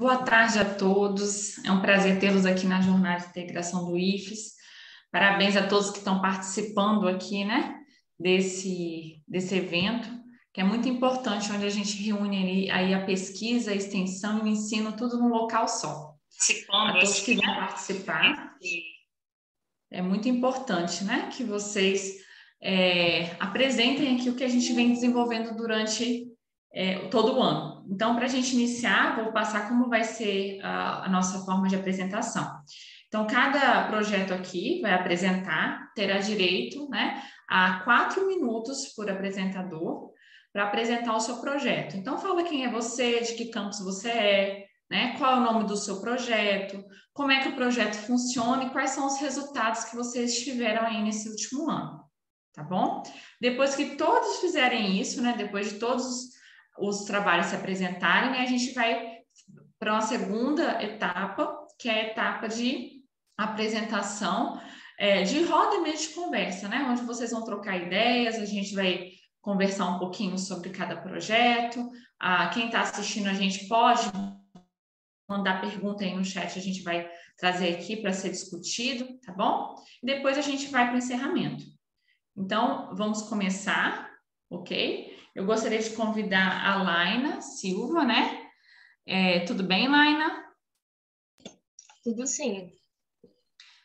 Boa tarde a todos. É um prazer tê-los aqui na jornada de integração do IFES. Parabéns a todos que estão participando aqui, né, desse, desse evento, que é muito importante, onde a gente reúne aí a pesquisa, a extensão e o ensino, tudo num local só. A todos que vão participar, é muito importante, né, que vocês é, apresentem aqui o que a gente vem desenvolvendo durante é, todo ano. Então, para a gente iniciar, vou passar como vai ser a, a, nossa forma de apresentação. Então, cada projeto aqui vai apresentar, terá direito né, a quatro minutos por apresentador para apresentar o seu projeto. Então, fala quem é você, de que campus você é, né, qual é o nome do seu projeto, como é que o projeto funciona e quais são os resultados que vocês tiveram aí nesse último ano, tá bom? Depois que todos fizerem isso, né, depois de todos os trabalhos se apresentarem, a gente vai para uma segunda etapa, que é a etapa de apresentação é, de roda mesmo de conversa, né? Onde vocês vão trocar ideias, a gente vai conversar um pouquinho sobre cada projeto. Ah, quem está assistindo a gente pode mandar pergunta aí no chat, a gente vai trazer aqui para ser discutido, tá bom? E depois a gente vai para o encerramento. Então, vamos começar, ok? Eu gostaria de convidar a Laina Silva, né? É, tudo bem, Laina? Tudo sim.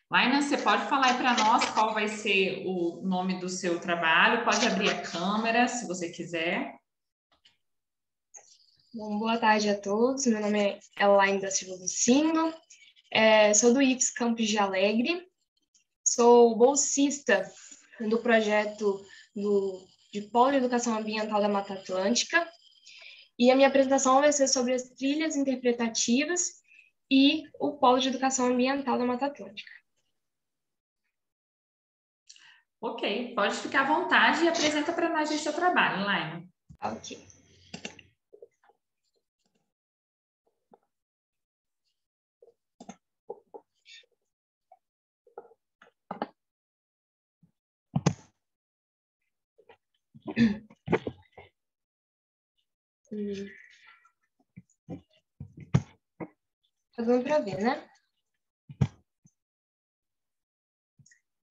Laina, você pode falar para nós qual vai ser o nome do seu trabalho? Pode abrir a câmera, se você quiser. Bom, boa tarde a todos. Meu nome é Elaine da Silva Lucindo. É, sou do IFES Campos de Alegre. Sou bolsista do projeto do de Polo Educação Ambiental da Mata Atlântica. E a minha apresentação vai ser sobre as trilhas interpretativas e o Polo de Educação Ambiental da Mata Atlântica. Ok, pode ficar à vontade e apresenta para nós o seu trabalho, Laine. Ok. Tá dando para ver, né?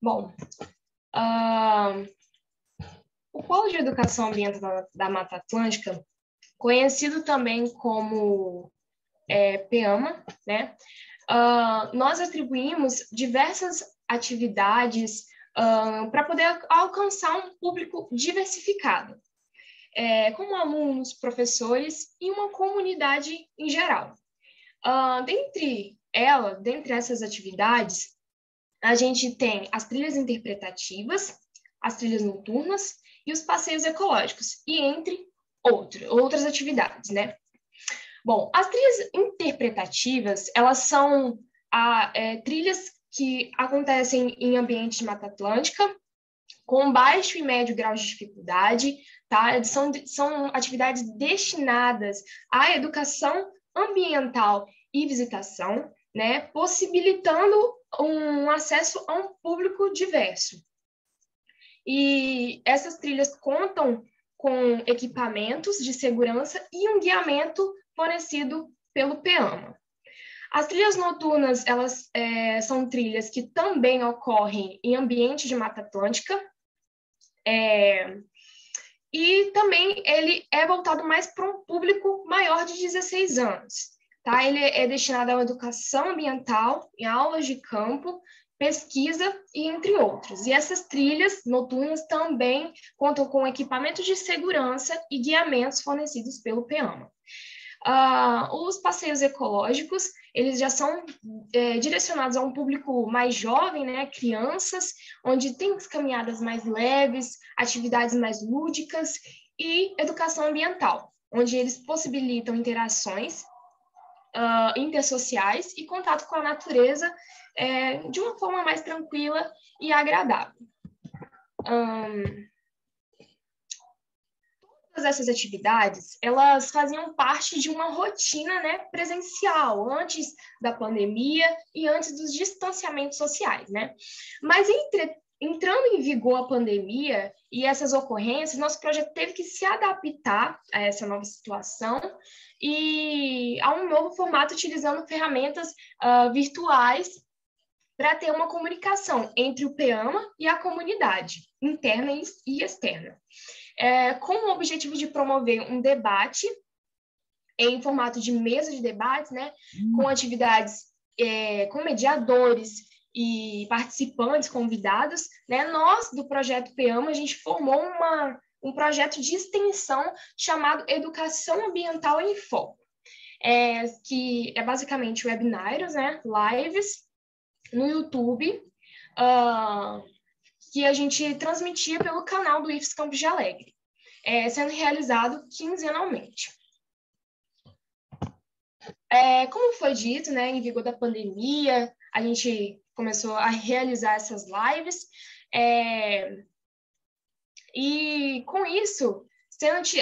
Bom, uh, o Polo de Educação Ambiental da, Mata Atlântica, conhecido também como é, PEAMA, né? Uh, nós atribuímos diversas atividades uh, para poder alcançar um público diversificado, é, como alunos, professores e uma comunidade em geral. Uh, dentre ela, dentre essas atividades, a gente tem as trilhas interpretativas, as trilhas noturnas e os passeios ecológicos, e entre outro, outras atividades, né? Bom, as trilhas interpretativas, elas são a, é, trilhas que acontecem em ambiente de Mata Atlântica, com baixo e médio grau de dificuldade, tá? São, são atividades destinadas à educação ambiental e visitação, né? Possibilitando um acesso a um público diverso. E essas trilhas contam com equipamentos de segurança e um guiamento fornecido pelo PEAMA. As trilhas noturnas, elas é, são trilhas que também ocorrem em ambiente de Mata Atlântica, é, e também ele é voltado mais para um público maior de 16 anos. Tá? Ele é destinado à educação ambiental, em aulas de campo, pesquisa e entre outros. E essas trilhas noturnas também contam com equipamentos de segurança e guiamentos fornecidos pelo PEAMA. Uh, os passeios ecológicos, eles já são é, direcionados a um público mais jovem, né, crianças, onde tem caminhadas mais leves, atividades mais lúdicas e educação ambiental, onde eles possibilitam interações uh, intersociais e contato com a natureza é, de uma forma mais tranquila e agradável. Um, todas essas atividades, elas faziam parte de uma rotina né, presencial, antes da pandemia e antes dos distanciamentos sociais, né? Mas, entre, entrando em vigor a pandemia e essas ocorrências, nosso projeto teve que se adaptar a essa nova situação e a um novo formato utilizando ferramentas uh, virtuais para ter uma comunicação entre o PEAMA e a comunidade, interna e externa, é, com o objetivo de promover um debate em formato de mesa de debates, né, com hum. atividades é, com mediadores e participantes convidados, né, nós do projeto PEAMA, a gente formou uma, um projeto de extensão chamado Educação Ambiental em Foco, é, que é basicamente webinários, né, lives no YouTube, uh, que a gente transmitia pelo canal do IFES Campos de Alegre, é, sendo realizado quinzenalmente. É, como foi dito, né, em vigor da pandemia, a gente começou a realizar essas lives. É, e com isso,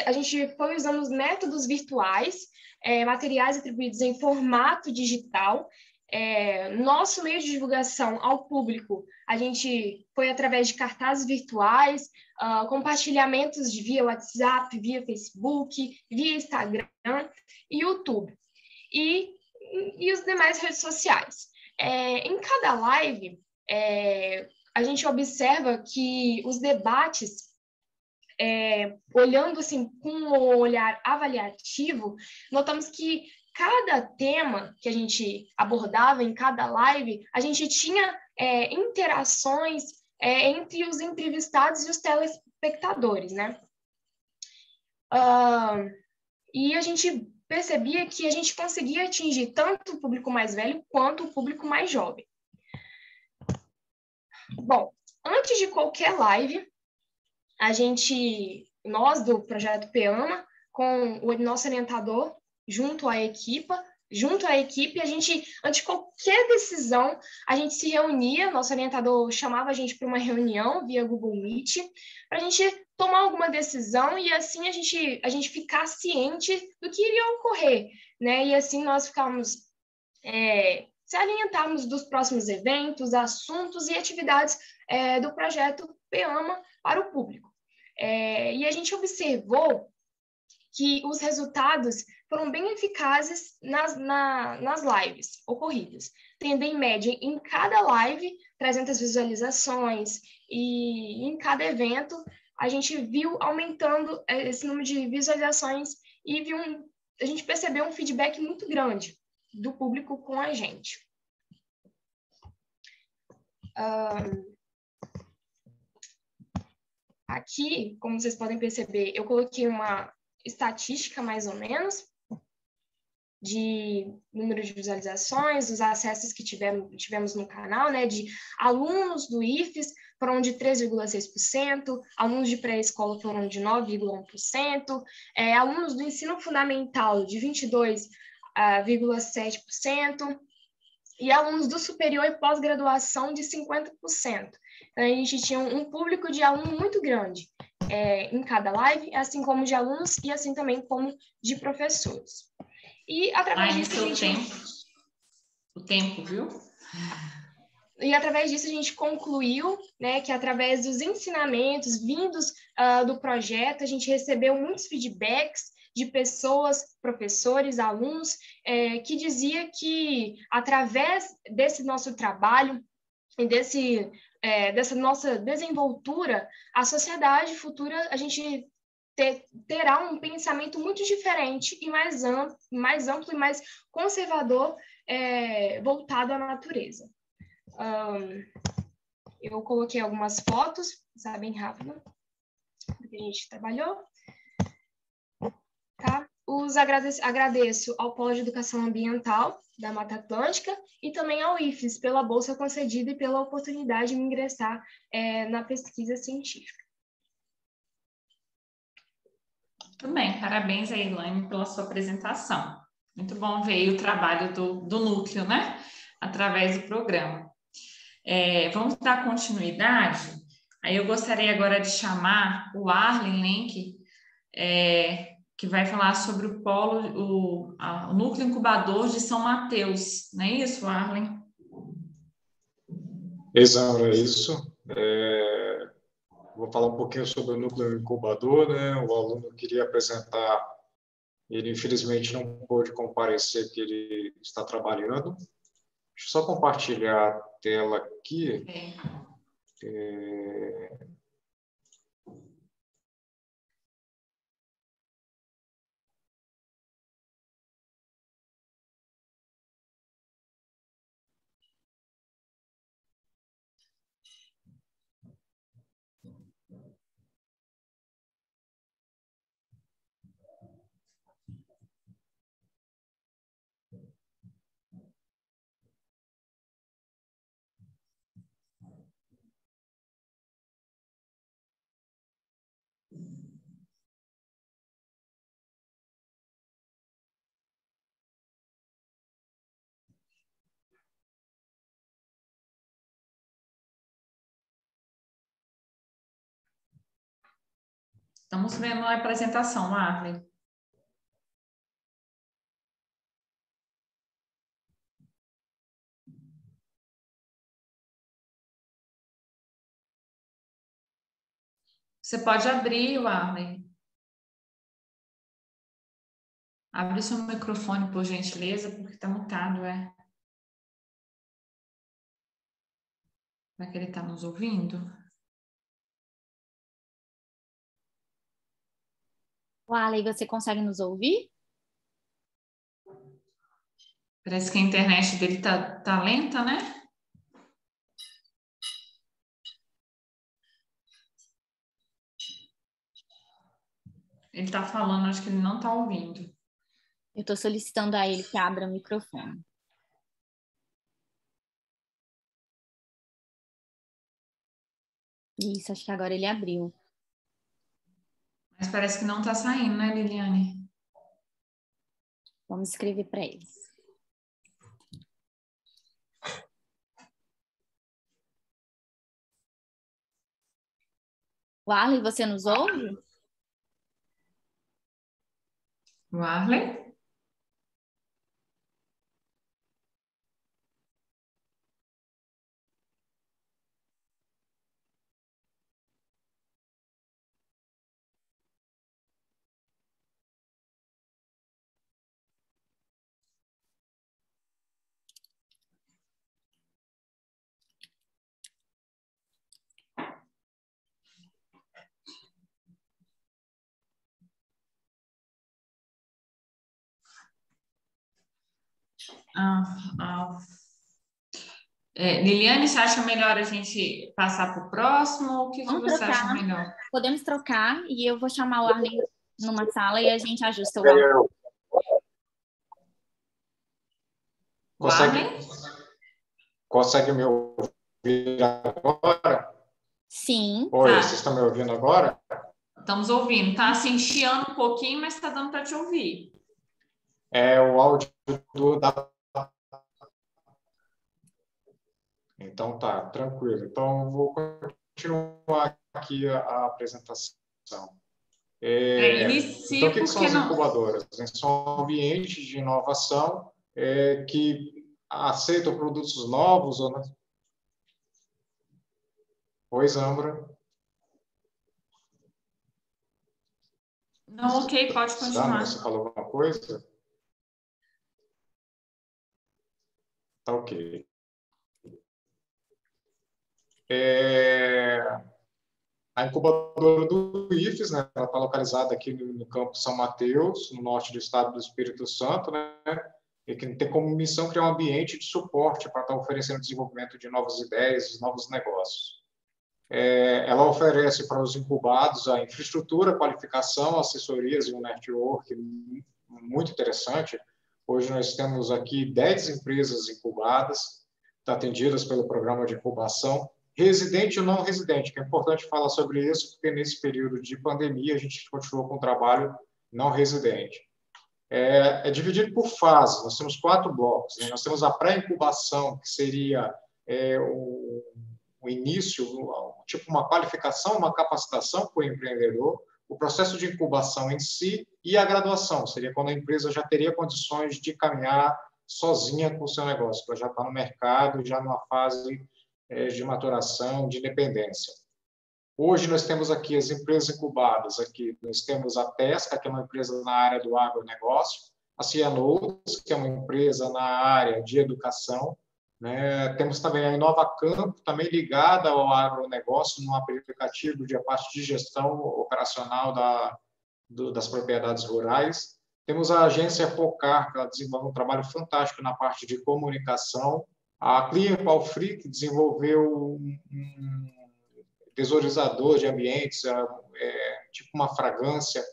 a gente foi usando os métodos virtuais, é, materiais atribuídos em formato digital. É, nosso meio de divulgação ao público, a gente foi através de cartazes virtuais, uh, compartilhamentos via WhatsApp, via Facebook, via Instagram e YouTube. E, e os demais redes sociais. É, em cada live, é, a gente observa que os debates, é, olhando assim com um olhar avaliativo, notamos que cada tema que a gente abordava em cada live, a gente tinha é, interações é, entre os entrevistados e os telespectadores, né? Uh, e a gente percebia que a gente conseguia atingir tanto o público mais velho quanto o público mais jovem. Bom, antes de qualquer live, a gente, nós do projeto PEAMA, com o nosso orientador, junto à equipa, junto à equipe, a gente, antes de qualquer decisão, a gente se reunia, nosso orientador chamava a gente para uma reunião via Google Meet, para a gente tomar alguma decisão e assim a gente, a gente ficar ciente do que iria ocorrer, né? E assim nós ficamos, é, se alientarmos dos próximos eventos, assuntos e atividades é, do projeto PEAMA para o público. É, e a gente observou que os resultados foram bem eficazes nas, na, nas lives ocorridas, tendo em média em cada live 300 visualizações e em cada evento a gente viu aumentando eh, esse número de visualizações e viu um, a gente percebeu um feedback muito grande do público com a gente. Uh, aqui, como vocês podem perceber, eu coloquei uma estatística mais ou menos de número de visualizações, dos acessos que tivemos, no canal, né, de alunos do IFES foram de 3,6%, alunos de pré-escola foram de 9,1%, é, alunos do ensino fundamental de 22,7%, e alunos do superior e pós-graduação de 50%. Então, a gente tinha um público de aluno muito grande é, em cada live, assim como de alunos e assim também como de professores. E através Ai, disso. A gente... tempo. O tempo, viu? E através disso a gente concluiu né, que através dos ensinamentos vindos uh, do projeto, a gente recebeu muitos feedbacks de pessoas, professores, alunos, é, que dizia que através desse nosso trabalho e desse, é, dessa nossa desenvoltura, a sociedade futura, a gente ter, terá um pensamento muito diferente e mais amplo, mais amplo e mais conservador é, voltado à natureza. Um, eu coloquei algumas fotos, sabe, bem rápido, que a gente trabalhou. Tá? Os agradeço, ao Polo de Educação Ambiental da Mata Atlântica e também ao IFES pela bolsa concedida e pela oportunidade de me ingressar é, na pesquisa científica. Muito bem, parabéns a Elaine pela sua apresentação. Muito bom ver o trabalho do, do núcleo, né? Através do programa. É, vamos dar continuidade. Aí eu gostaria agora de chamar o Arlen Lenk, é, que vai falar sobre o polo, o, a, o núcleo incubador de São Mateus. Não é isso, Arlen? Exato, é isso. É, vou falar um pouquinho sobre o núcleo incubador, né? O aluno queria apresentar, ele infelizmente não pôde comparecer porque ele está trabalhando. Deixa eu só compartilhar a tela aqui. É. É... Estamos vendo a apresentação, Arley. Você pode abrir, Arley. Abre seu microfone, por gentileza, porque está mutado, é. Será que ele está nos ouvindo? Arley, você consegue nos ouvir? Parece que a internet dele tá, tá lenta, né? Ele tá falando, acho que ele não tá ouvindo. Eu estou solicitando a ele que abra o microfone. Isso, acho que agora ele abriu. Mas parece que não está saindo, né, Liliane? Vamos escrever para eles. Warley, você nos ouve? Warley? Ah, ah. É, Liliane, você acha melhor a gente passar para o próximo? O que, que você trocar. acha melhor? Podemos trocar e eu vou chamar o Arlen numa sala e a gente ajusta o áudio. Consegue, consegue me ouvir agora? Sim. Oi, tá. vocês estão me ouvindo agora? Estamos ouvindo. Tá assim, chiando um pouquinho, mas está dando para te ouvir. É o áudio do, da Então tá, tranquilo. Então vou continuar aqui a, a apresentação. É, é, então, o que, são as incubadoras? São ambientes de inovação é, que aceitam produtos novos ou não. Oi, Zambra. Não, ok, pode continuar. Você falou alguma coisa? Tá ok. É, a incubadora do IFES, né, ela está localizada aqui no, no campo São Mateus, no norte do estado do Espírito Santo, né, e que tem como missão criar um ambiente de suporte para estar tá oferecendo desenvolvimento de novas ideias, novos negócios. É, ela oferece para os incubados a infraestrutura, qualificação, assessorias e um network muito interessante. Hoje nós temos aqui 10 empresas incubadas, atendidas pelo programa de incubação, residente ou não residente, que é importante falar sobre isso, porque nesse período de pandemia a gente continuou com o trabalho não residente. É, é dividido por fases, nós temos quatro blocos. Né? Nós temos a pré-incubação, que seria é, o, o, início, tipo uma qualificação, uma capacitação para o empreendedor, o processo de incubação em si e a graduação, seria quando a empresa já teria condições de caminhar sozinha com o seu negócio, para já estar no mercado, já numa fase de maturação, de independência. Hoje nós temos aqui as empresas incubadas, aqui nós temos a Tesca, que é uma empresa na área do agronegócio, a Cianudos, que é uma empresa na área de educação, né? Temos também a Inova Campo, também ligada ao agronegócio, num aplicativo de parte de gestão operacional da, do, das propriedades rurais. Temos a agência Focar, que ela desenvolve um trabalho fantástico na parte de comunicação. A Clean Free, que desenvolveu um, tesourizador de ambientes, é, é, tipo uma fragrância,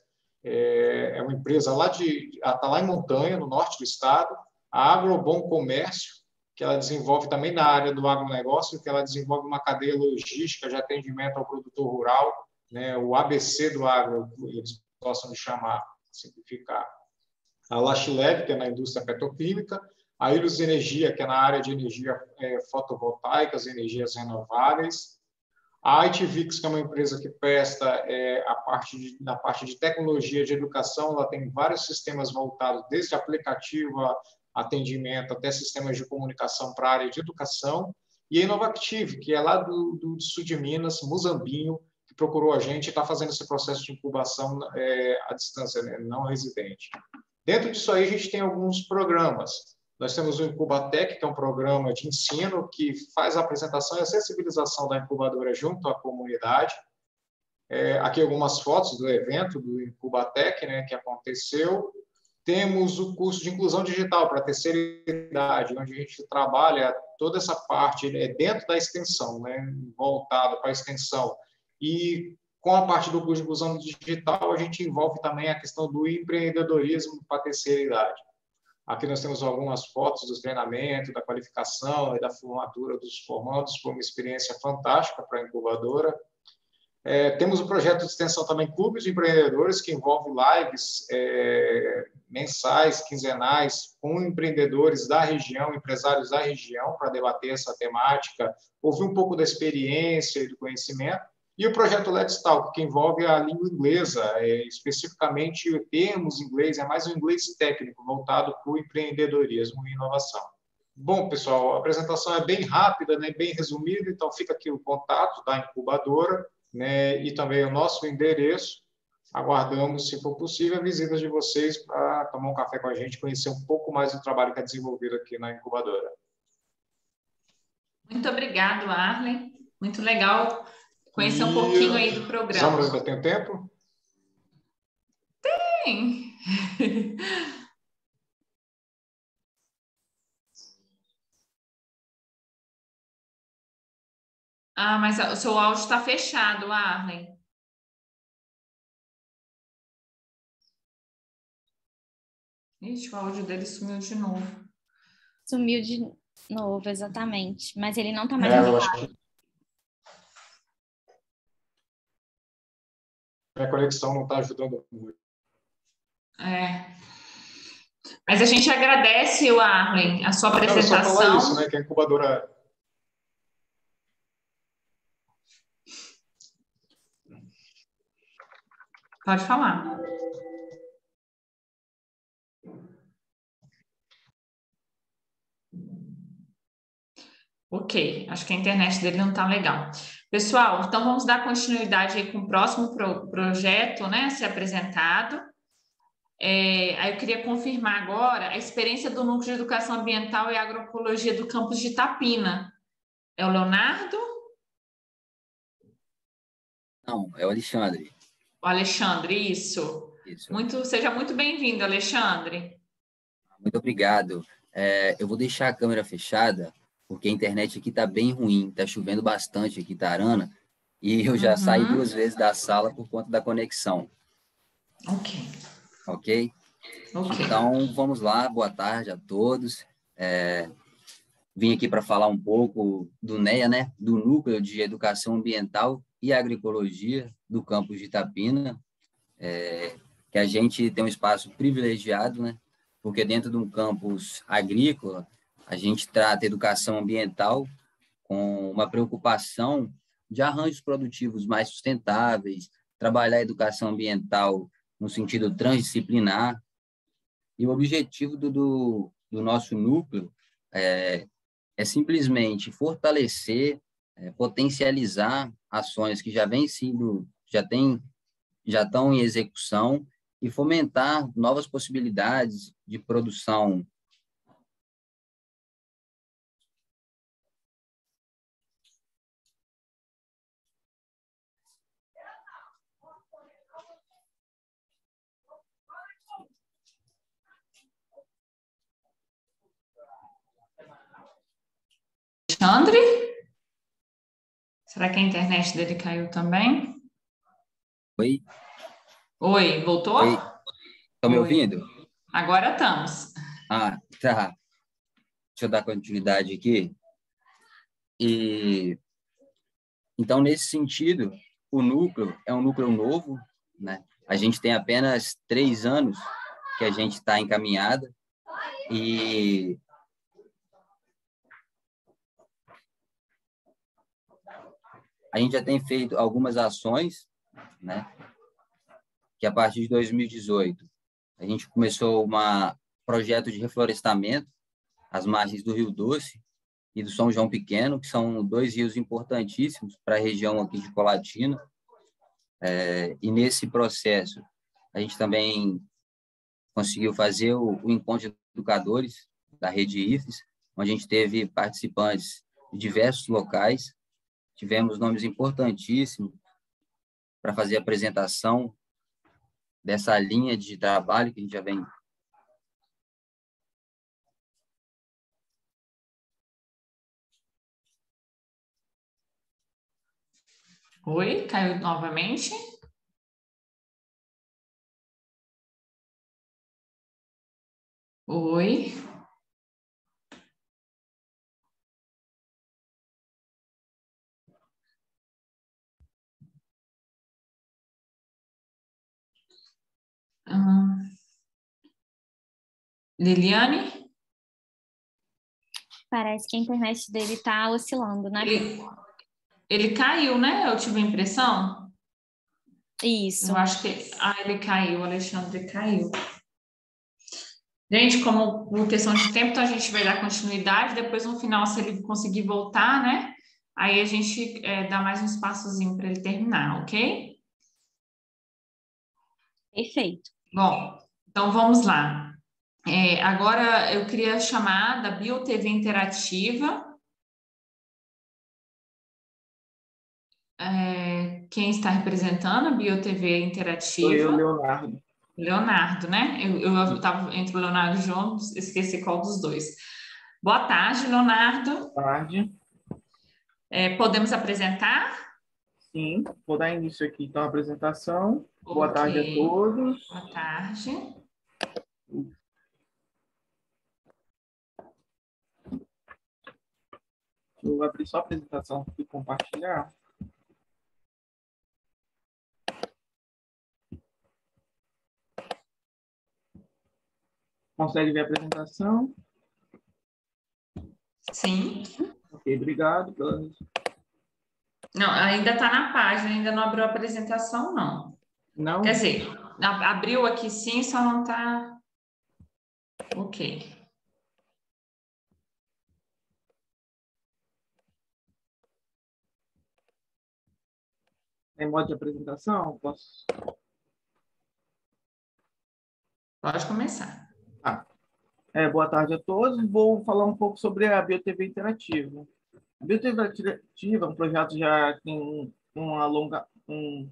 é, é uma empresa lá de está lá em Montanha, no norte do estado. A Agrobom Comércio, que ela desenvolve também na área do agronegócio, que ela desenvolve uma cadeia logística de atendimento ao produtor rural, né, o ABC do agro, eles gostam de chamar, simplificar. A Lachilev, que é na indústria petroquímica, a Ilus Energia, que é na área de energia é, fotovoltaicas, energias renováveis, a ITVix, que é uma empresa que presta é, a parte de, na parte de tecnologia de educação, ela tem vários sistemas voltados, desde aplicativo, a atendimento, até sistemas de comunicação para a área de educação. E a Inovactive, que é lá do, do sul de Minas, Muzambinho, que procurou a gente e está fazendo esse processo de incubação é, à distância, né, não residente. Dentro disso aí, a gente tem alguns programas. Nós temos o Incubatec, que é um programa de ensino que faz a apresentação e a sensibilização da incubadora junto à comunidade. É, aqui algumas fotos do evento do Incubatec, né, que aconteceu. Temos o curso de inclusão digital para a terceira idade, onde a gente trabalha toda essa parte né, dentro da extensão, né, voltada para a extensão. E com a parte do curso de inclusão digital, a gente envolve também a questão do empreendedorismo para a terceira idade. Aqui nós temos algumas fotos do treinamento, da qualificação e da formatura dos formandos, foi uma experiência fantástica para a incubadora. É, temos o projeto de extensão também Clubes de Empreendedores, que envolve lives é, mensais, quinzenais, com empreendedores da região, empresários da região, para debater essa temática, ouvir um pouco da experiência e do conhecimento. E o projeto Let's Talk, que envolve a língua inglesa, é, especificamente termos inglês, é mais um inglês técnico, voltado para o empreendedorismo e inovação. Bom, pessoal, a apresentação é bem rápida, né, bem resumida, então fica aqui o contato da incubadora né, e também o nosso endereço. Aguardamos, se for possível, a visita de vocês para tomar um café com a gente, conhecer um pouco mais do trabalho que é desenvolvido aqui na incubadora. Muito obrigado, Arlen. Muito legal Conhecer um pouquinho aí do programa. Samara, ainda tem tempo? Tem. ah, mas o seu áudio está fechado, Arlen. Ixi, o áudio dele sumiu de novo. Sumiu de novo, exatamente. Mas ele não está mais é, minha conexão não está ajudando muito. É. Mas a gente agradece, o Arlen, a sua apresentação. Não, só falar isso, né, que a incubadora Pode falar. Ok, acho que a internet dele não está legal. Pessoal, então vamos dar continuidade aí com o próximo pro, projeto, né, a ser apresentado. É, aí eu queria confirmar agora a experiência do Núcleo de Educação Ambiental e Agroecologia do campus de Itapina. É o Leonardo? Não, é o Alexandre. O Alexandre, isso. isso. Muito, seja muito bem-vindo, Alexandre. Muito obrigado. É, eu vou deixar a câmera fechada porque a internet aqui está bem ruim, está chovendo bastante aqui em Tarana, e eu já uhum. saí duas vezes da sala por conta da conexão. Ok. Ok? Ok. Então, vamos lá, boa tarde a todos. É, vim aqui para falar um pouco do NEA, né, do Núcleo de Educação Ambiental e Agroecologia do campus de Itapina, é, que a gente tem um espaço privilegiado, né, porque dentro de um campus agrícola, a gente trata educação ambiental com uma preocupação de arranjos produtivos mais sustentáveis, trabalhar a educação ambiental no sentido transdisciplinar. E o objetivo do, do, do nosso núcleo é, é simplesmente fortalecer é, potencializar ações que já vêm sendo, já tem, já estão em execução e fomentar novas possibilidades de produção Alexandre? Será que a internet dele caiu também? Oi. Oi, voltou? Oi. Estão me ouvindo? Agora estamos. Ah, tá. Deixa eu dar continuidade aqui. E então nesse sentido, o núcleo é um núcleo novo, né? A gente tem apenas três anos que a gente está encaminhada e a gente já tem feito algumas ações, né? Que a partir de 2018 a gente começou um projeto de reflorestamento às margens do Rio Doce e do São João Pequeno, que são dois rios importantíssimos para a região aqui de Colatina. É, e nesse processo a gente também conseguiu fazer o, o encontro de educadores da rede IFES, onde a gente teve participantes de diversos locais Tivemos nomes importantíssimos para fazer a apresentação dessa linha de trabalho que a gente já vem Oi, caiu novamente. Oi. Liliane? Parece que a internet dele está oscilando, né? Ele, ele caiu, né? Eu tive a impressão. Isso. Eu acho que. Ah, ele caiu, o Alexandre caiu. Gente, como por questão de tempo, então a gente vai dar continuidade. Depois, no final, se ele conseguir voltar, né? Aí a gente é, dá mais um espaçozinho para ele terminar, ok? Perfeito. Bom, então vamos lá. É, agora eu queria chamar da BioTV Interativa. É, quem está representando a BioTV Interativa? Sou eu, Leonardo. Leonardo, né? Eu estava entre o Leonardo e o João, esqueci qual dos dois. Boa tarde, Leonardo. Boa tarde. É, podemos apresentar? Sim, vou dar início aqui então à apresentação. Okay. Boa tarde a todos. Boa tarde. Eu vou abrir só a apresentação e compartilhar. Consegue ver a apresentação? Sim. Ok, obrigado. Pela... Não, ainda está na página, ainda não abriu a apresentação, não. Não? Quer dizer, abriu aqui sim, só não está. Ok. Tem modo de apresentação? Posso? Pode começar. Ah, é, boa tarde a todos. Vou falar um pouco sobre a BioTV Interativa. A BioTV Interativa é um projeto já tem uma longa, um,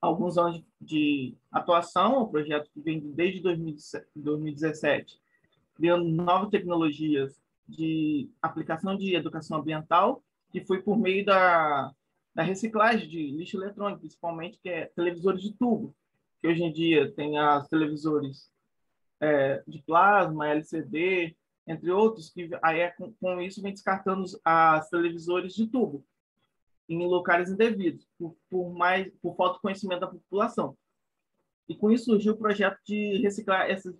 alguns anos de atuação, um projeto que vem desde 2017, criando novas tecnologias de aplicação de educação ambiental, que foi por meio da, da reciclagem de lixo eletrônico, principalmente, que é televisores de tubo, que hoje em dia tem as televisores é, de plasma, LCD, entre outros, que aí é, com, com isso vem descartando as televisores de tubo em locais indevidos, por, por, mais por falta de conhecimento da população. E com isso surgiu o projeto de reciclar essas,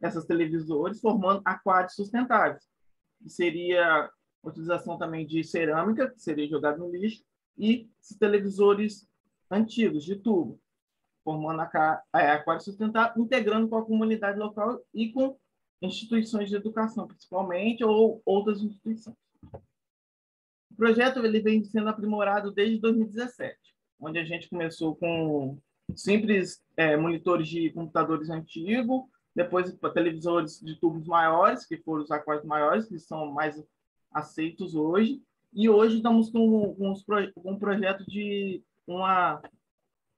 essas televisores, formando aquários sustentáveis, que seria a utilização também de cerâmica, que seria jogado no lixo, e televisores antigos, de tubo, formando a, a aquário sustentável, integrando com a comunidade local e com instituições de educação, principalmente, ou outras instituições. O projeto ele vem sendo aprimorado desde 2017, onde a gente começou com simples é, monitores de computadores antigos, depois televisores de tubos maiores, que foram os aquários maiores, que são mais aceitos hoje, e hoje estamos com, com, com um projeto de uma,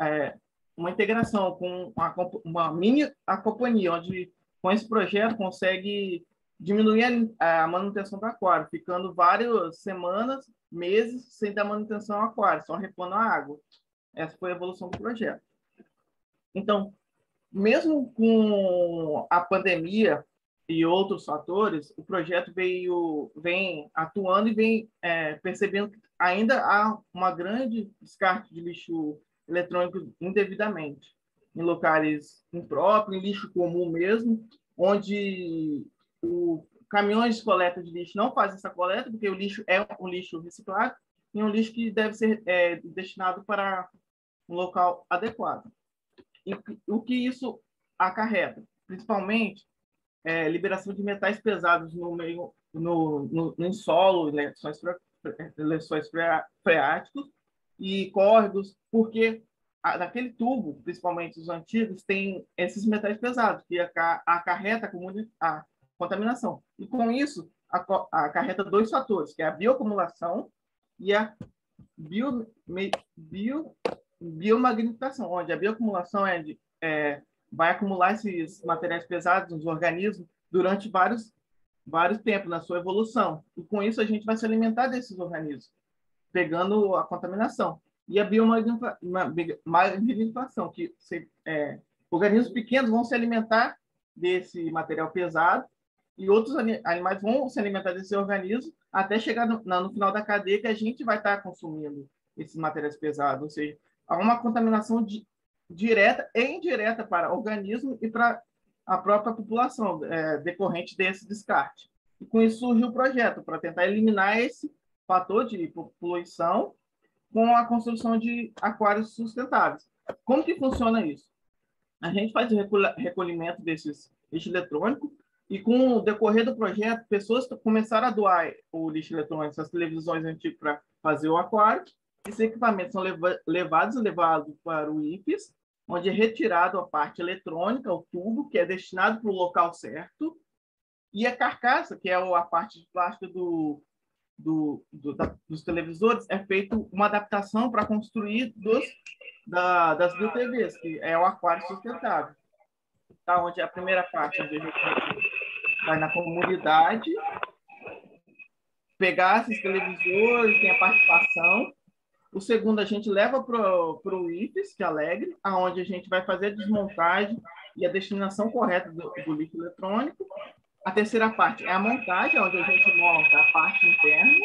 é, uma integração com uma, uma mini companhia, onde com esse projeto consegue diminuir a, manutenção do aquário, ficando várias semanas, meses sem dar manutenção ao aquário, só repondo a água. Essa foi a evolução do projeto. Então, mesmo com a pandemia e outros fatores, o projeto veio vem atuando e vem é, percebendo que ainda há uma grande descarte de lixo eletrônico indevidamente em locais impróprios, em lixo comum mesmo, onde o caminhões de coleta de lixo não fazem essa coleta porque o lixo é um lixo reciclado e um lixo que deve ser é, destinado para um local adequado. E o que isso acarreta? Principalmente é, liberação de metais pesados no meio, no, no, no solo, lençóis, lençóis freáticos e córregos, porque naquele tubo, principalmente os antigos, tem esses metais pesados que acarreta a contaminação. E com isso, acarreta dois fatores, que é a bioacumulação e a bio, bio, onde a bioacumulação é, de, é vai acumular esses materiais pesados nos organismos durante vários vários tempos na sua evolução. E com isso a gente vai se alimentar desses organismos, pegando a contaminação. E a biomagnetização, que se, é, organismos pequenos vão se alimentar desse material pesado e outros animais vão se alimentar desse organismo até chegar no, no final da cadeia que a gente vai estar consumindo esses materiais pesados. Ou seja, há uma contaminação direta e indireta para organismo e para a própria população é, decorrente desse descarte. E com isso surgiu o projeto para tentar eliminar esse fator de poluição com a construção de aquários sustentáveis. Como que funciona isso? A gente faz o recolhimento desses lixo eletrônico e com o decorrer do projeto, pessoas começaram a doar o lixo eletrônico, as televisões antigas para fazer o aquário. Esses equipamentos são levados levados para o IFES, onde é retirado a parte eletrônica, o tubo, que é destinado para o local certo, e a carcaça, que é a parte de plástico do, do, do da, dos televisores, é feito uma adaptação para construir dos, da, das BioTVs, que é o aquário sustentável. Tá, onde a primeira parte, onde a gente vai na comunidade, pegar esses televisores, tem a participação, o segundo a gente leva para o IFES, que é Alegre, aonde a gente vai fazer a desmontagem e a destinação correta do, do lixo eletrônico. A terceira parte é a montagem, onde a gente monta a parte interna,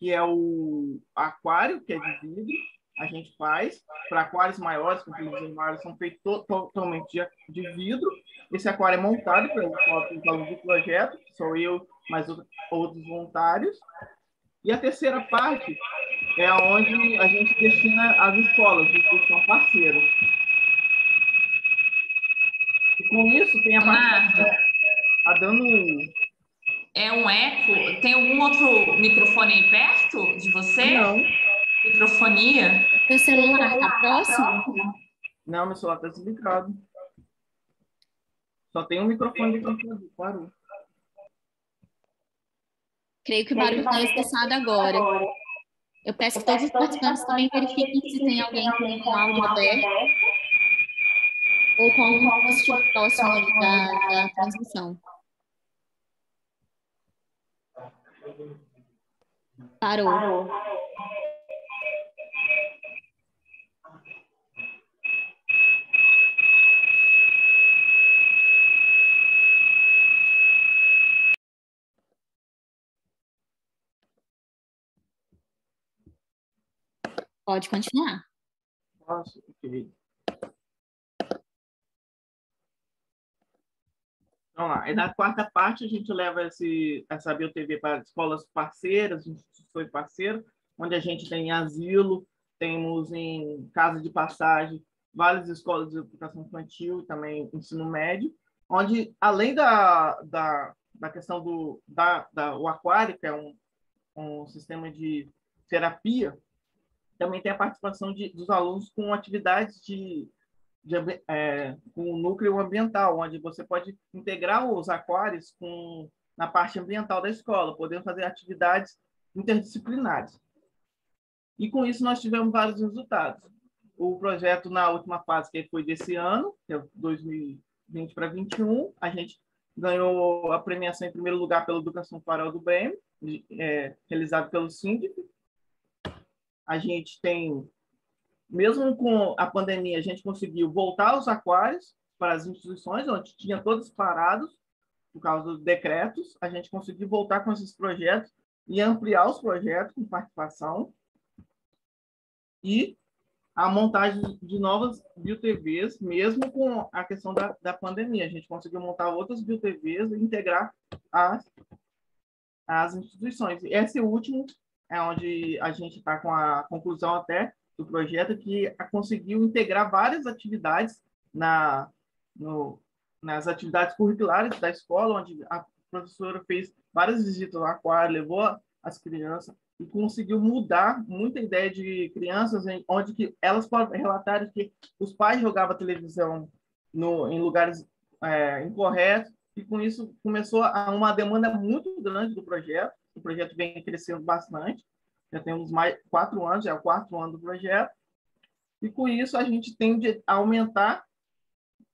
que é o aquário, que é de vidro. A gente faz para aquários maiores, com televisões maiores, são feitos to totalmente de, vidro. Esse aquário é montado pelo alunos do projeto, que sou eu, mais outros voluntários. E a terceira parte é onde a gente destina as escolas, que são parceiros. E com isso tem a parte tá, tá dando é um eco. Tem algum outro microfone aí perto de você? Não. Microfonia? Seu celular está próximo? Não, meu celular está desligado. Só tem um microfone de computador. Parou. Creio que o barulho está cessado agora. Eu peço que todos os participantes também verifiquem se tem alguém com algo aberto ou com algum dispositivo próximo da, da transmissão. Parou. Pode continuar. Nossa, ok. Vamos lá. E na quarta parte, a gente leva esse, essa BioTV para escolas parceiras, instituições parceiras, onde a gente tem asilo, temos em casa de passagem várias escolas de educação infantil e também ensino médio, onde, além da, da, da questão do da, da, o aquário, que é um, um sistema de terapia, também tem a participação de, dos alunos com atividades de, de é, com o núcleo ambiental, onde você pode integrar os aquários com na parte ambiental da escola, podendo fazer atividades interdisciplinares. E com isso nós tivemos vários resultados. O projeto na última fase, que foi desse ano, que é 2020 para 2021, a gente ganhou a premiação em primeiro lugar pela Educação Farol do Bem, é, realizado pelo síndico. A gente tem, mesmo com a pandemia, a gente conseguiu voltar os aquários para as instituições, onde tinha todos parados por causa dos decretos. A gente conseguiu voltar com esses projetos e ampliar os projetos com participação. E a montagem de novas BioTVs, mesmo com a questão da, da pandemia. A gente conseguiu montar outras BioTVs e integrar as, as instituições. Esse último é onde a gente está com a conclusão até do projeto, que conseguiu integrar várias atividades na, no, nas atividades curriculares da escola, onde a professora fez várias visitas ao aquário, levou as crianças e conseguiu mudar muita ideia de crianças em, onde que elas podem relatar que os pais jogavam televisão no, em lugares é, incorretos e com isso começou a uma demanda muito grande do projeto. O projeto vem crescendo bastante. Já temos mais quatro anos, já é o quarto ano do projeto. E com isso a gente tende a aumentar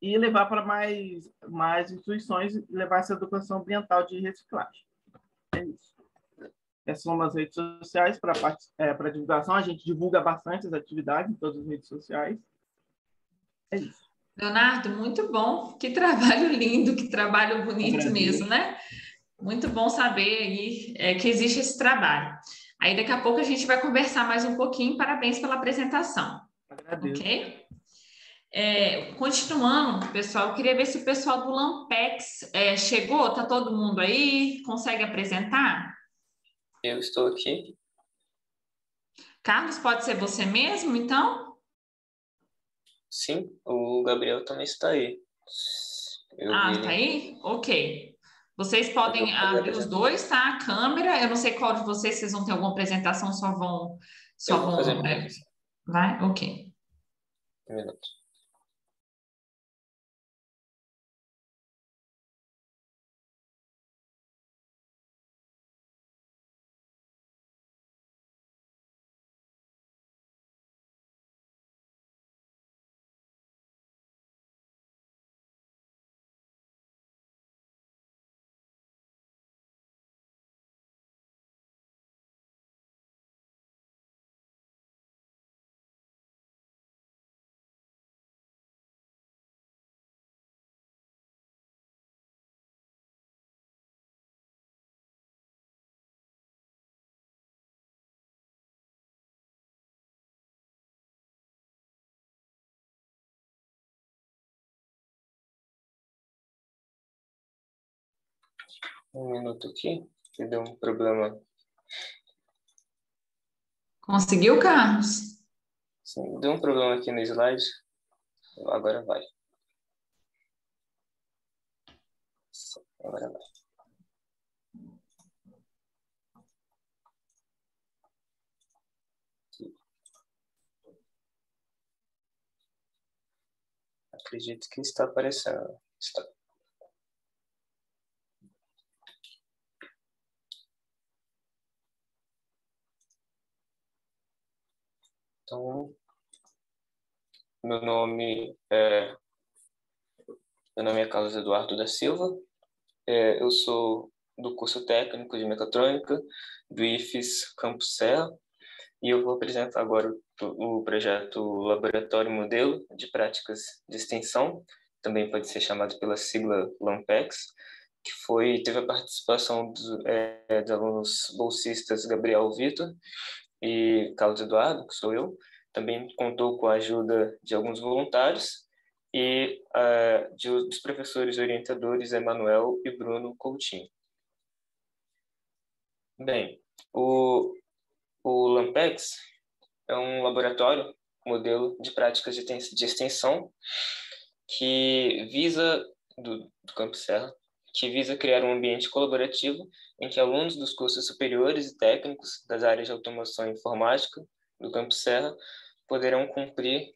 e levar para mais mais instituições levar essa educação ambiental de reciclagem. É isso. Essas são as redes sociais para é, para divulgação. A gente divulga bastante as atividades em todas as redes sociais. É isso. Leonardo, muito bom. Que trabalho lindo, que trabalho bonito mesmo, né? Muito bom saber aí é, que existe esse trabalho. Aí daqui a pouco a gente vai conversar mais um pouquinho. Parabéns pela apresentação. Agradeço. Ok? É, continuando, pessoal, eu queria ver se o pessoal do Lampex é, chegou. Tá todo mundo aí? Consegue apresentar? Eu estou aqui. Carlos, pode ser você mesmo, então? Sim, o Gabriel também está aí. Eu ah, está aí? Ok. Vocês podem abrir os dois, tá? A câmera. Eu não sei qual de vocês, vocês vão ter alguma apresentação, só vão. Só vão. Fazer é, vai? Ok. Um minuto. Um minuto aqui, que deu um problema. Conseguiu, Carlos? Sim, deu um problema aqui no slide. Agora vai. Agora vai. Acredito que está aparecendo. Está. Então, meu nome é meu nome é Carlos Eduardo da Silva. É, eu sou do curso técnico de mecatrônica do IFES Campus Serra e eu vou apresentar agora o, o projeto Laboratório Modelo de Práticas de Extensão, também pode ser chamado pela sigla LAMPEX, que foi teve a participação dos, é, dos alunos bolsistas Gabriel Vitor e Carlos Eduardo, que sou eu, também contou com a ajuda de alguns voluntários e uh, de, dos professores orientadores Emanuel e Bruno Coutinho. Bem, o, o LAMPEX é um laboratório, modelo de práticas de, extensão que visa, do, do Campo Serra, que visa criar um ambiente colaborativo em que alunos dos cursos superiores e técnicos das áreas de automação e informática do Campus Serra poderão cumprir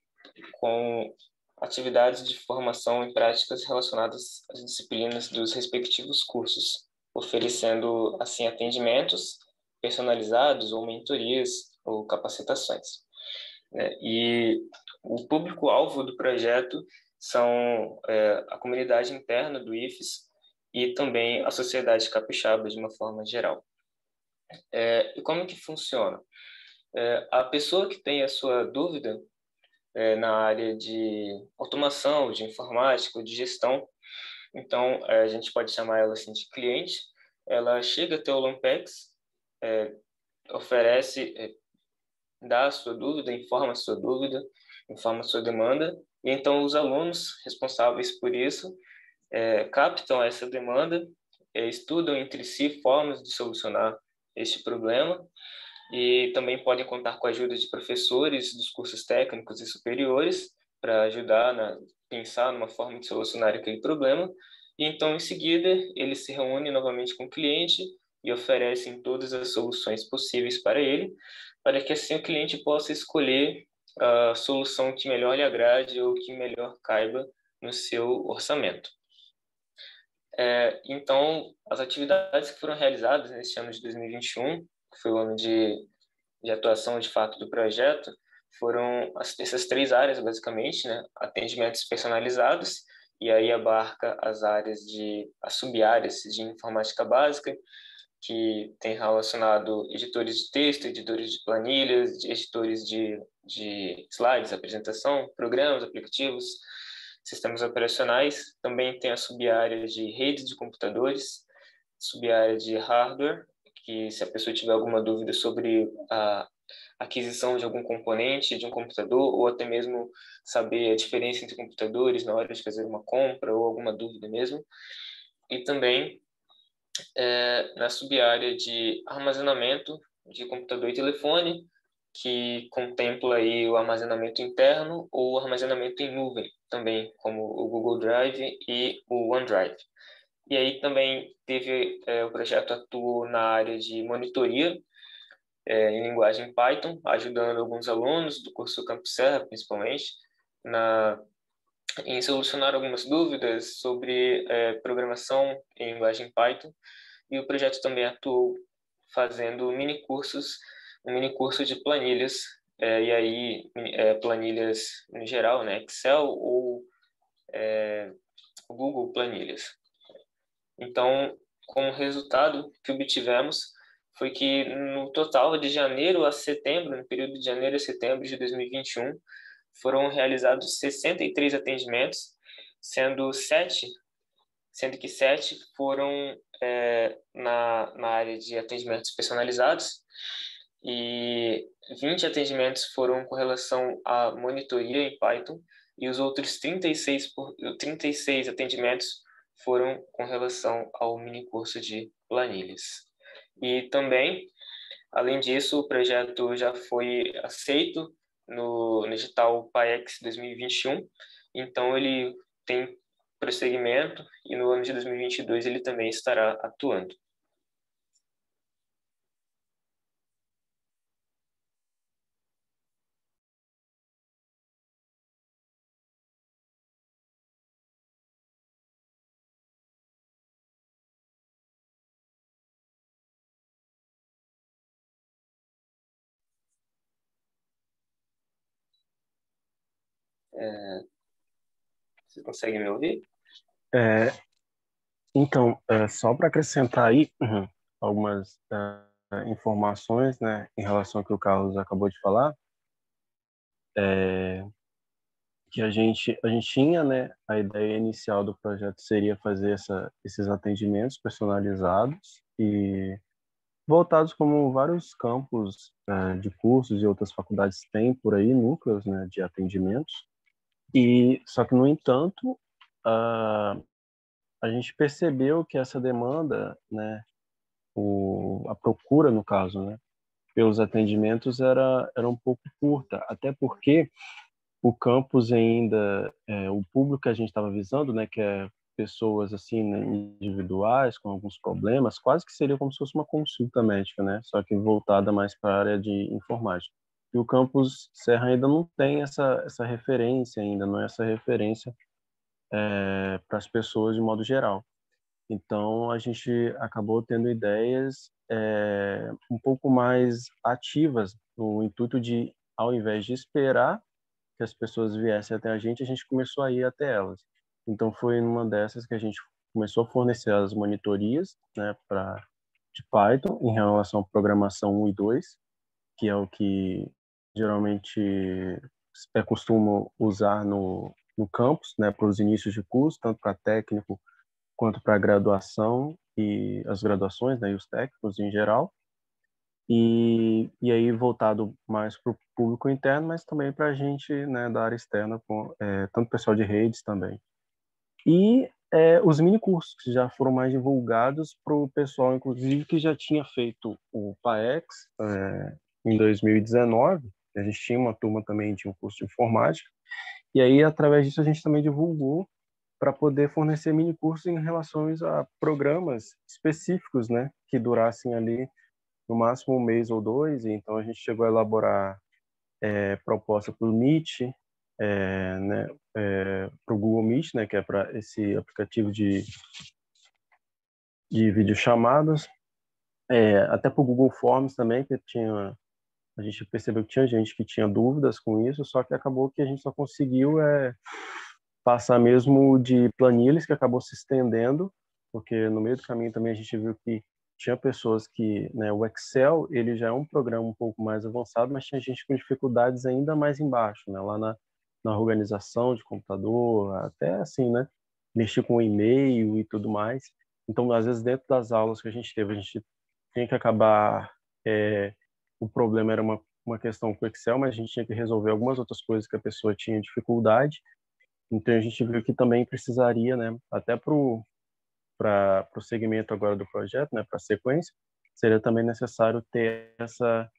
com atividades de formação e práticas relacionadas às disciplinas dos respectivos cursos, oferecendo assim atendimentos personalizados ou mentorias ou capacitações. Né? E o público-alvo do projeto são é, a comunidade interna do IFES e também a sociedade capixaba de uma forma geral. É, e como que funciona? É, a pessoa que tem a sua dúvida é, na área de automação, de informática, de gestão, então é, a gente pode chamar ela assim de cliente, ela chega até o Lampex, é, oferece, é, dá a sua dúvida, informa a sua dúvida, informa a sua demanda, e então os alunos responsáveis por isso é, captam essa demanda, é, estudam entre si formas de solucionar este problema e também podem contar com a ajuda de professores dos cursos técnicos e superiores para ajudar a pensar numa forma de solucionar aquele problema. E então, em seguida, eles se reúnem novamente com o cliente e oferecem todas as soluções possíveis para ele, para que assim o cliente possa escolher a solução que melhor lhe agrade ou que melhor caiba no seu orçamento. É, então, as atividades que foram realizadas neste ano de 2021, que foi o ano de, de atuação de fato do projeto, foram as, essas três áreas, basicamente, né? atendimentos personalizados, e aí abarca as áreas de, as sub-áreas de informática básica, que tem relacionado editores de texto, editores de planilhas, editores de, de slides, apresentação, programas, aplicativos, sistemas operacionais. Também tem a sub-área de redes de computadores, sub-área de hardware, que se a pessoa tiver alguma dúvida sobre a aquisição de algum componente de um computador ou até mesmo saber a diferença entre computadores na hora de fazer uma compra ou alguma dúvida mesmo. E também é, na sub-área de armazenamento de computador e telefone, que contempla aí o armazenamento interno ou armazenamento em nuvem, também como o Google Drive e o OneDrive. E aí também teve é, o projeto atuou na área de monitoria é, em linguagem Python, ajudando alguns alunos do curso Campus Serra, principalmente, na em solucionar algumas dúvidas sobre é, programação em linguagem Python. E o projeto também atuou fazendo mini cursos um mini curso de planilhas, é, e aí é, planilhas em geral, né, Excel ou é, Google Planilhas. Então, como resultado que obtivemos foi que no total de janeiro a setembro, no período de janeiro a setembro de 2021, foram realizados 63 atendimentos, sendo sete, sendo que sete foram é, na, na área de atendimentos personalizados e 20 atendimentos foram com relação à monitoria em Python e os outros 36, por, 36 atendimentos foram com relação ao mini curso de planilhas. E também, além disso, o projeto já foi aceito no, no edital PAEX 2021, então ele tem prosseguimento e no ano de 2022 ele também estará atuando. É... Você consegue me ouvir? É, então, é, só para acrescentar aí uhum, algumas uh, informações né, em relação ao que o Carlos acabou de falar, é, que a gente, a gente tinha né, a ideia inicial do projeto seria fazer essa, esses atendimentos personalizados e voltados como vários campos uh, de cursos e outras faculdades têm por aí, núcleos né, de atendimentos. E só que no entanto, uh, a gente percebeu que essa demanda, né, o, a procura no caso, né, pelos atendimentos era era um pouco curta, até porque o campus ainda, é, o público que a gente estava visando, né, que é pessoas assim né, individuais com alguns problemas, quase que seria como se fosse uma consulta médica, né? Só que voltada mais para a área de informática. E o campus Serra ainda não tem essa essa referência ainda, não é essa referência é, para as pessoas de modo geral. Então a gente acabou tendo ideias é, um pouco mais ativas no intuito de, ao invés de esperar que as pessoas viessem até a gente, a gente começou a ir até elas. Então foi numa dessas que a gente começou a fornecer as monitorias, né, para de Python em relação à programação 1 e 2, que é o que geralmente é costume usar no, no campus, né, para os inícios de curso, tanto para técnico quanto para graduação e as graduações, né, e os técnicos em geral. E, e aí voltado mais para o público interno, mas também para a gente né, da área externa, com, é, tanto pessoal de redes também. E é, os mini cursos que já foram mais divulgados para o pessoal, inclusive, que já tinha feito o PAEX é, em 2019. A gente tinha uma turma também de um curso de informática. E aí, através disso, a gente também divulgou para poder fornecer mini cursos em relação a programas específicos, né, que durassem ali no máximo um mês ou dois. Então, a gente chegou a elaborar é, proposta para o Meet, é, né, é, para o Google Meet, né, que é para esse aplicativo de, de videochamadas, é, até para o Google Forms também, que tinha a gente percebeu que tinha gente que tinha dúvidas com isso, só que acabou que a gente só conseguiu é, passar mesmo de planilhas, que acabou se estendendo, porque no meio do caminho também a gente viu que tinha pessoas que, né, o Excel, ele já é um programa um pouco mais avançado, mas tinha gente com dificuldades ainda mais embaixo, né, lá na, na organização de computador, até assim, né, mexer com e-mail e tudo mais. Então, às vezes, dentro das aulas que a gente teve, a gente tinha que acabar, é, o problema era uma, uma questão com o Excel, mas a gente tinha que resolver algumas outras coisas que a pessoa tinha dificuldade. Então, a gente viu que também precisaria, né, até para o segmento agora do projeto, né, para a sequência, seria também necessário ter essa,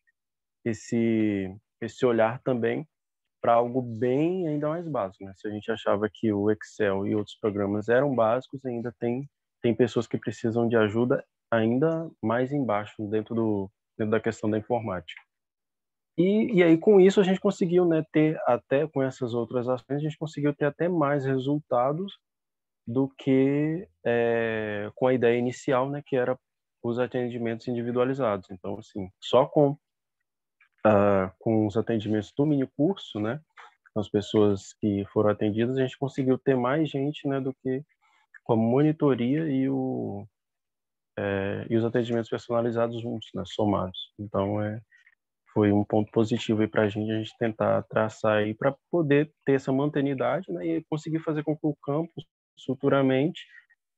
esse, esse olhar também para algo bem ainda mais básico. Né? Se a gente achava que o Excel e outros programas eram básicos, ainda tem, tem pessoas que precisam de ajuda ainda mais embaixo, dentro, do, dentro da questão da informática. E, e aí, com isso, a gente conseguiu né, ter, até com essas outras ações, a gente conseguiu ter até mais resultados do que é, com a ideia inicial, né, que era os atendimentos individualizados. Então, assim, só com uh, com os atendimentos do mini curso, né, as pessoas que foram atendidas, a gente conseguiu ter mais gente, né, do que com a monitoria e o é, e os atendimentos personalizados juntos, né, somados. Então, é, foi um ponto positivo para a gente, a gente tentar traçar aí para poder ter essa mantenidade né, e conseguir fazer com que o campus futuramente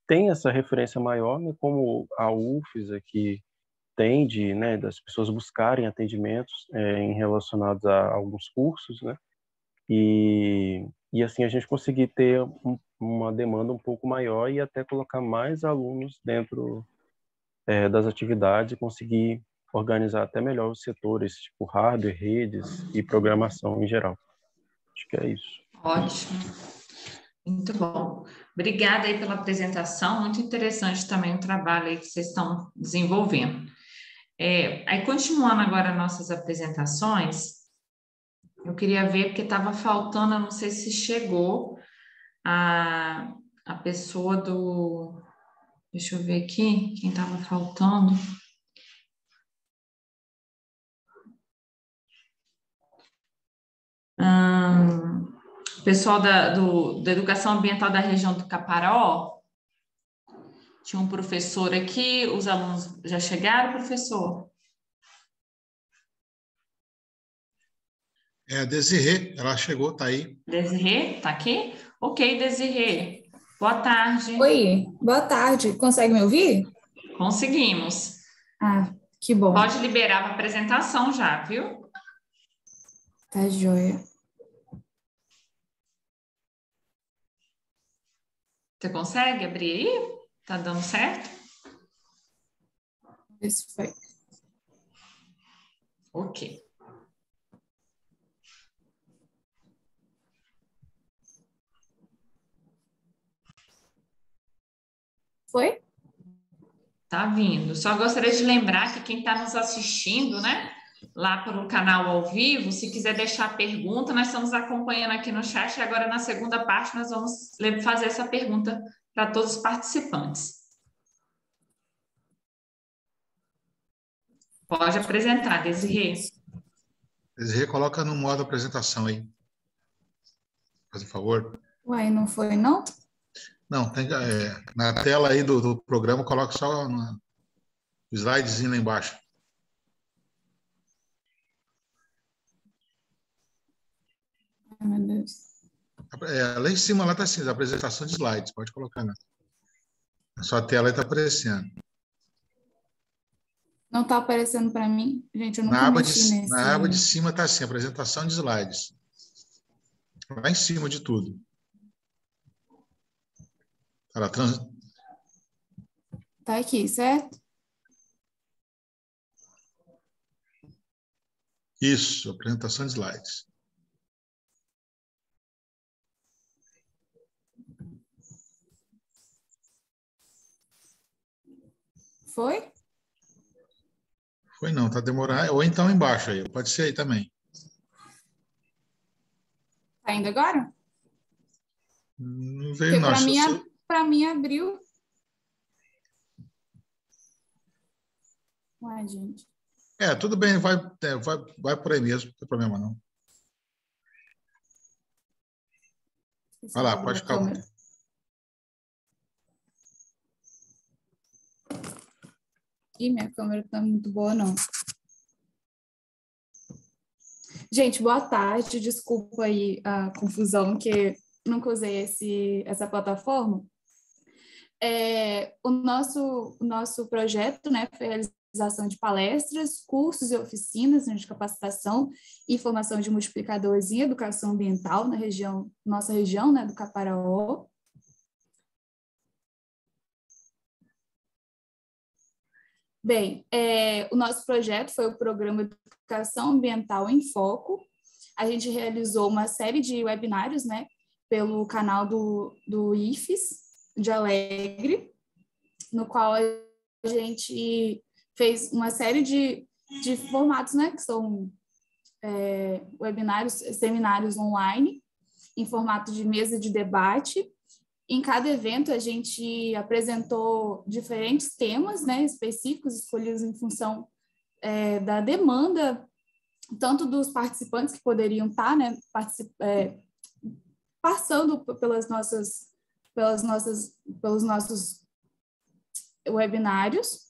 tenha essa referência maior, né, como a UFES aqui tende, né, das pessoas buscarem atendimentos é, em relacionados a alguns cursos, né, e, e assim a gente conseguir ter um, uma demanda um pouco maior e até colocar mais alunos dentro é, das atividades e conseguir organizar até melhor os setores, tipo hardware, redes e programação em geral. Acho que é isso. Ótimo. Muito bom. Obrigada aí pela apresentação, muito interessante também o trabalho aí que vocês estão desenvolvendo. É, aí, continuando agora nossas apresentações, eu queria ver, porque estava faltando, eu não sei se chegou a, a pessoa do. Deixa eu ver aqui, quem estava faltando. Hum, pessoal da, do, da Educação Ambiental da região do Caparó, tinha um professor aqui, os alunos já chegaram, professor? É a Desirê, ela chegou, tá aí. Desirê, tá aqui? Ok, Desirê. Boa tarde. Oi, boa tarde. Consegue me ouvir? Conseguimos. Ah, que bom. Pode liberar a apresentação já, viu? Tá joia. Você consegue abrir aí? Tá dando certo? Isso foi. Ok. Foi? Tá vindo. Só gostaria de lembrar que quem está nos assistindo, né, lá pelo canal ao vivo, se quiser deixar pergunta, nós estamos acompanhando aqui no chat e agora na segunda parte nós vamos fazer essa pergunta para todos os participantes. Pode apresentar, Desirê. Desirê, coloca no modo apresentação aí. Faz um favor. Uai, não foi, não? Não, tem, é, na tela aí do, do programa, coloca só o slidezinho lá embaixo. Ai, meu Deus. É, lá em cima, lá está assim, apresentação de slides, pode colocar, né? A sua tela está aparecendo. Não está aparecendo para mim. Gente, eu na aba de, nesse. Na aba de cima está assim, apresentação de slides. Lá em cima de tudo. Ela trans... Tá aqui, certo? Isso, apresentação de slides. Foi? Foi não, tá demorando. Ou então embaixo aí, pode ser aí também. Tá indo agora? Não Porque veio não. para só- para mim abriu. Uai, gente. É, tudo bem, vai, é, vai, vai por aí mesmo, não tem problema não. Vai lá, de pode ficar. Ih, minha câmera tá muito boa, não. Gente, boa tarde. Desculpa aí a confusão, que nunca usei esse, essa plataforma. É, o, nosso, o nosso projeto né, foi a realização de palestras, cursos e oficinas né, de capacitação e formação de multiplicadores em educação ambiental na região, nossa região, né, do Caparaó. Bem, é, o nosso projeto foi o programa Educação Ambiental em Foco. A gente realizou uma série de webinários, né, pelo canal do, do IFES, de Alegre, no qual a gente fez uma série de, de formatos, né, que são é, webinários, seminários online, em formato de mesa de debate. Em cada evento, a gente apresentou diferentes temas né, específicos, escolhidos em função é, da demanda, tanto dos participantes que poderiam estar né, particip, é, passando pelas nossas, pelas nossas, pelos nossos webinários.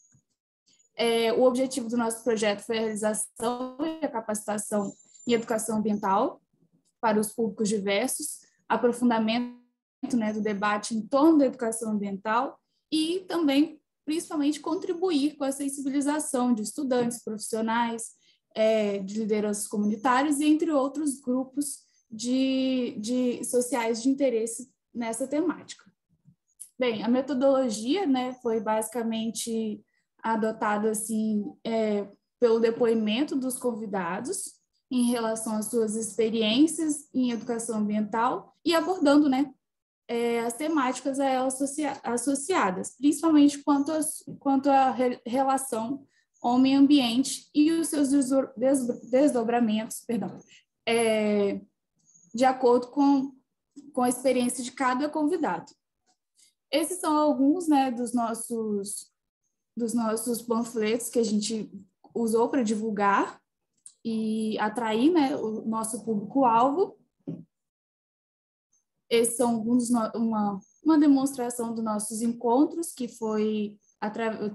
É, o objetivo do nosso projeto foi a realização e a capacitação em educação ambiental para os públicos diversos, aprofundamento né, do debate em torno da educação ambiental e também, principalmente, contribuir com a sensibilização de estudantes, profissionais, é, de lideranças comunitárias e entre outros grupos de, de sociais de interesse nessa temática. Bem, a metodologia né, foi basicamente adotada assim, é, pelo depoimento dos convidados em relação às suas experiências em educação ambiental e abordando né, é, as temáticas a elas associa associadas, principalmente quanto, a, quanto à re relação homem-ambiente e os seus desdobramentos, perdão, é, de acordo com, com a experiência de cada convidado. Esses são alguns né, dos, nossos, dos nossos panfletos que a gente usou para divulgar e atrair né, o nosso público-alvo. Esses são alguns, uma, uma demonstração dos nossos encontros, que foi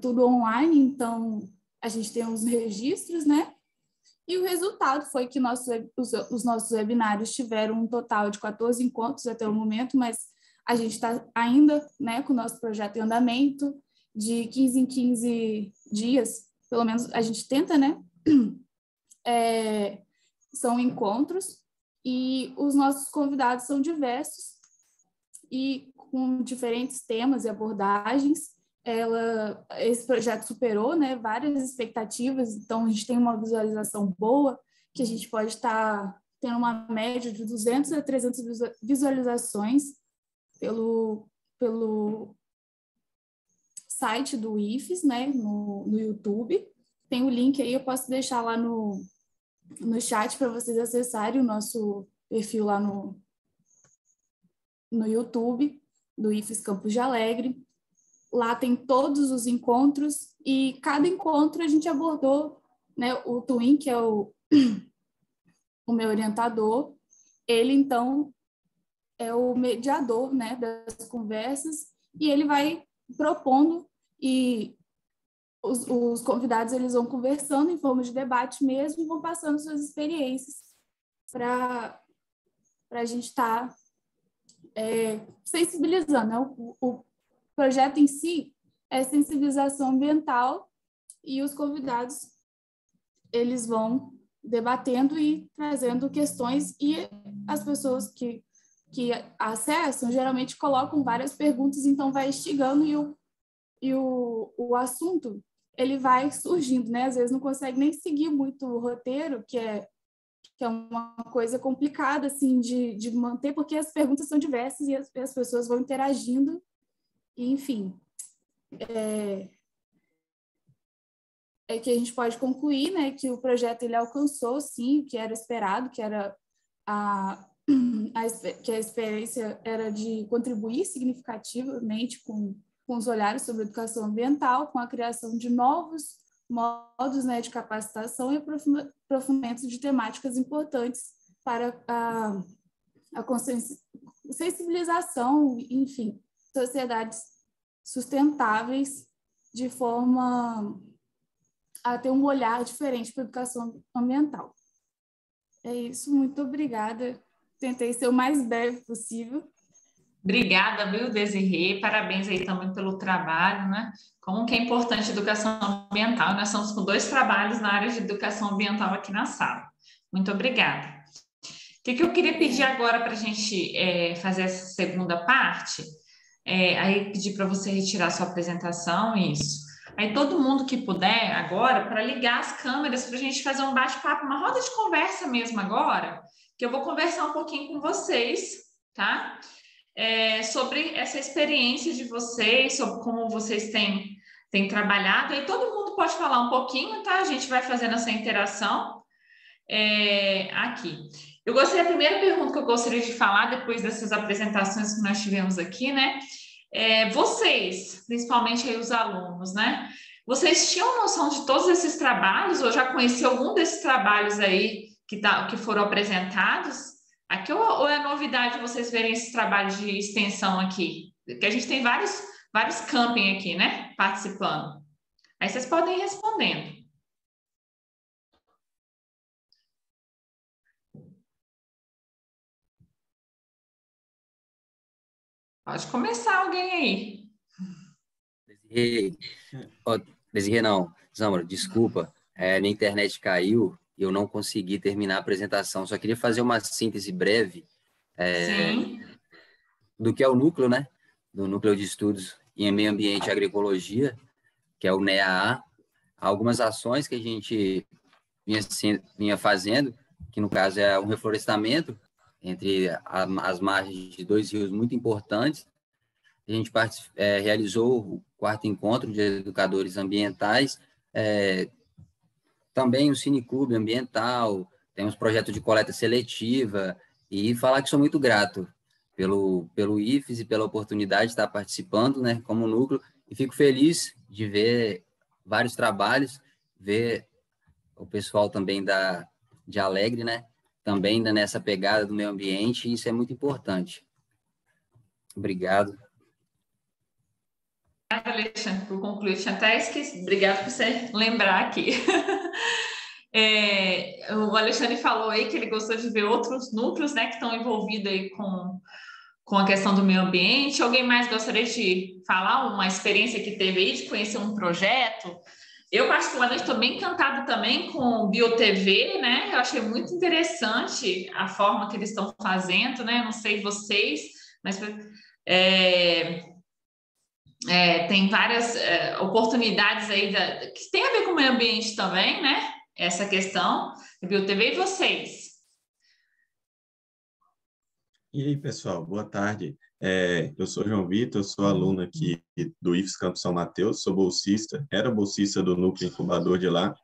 tudo online, então a gente tem os registros, né? E o resultado foi que nossos, os, os nossos webinários tiveram um total de 14 encontros até o momento, mas a gente está ainda né, com o nosso projeto em andamento, de 15 em 15 dias, pelo menos a gente tenta, né? É, são encontros e os nossos convidados são diversos e com diferentes temas e abordagens. Ela, esse projeto superou né, várias expectativas, então a gente tem uma visualização boa, que a gente pode estar tendo uma média de 200 a 300 visualizações pelo, pelo, site do IFES, né, no, no YouTube. Tem o link aí, eu posso deixar lá no, no chat para vocês acessarem o nosso perfil lá no, no YouTube do IFES Campos de Alegre. Lá tem todos os encontros e cada encontro a gente abordou, né, o Twin, que é o, o meu orientador, ele então é o mediador, né, das conversas e ele vai propondo e os, os, convidados eles vão conversando em forma de debate mesmo e vão passando suas experiências para a gente estar tá, é, sensibilizando. Né? O, o projeto em si é sensibilização ambiental e os convidados eles vão debatendo e trazendo questões e as pessoas que que acessam geralmente colocam várias perguntas, então vai instigando e o, e o, o assunto ele vai surgindo, né? Às vezes não consegue nem seguir muito o roteiro, que é, que é uma coisa complicada, assim, de, de manter, porque as perguntas são diversas e as, as pessoas vão interagindo, enfim. É, é que a gente pode concluir, né, que o projeto ele alcançou, sim, o que era esperado, que era a, a, que a experiência era de contribuir significativamente com, com os olhares sobre educação ambiental, com a criação de novos modos né, de capacitação e aprofundamento de temáticas importantes para a, a sensibilização, enfim, sociedades sustentáveis de forma a ter um olhar diferente para a educação ambiental. É isso, muito obrigada Tentei ser o mais breve possível. Obrigada, viu, Desirê? Parabéns aí também pelo trabalho, né? Como que é importante a educação ambiental. Nós estamos com dois trabalhos na área de educação ambiental aqui na sala. Muito obrigada. O que, que eu queria pedir agora para a gente é, fazer essa segunda parte? É, aí pedir para você retirar sua apresentação, isso. Aí todo mundo que puder agora, para ligar as câmeras para a gente fazer um bate-papo, uma roda de conversa mesmo agora, que eu vou conversar um pouquinho com vocês, tá? É, sobre essa experiência de vocês, sobre como vocês têm, têm trabalhado. E todo mundo pode falar um pouquinho, tá? A gente vai fazendo essa interação é, aqui. Eu gostaria, a primeira pergunta que eu gostaria de falar, depois dessas apresentações que nós tivemos aqui, né? É, vocês, principalmente aí os alunos, né? Vocês tinham noção de todos esses trabalhos, ou já conheciam algum desses trabalhos aí que, tá, que foram apresentados aqui, ou, ou é novidade vocês verem esses trabalhos de extensão aqui? Que a gente tem vários, vários camping aqui, né? Participando. Aí vocês podem ir respondendo. Pode começar alguém aí. Desirê, oh, Desirê não, Zambra, desculpa, é, minha internet caiu, eu não consegui terminar a apresentação. Só queria fazer uma síntese breve é, do que é o núcleo, né? Do Núcleo de Estudos em Meio Ambiente e Agroecologia, que é o NEAA. Algumas ações que a gente vinha, vinha fazendo, que no caso é um reflorestamento entre a, as margens de dois rios muito importantes. A gente é, realizou o quarto encontro de educadores ambientais, é, também o Cineclube Ambiental, temos projeto de coleta seletiva, e falar que sou muito grato pelo, pelo IFES e pela oportunidade de estar participando, né, como núcleo, e fico feliz de ver vários trabalhos, ver o pessoal também da, de Alegre, né, também nessa pegada do meio ambiente, e isso é muito importante. Obrigado. Obrigada, Alexandre, por concluir. Tinha até esquecido. Obrigada por você lembrar aqui. É, o Alexandre falou aí que ele gostou de ver outros núcleos né, que estão envolvidos aí com, com a questão do meio ambiente. Alguém mais gostaria de falar uma experiência que teve aí, de conhecer um projeto? Eu, particularmente, estou bem encantada também com o BioTV, né? Eu achei muito interessante a forma que eles estão fazendo, né? Não sei vocês, mas é, é, tem várias é, oportunidades aí da, que tem a ver com o meio ambiente também, né? Essa questão do BioTV e vocês. E aí, pessoal, boa tarde. É, eu sou João Vitor, sou aluno aqui do IFES Campo São Mateus, sou bolsista, era bolsista do núcleo incubador de lá,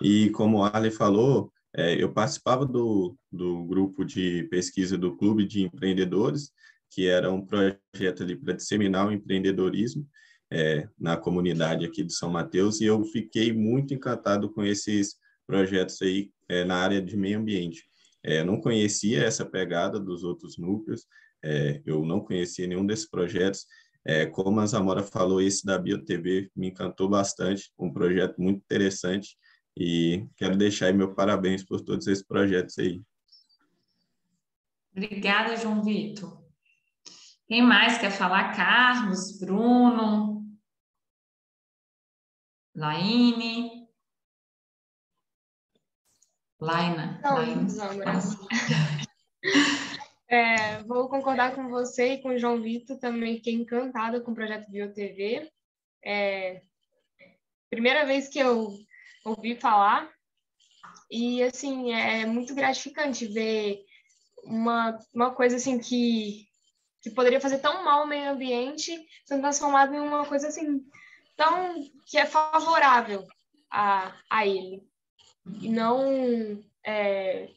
e como o Arley falou, é, eu participava do, do grupo de pesquisa do Clube de Empreendedores, que era um projeto ali para disseminar o empreendedorismo é, na comunidade aqui de São Mateus, e eu fiquei muito encantado com esses projetos aí é, na área de meio ambiente. É, não conhecia essa pegada dos outros núcleos, é, eu não conhecia nenhum desses projetos. É, como a Zamora falou, esse da BioTV me encantou bastante, um projeto muito interessante, e quero deixar meu parabéns por todos esses projetos aí. Obrigada, João Vitor. Quem mais quer falar? Carlos, Bruno, Laine. Laina. Não, Laina. É, vou concordar com você e com o João Vitor, também fiquei encantada com o projeto BioTV. É, primeira vez que eu ouvi falar, e assim, é muito gratificante ver uma, uma coisa assim que, que poderia fazer tão mal ao meio ambiente sendo transformado em uma coisa assim tão que é favorável a, a ele não é,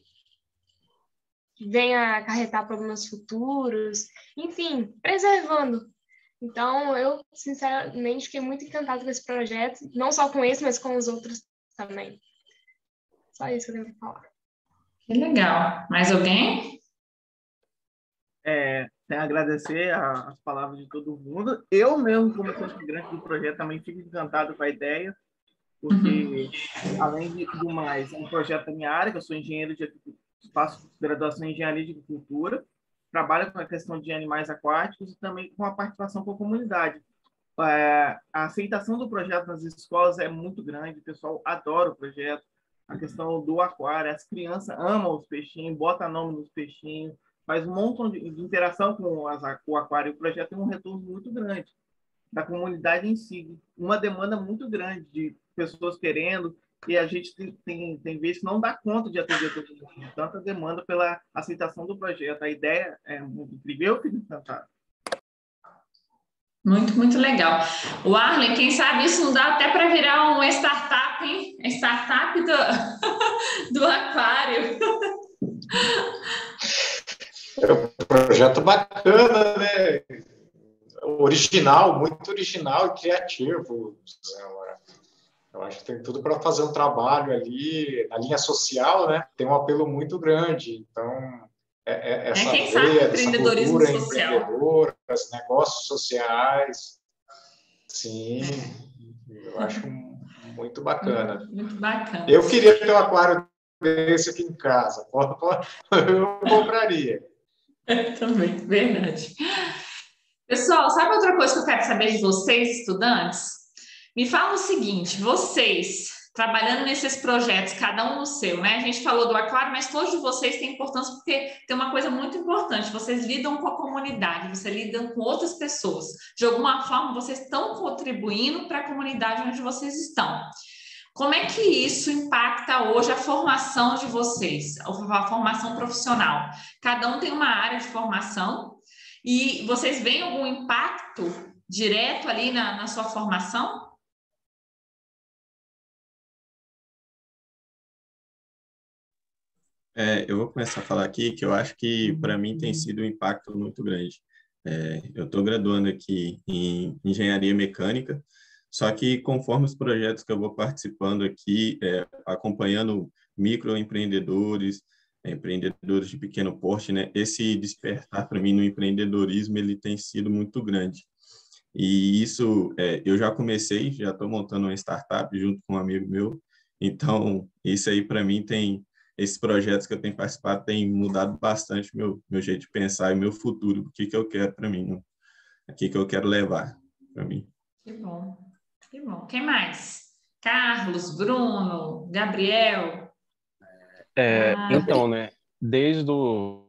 venha acarretar problemas futuros, enfim, preservando. Então, eu, sinceramente, fiquei muito encantada com esse projeto, não só com esse, mas com os outros também. Só isso que eu tenho que falar. Que legal. Mais alguém? É, tenho a agradecer a, as palavras de todo mundo. Eu mesmo, como sou integrante do projeto, também fico encantado com a ideia, porque, uhum. além de tudo mais, é um projeto da minha área, que eu sou engenheiro de faço graduação em engenharia de agricultura, trabalho com a questão de animais aquáticos e também com a participação com a comunidade. É, a aceitação do projeto nas escolas é muito grande, o pessoal adora o projeto. A questão do aquário, as crianças amam os peixinhos, bota nome nos peixinhos, faz um montão de, de interação com as, o aquário. O projeto tem um retorno muito grande da comunidade em si, uma demanda muito grande de pessoas querendo, e a gente tem, tem, tem vezes que não dá conta de atender todo mundo, tanta demanda pela aceitação do projeto. A ideia é muito incrível, eu fico encantado. Muito, muito legal. O Arlen, quem sabe isso não dá até para virar um startup, hein? Startup do, do aquário. É um projeto bacana, né? Original, muito original e criativo. Eu acho que tem tudo para fazer um trabalho ali na linha social, né? Tem um apelo muito grande. Então, é, é, essa é, veia, essa cultura empreendedora, os negócios sociais, sim, eu acho muito bacana. Muito bacana. Eu queria ter um aquário desse aqui em casa. Eu compraria. Eu também, verdade. Pessoal, sabe outra coisa que eu quero saber de vocês, estudantes? Me fala o seguinte, vocês trabalhando nesses projetos, cada um no seu, né? A gente falou do aquário, mas todos de vocês têm importância porque tem uma coisa muito importante, vocês lidam com a comunidade, vocês lidam com outras pessoas. De alguma forma, vocês estão contribuindo para a comunidade onde vocês estão. Como é que isso impacta hoje a formação de vocês, a formação profissional? Cada um tem uma área de formação e vocês veem algum impacto direto ali na, na sua formação? É, eu vou começar a falar aqui que eu acho que para mim tem sido um impacto muito grande. É, eu estou graduando aqui em engenharia mecânica, só que conforme os projetos que eu vou participando aqui, é, acompanhando microempreendedores, é, empreendedores de pequeno porte, né? Esse despertar para mim no empreendedorismo ele tem sido muito grande. E isso, é, eu já comecei, já estou montando uma startup junto com um amigo meu. Então, isso aí para mim tem esses projetos que eu tenho participado têm mudado bastante meu meu jeito de pensar e meu futuro, o que que eu quero para mim, o que que eu quero levar para mim. Que bom, que bom. Quem mais? Carlos, Bruno, Gabriel. É, ah, então, né? Desde o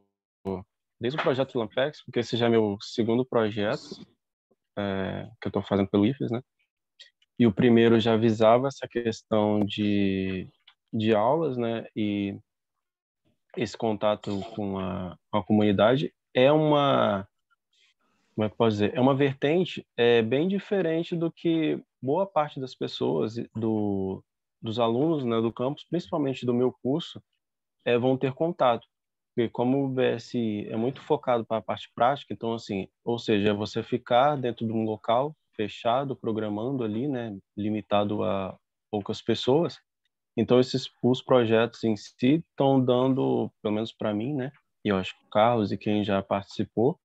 desde o projeto Lampex, porque esse já é meu segundo projeto é, que eu estou fazendo pelo IFES, né? E o primeiro já visava essa questão de de aulas, né, e esse contato com a, com a comunidade, é uma como é que posso dizer? É uma vertente é, bem diferente do que boa parte das pessoas, do, dos alunos né, do campus, principalmente do meu curso, é, vão ter contato. Porque como o BS é muito focado para a parte prática, então, assim, ou seja, é você ficar dentro de um local fechado, programando ali, né, limitado a poucas pessoas, então, esses os projetos em si estão dando, pelo menos para mim, né? E eu acho que o Carlos e quem já participou,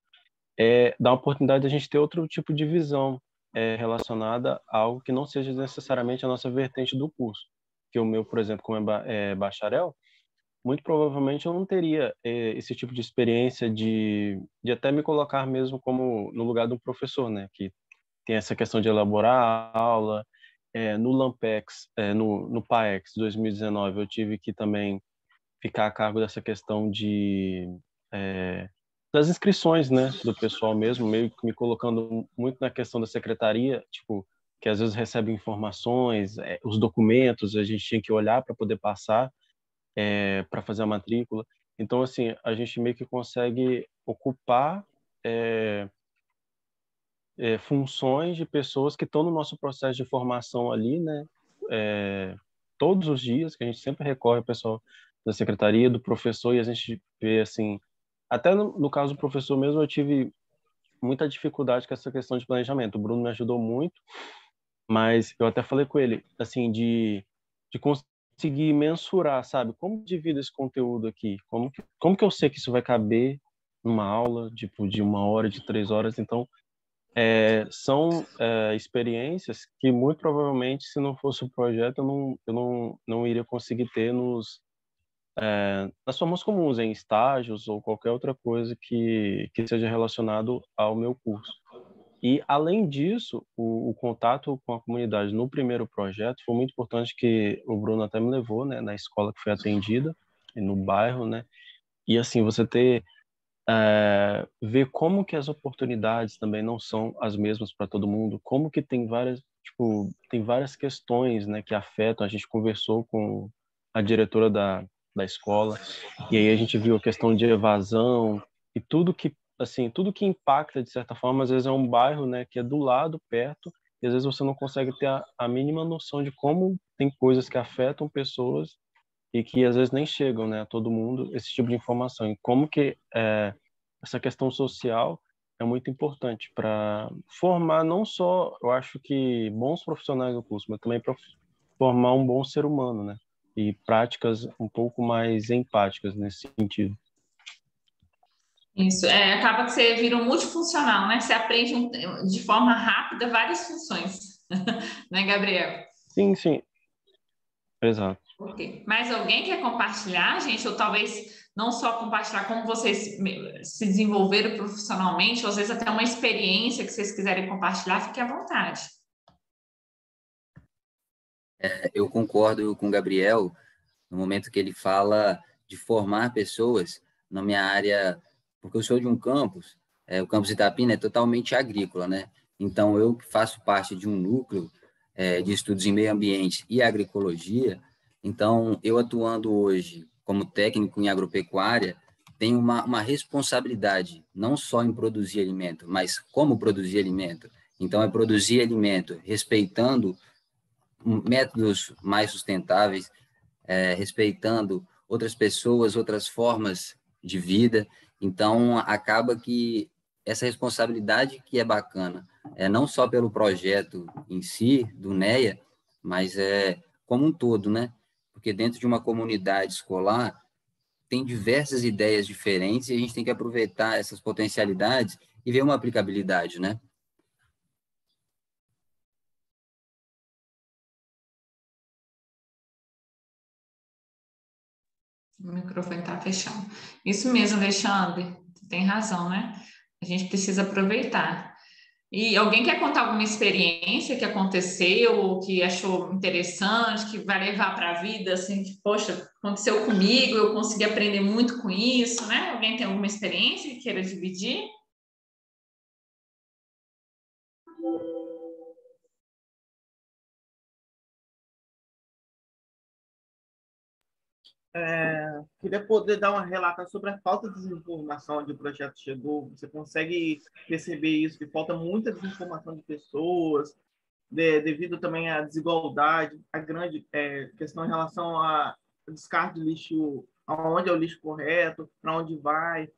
é dar a oportunidade de a gente ter outro tipo de visão é, relacionada a algo que não seja necessariamente a nossa vertente do curso. Que o meu, por exemplo, como é, é bacharel, muito provavelmente eu não teria é, esse tipo de experiência de, de até me colocar mesmo como no lugar de um professor, né? Que tem essa questão de elaborar a aula. É, no Lampex, é, no, no PAEX 2019, eu tive que também ficar a cargo dessa questão de é, das inscrições, né, do pessoal mesmo, meio que me colocando muito na questão da secretaria, tipo, que às vezes recebe informações, é, os documentos, a gente tinha que olhar para poder passar é, para fazer a matrícula. Então, assim, a gente meio que consegue ocupar é, funções de pessoas que estão no nosso processo de formação ali, né? É, todos os dias, que a gente sempre recorre ao pessoal da secretaria, do professor, e a gente vê, assim, até no, no, caso do professor mesmo, eu tive muita dificuldade com essa questão de planejamento. O Bruno me ajudou muito, mas eu até falei com ele, assim, de, de conseguir mensurar, sabe? Como divido esse conteúdo aqui? Como que, como que eu sei que isso vai caber numa aula, tipo, de uma hora, de três horas? Então, é, são é, experiências que muito provavelmente, se não fosse o projeto, eu não, eu não, não iria conseguir ter nos, é, nas formas comuns, em estágios ou qualquer outra coisa que, que seja relacionado ao meu curso. E, além disso, o, o, contato com a comunidade no primeiro projeto foi muito importante que o Bruno até me levou, né, na escola que foi atendida, no bairro, né, e, assim, você ter, é, ver como que as oportunidades também não são as mesmas para todo mundo, como que tem várias, tipo, tem várias questões, né, que afetam, a gente conversou com a diretora da, da escola. E aí a gente viu a questão de evasão e tudo que assim, tudo que impacta de certa forma, às vezes é um bairro, né, que é do lado, perto, e às vezes você não consegue ter a, a mínima noção de como tem coisas que afetam pessoas e que às vezes nem chegam, né, a todo mundo esse tipo de informação. E como que é, essa questão social é muito importante para formar não só, eu acho que bons profissionais do curso, mas também para formar um bom ser humano, né? e práticas um pouco mais empáticas nesse sentido. Isso, é, acaba que você vira um multifuncional, né? Você aprende um, de forma rápida várias funções, né, Gabriel? Sim, sim. Exato. Okay. Mais alguém quer compartilhar, gente? Ou talvez não só compartilhar como vocês se desenvolveram profissionalmente, ou às vezes até uma experiência que vocês quiserem compartilhar, fique à vontade. É, eu concordo com o Gabriel no momento que ele fala de formar pessoas na minha área, porque eu sou de um campus, é, o campus Itapina é totalmente agrícola, né? Então, eu faço parte de um núcleo é, de estudos em meio ambiente e agroecologia, então, eu atuando hoje como técnico em agropecuária, tenho uma, uma responsabilidade, não só em produzir alimento, mas como produzir alimento. Então, é produzir alimento respeitando métodos mais sustentáveis, é, respeitando outras pessoas, outras formas de vida. Então, acaba que essa responsabilidade que é bacana, é não só pelo projeto em si, do NEA, mas é como um todo, né? Porque dentro de uma comunidade escolar, tem diversas ideias diferentes e a gente tem que aproveitar essas potencialidades e ver uma aplicabilidade, né? O microfone está fechado. Isso mesmo, Alexandre, tem razão, né? A gente precisa aproveitar. E alguém quer contar alguma experiência que aconteceu, que achou interessante, que vai levar para a vida, assim, que, poxa, aconteceu comigo, eu consegui aprender muito com isso, né? Alguém tem alguma experiência que queira dividir? É, queria poder dar uma relata sobre a falta de desinformação onde o projeto chegou. Você consegue perceber isso, que falta muita desinformação de pessoas, de, devido também à desigualdade, a grande é, questão em relação a descarte de lixo, aonde é o lixo correto, para onde vai.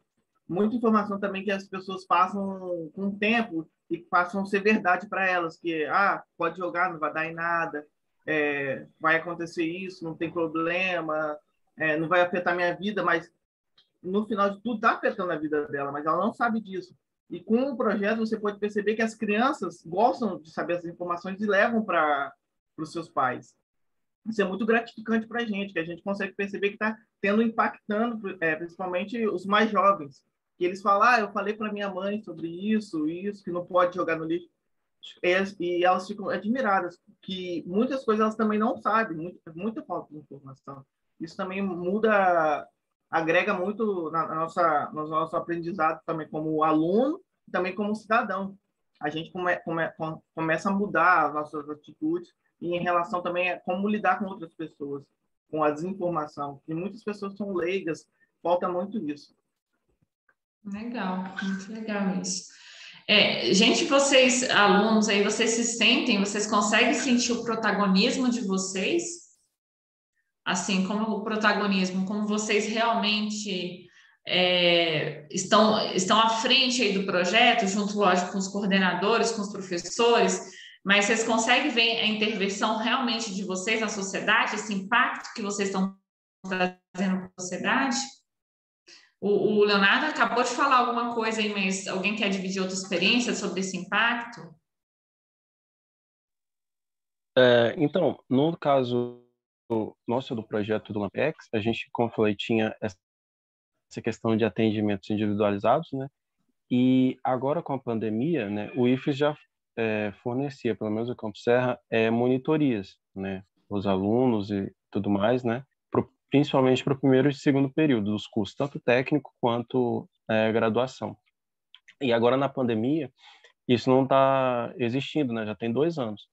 Muita informação também que as pessoas passam com o tempo e passam a ser verdade para elas, que ah, pode jogar, não vai dar em nada, é, vai acontecer isso, não tem problema, é, não vai afetar minha vida, mas no final de tudo está afetando a vida dela, mas ela não sabe disso. E com o projeto você pode perceber que as crianças gostam de saber essas informações e levam para os seus pais. Isso é muito gratificante para a gente, que a gente consegue perceber que está tendo impactando, é, principalmente os mais jovens, que eles falam, ah, eu falei para minha mãe sobre isso, isso, que não pode jogar no lixo. E elas ficam admiradas, que muitas coisas elas também não sabem, muita, muita falta de informação. Isso também muda, agrega muito na, nossa, no nosso aprendizado também como aluno, também como cidadão. A gente come, come, começa a mudar as nossas atitudes e em relação também a como lidar com outras pessoas, com a desinformação. E muitas pessoas são leigas, falta muito isso. Legal, muito legal isso. É, gente, vocês, alunos aí, vocês se sentem, vocês conseguem sentir o protagonismo de vocês? Assim, como o protagonismo, como vocês realmente é, estão, estão à frente aí do projeto, junto, lógico, com os coordenadores, com os professores, mas vocês conseguem ver a intervenção realmente de vocês na sociedade, esse impacto que vocês estão trazendo para a sociedade? O, o, Leonardo acabou de falar alguma coisa aí, mas alguém quer dividir outra experiência sobre esse impacto? É, então, no caso nosso do projeto do Lampex, a gente, como eu falei, tinha essa questão de atendimentos individualizados, né? E agora com a pandemia, né, o IFES já é, fornecia, pelo menos o Campo Serra, é, monitorias, né? Os alunos e tudo mais, né? principalmente para o primeiro e segundo período dos cursos, tanto técnico quanto é, graduação. E agora na pandemia, isso não está existindo, né? Já tem dois anos.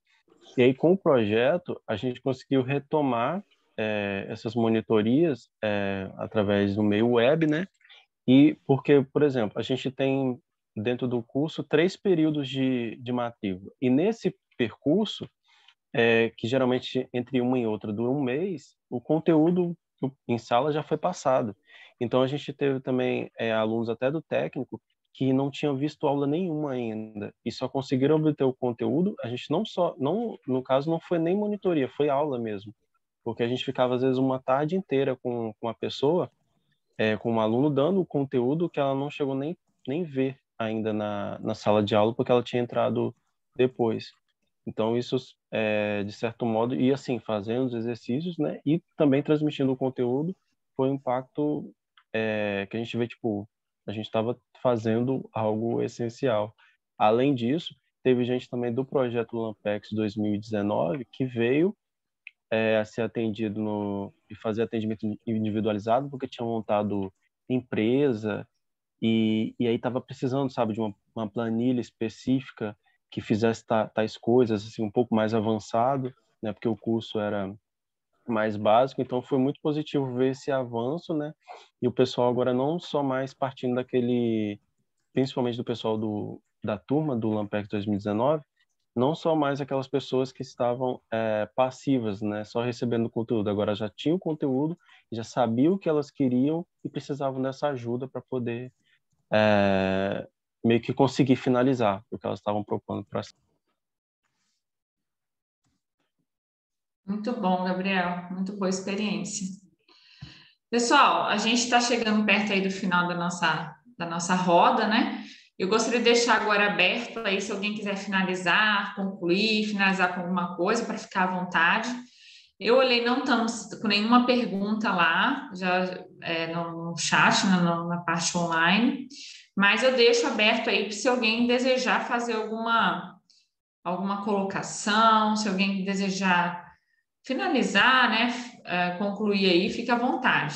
E aí com o projeto a gente conseguiu retomar é, essas monitorias é, através do meio web, né? E porque, por exemplo, a gente tem dentro do curso três períodos de, de matrícula. E nesse percurso, é, que geralmente entre uma e outra dura um mês, o conteúdo em sala já foi passado. Então a gente teve também é, alunos até do técnico que não tinham visto aula nenhuma ainda e só conseguiram obter o conteúdo. A gente não só, não, no caso não foi nem monitoria, foi aula mesmo, porque a gente ficava às vezes uma tarde inteira com, com uma pessoa, é, com um aluno dando o conteúdo que ela não chegou nem nem ver ainda na, na sala de aula porque ela tinha entrado depois. Então, isso, é, de certo modo, e assim, fazendo os exercícios, né, e também transmitindo o conteúdo, foi um impacto é, que a gente vê, tipo, a gente estava fazendo algo essencial. Além disso, teve gente também do projeto Lampex 2019 que veio é, a ser atendido no, e fazer atendimento individualizado, porque tinha montado empresa e, e aí estava precisando, sabe, de uma, uma planilha específica que fizesse tais coisas assim um pouco mais avançado, né? Porque o curso era mais básico, então foi muito positivo ver esse avanço, né? E o pessoal agora não só mais partindo daquele, principalmente do pessoal do da turma do Lampex 2019, não só mais aquelas pessoas que estavam é, passivas, né? Só recebendo conteúdo, agora já tinham conteúdo, já sabiam o que elas queriam e precisavam dessa ajuda para poder é, meio que conseguir finalizar o que elas estavam propondo para si. Muito bom, Gabriel. Muito boa experiência. Pessoal, a gente está chegando perto aí do final da nossa, da nossa roda, né? Eu gostaria de deixar agora aberto aí, se alguém quiser finalizar, concluir, finalizar com alguma coisa, para ficar à vontade. Eu olhei, não estamos com nenhuma pergunta lá, já é, no chat, na, na parte online. Mas eu deixo aberto aí se alguém desejar fazer alguma, alguma colocação, se alguém desejar finalizar, né, uh, concluir aí, fique à vontade.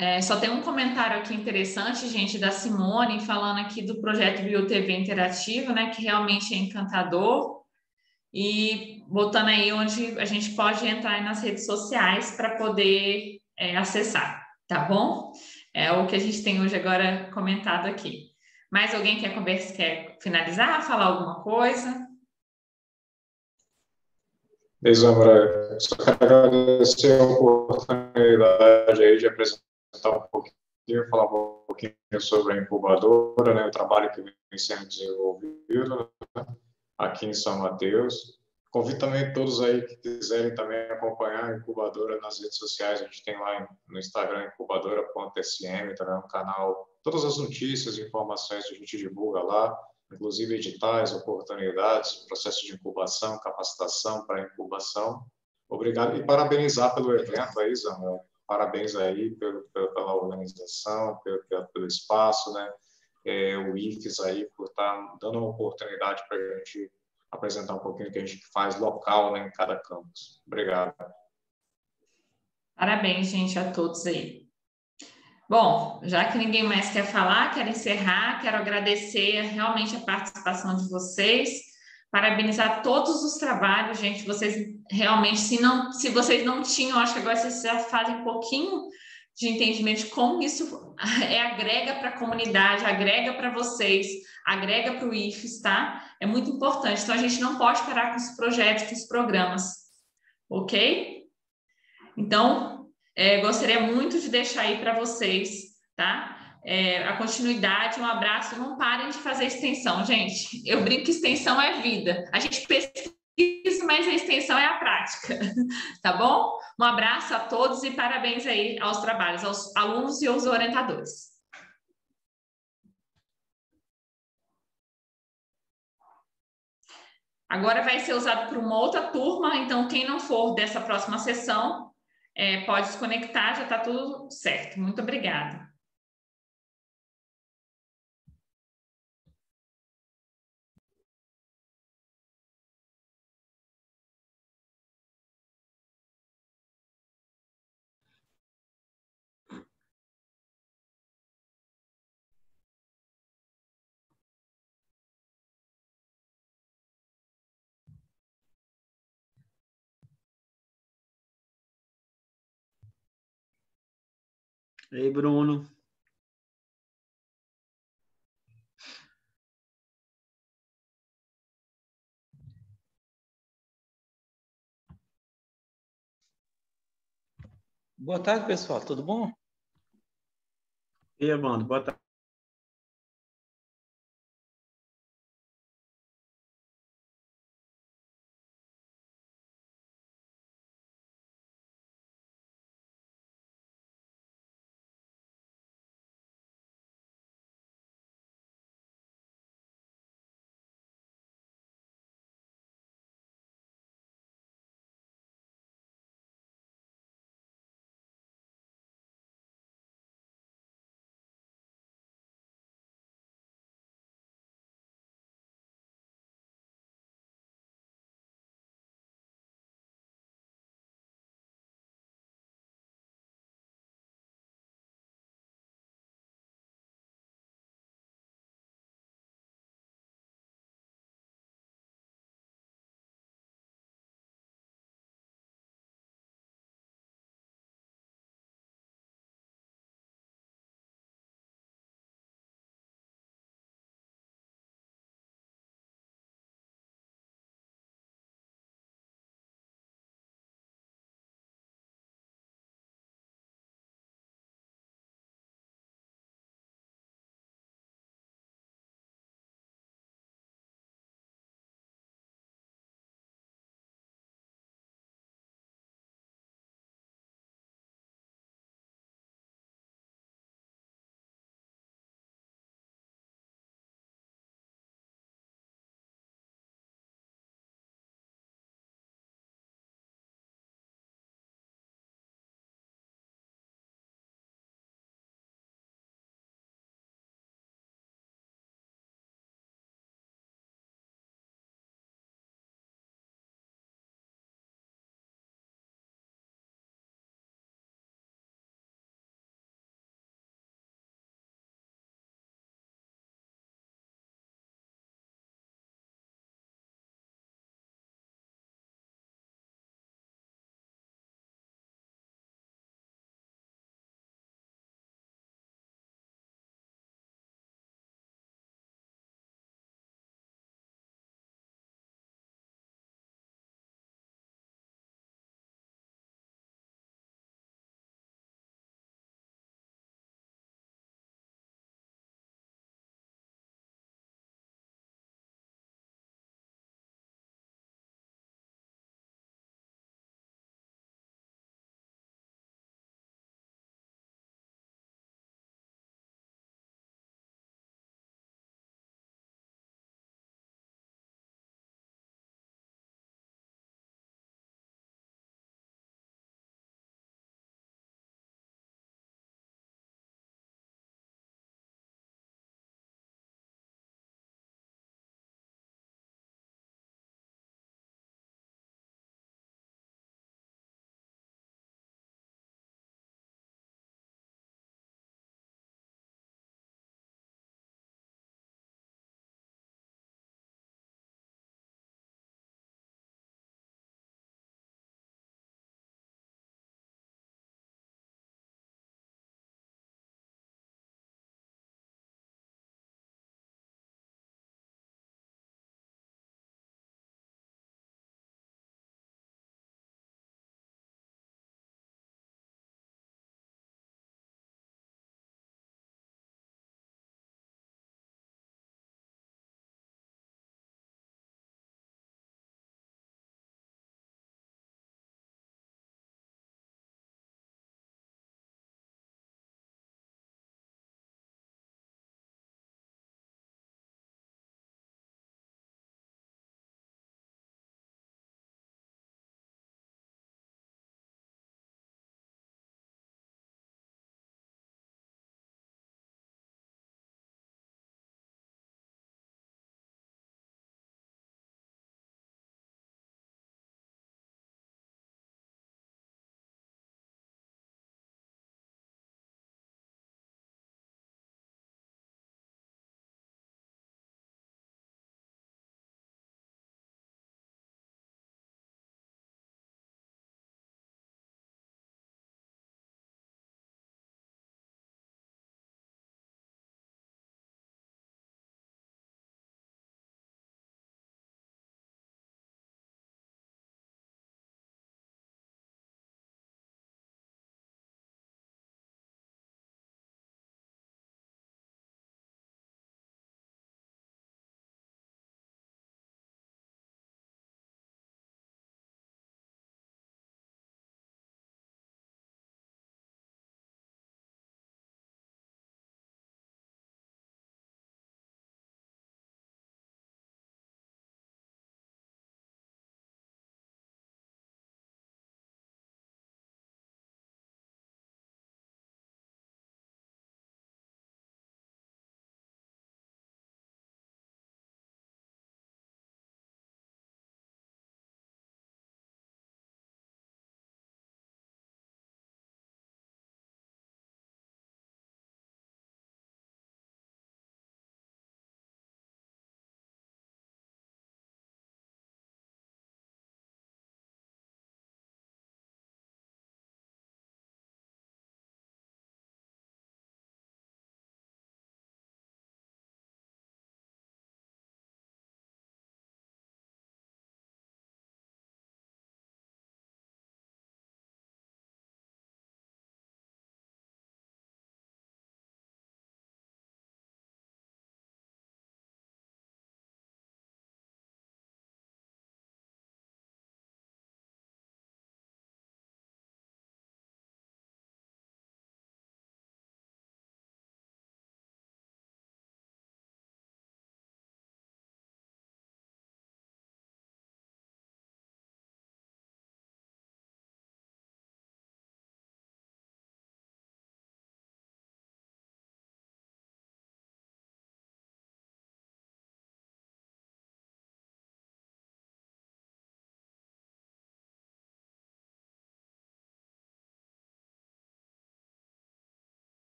É, só tem um comentário aqui interessante, gente, da Simone, falando aqui do projeto BioTV Interativo, né, que realmente é encantador. e botando aí onde a gente pode entrar nas redes sociais para poder é, acessar, tá bom? É o que a gente tem hoje agora comentado aqui. Mais alguém quer conversar, quer finalizar, falar alguma coisa? Desamara, só quero agradecer a oportunidade aí de apresentar um pouquinho, falar um pouquinho sobre a incubadora, né, o trabalho que vem sendo desenvolvido aqui em São Mateus. Convido também todos aí que quiserem também acompanhar a incubadora nas redes sociais. A gente tem lá no Instagram incubadora.sm, também é um canal. Todas as notícias e informações a gente divulga lá, inclusive editais, oportunidades, processo de incubação, capacitação para incubação. Obrigado e parabenizar pelo evento aí, Zama. Parabéns aí pelo, pela organização, pelo, pelo espaço, né? É, o IFES aí por estar tá dando uma oportunidade para a gente apresentar um pouquinho o que a gente faz local né, em cada campus. Obrigado. Parabéns, gente, a todos aí. Bom, já que ninguém mais quer falar, quero encerrar, quero agradecer realmente a participação de vocês, parabenizar todos os trabalhos, gente, vocês realmente, se não, se vocês não tinham, acho que agora vocês já fazem um pouquinho de entendimento de como isso é agrega para a comunidade, agrega para vocês, agrega para o IFES, tá? É muito importante. Então, a gente não pode parar com os projetos, com os programas, ok? Então, é, gostaria muito de deixar aí para vocês, tá? É, a continuidade, um abraço. Não parem de fazer extensão, gente. Eu brinco que extensão é vida. A gente pesquisa isso, mas a extensão é a prática, tá bom? Um abraço a todos e parabéns aí aos trabalhos, aos alunos e aos orientadores. Agora vai ser usado por uma outra turma, então quem não for dessa próxima sessão é, pode se conectar, já está tudo certo. Muito obrigada. Ei, Bruno. Boa tarde, pessoal. Tudo bom? E aí, mano? Boa tarde.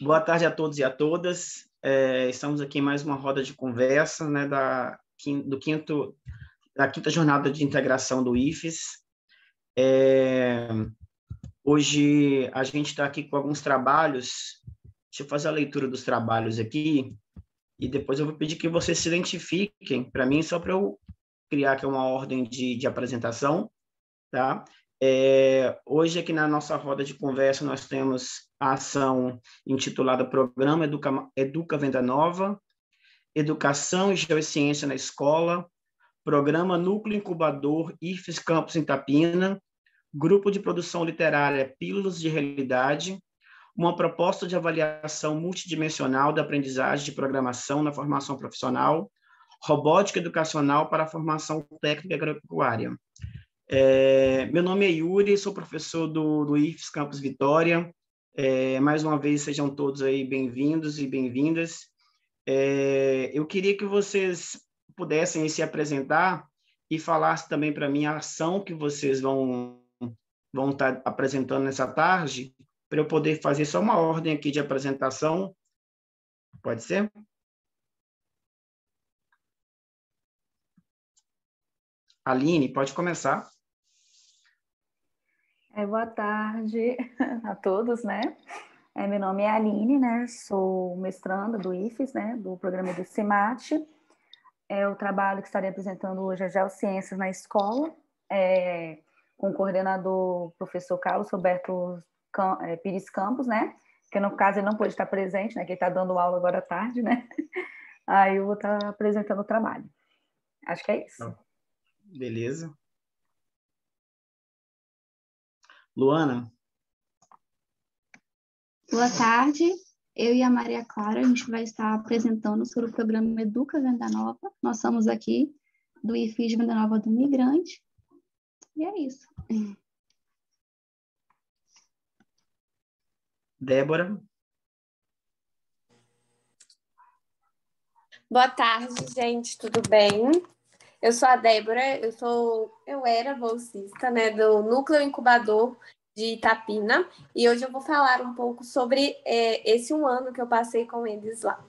Boa tarde a todos e a todas. É, estamos aqui em mais uma roda de conversa, né, da, do quinto, da quinta jornada de integração do IFES. É, hoje a gente está aqui com alguns trabalhos. Deixa eu fazer a leitura dos trabalhos aqui e depois eu vou pedir que vocês se identifiquem para mim, só para eu criar aqui uma ordem de, de apresentação, tá? É, hoje aqui na nossa roda de conversa nós temos a ação intitulada Programa Educa, Educa Venda Nova, Educação e Geociência na Escola, Programa Núcleo Incubador IFES Campus Itapina, Grupo de Produção Literária Pílulas de Realidade, uma proposta de avaliação multidimensional da aprendizagem de programação na formação profissional, robótica educacional para a formação técnica agropecuária. É, meu nome é Yuri, sou professor do, do IFES Campus Vitória. É, mais uma vez, sejam todos aí bem-vindos e bem-vindas. É, eu queria que vocês pudessem se apresentar e falassem também para mim a ação que vocês vão vão estar tá apresentando nessa tarde, para eu poder fazer só uma ordem aqui de apresentação. Pode ser? Aline, pode começar. É, boa tarde a todos, né? É, meu nome é Aline, né? Sou mestranda do IFES, né? Do programa do CIMAT. É o trabalho que estarei apresentando hoje é Geociências na Escola, é, com o coordenador professor Carlos Roberto Cam é, Pires Campos, né? Que no caso ele não pôde estar presente, né? Que ele está dando aula agora à tarde, né? Aí eu vou estar apresentando o trabalho. Acho que é isso. Beleza. Luana? Boa tarde. Eu e a Maria Clara, a gente vai estar apresentando sobre o programa Educa Venda Nova. Nós somos aqui do IFIS Venda Nova do Migrante. E é isso. Débora? Boa tarde, gente, tudo bem? Eu sou a Débora, eu sou, eu era bolsista, né, do Núcleo Incubador de Itapina, e hoje eu vou falar um pouco sobre é, esse um ano que eu passei com eles lá.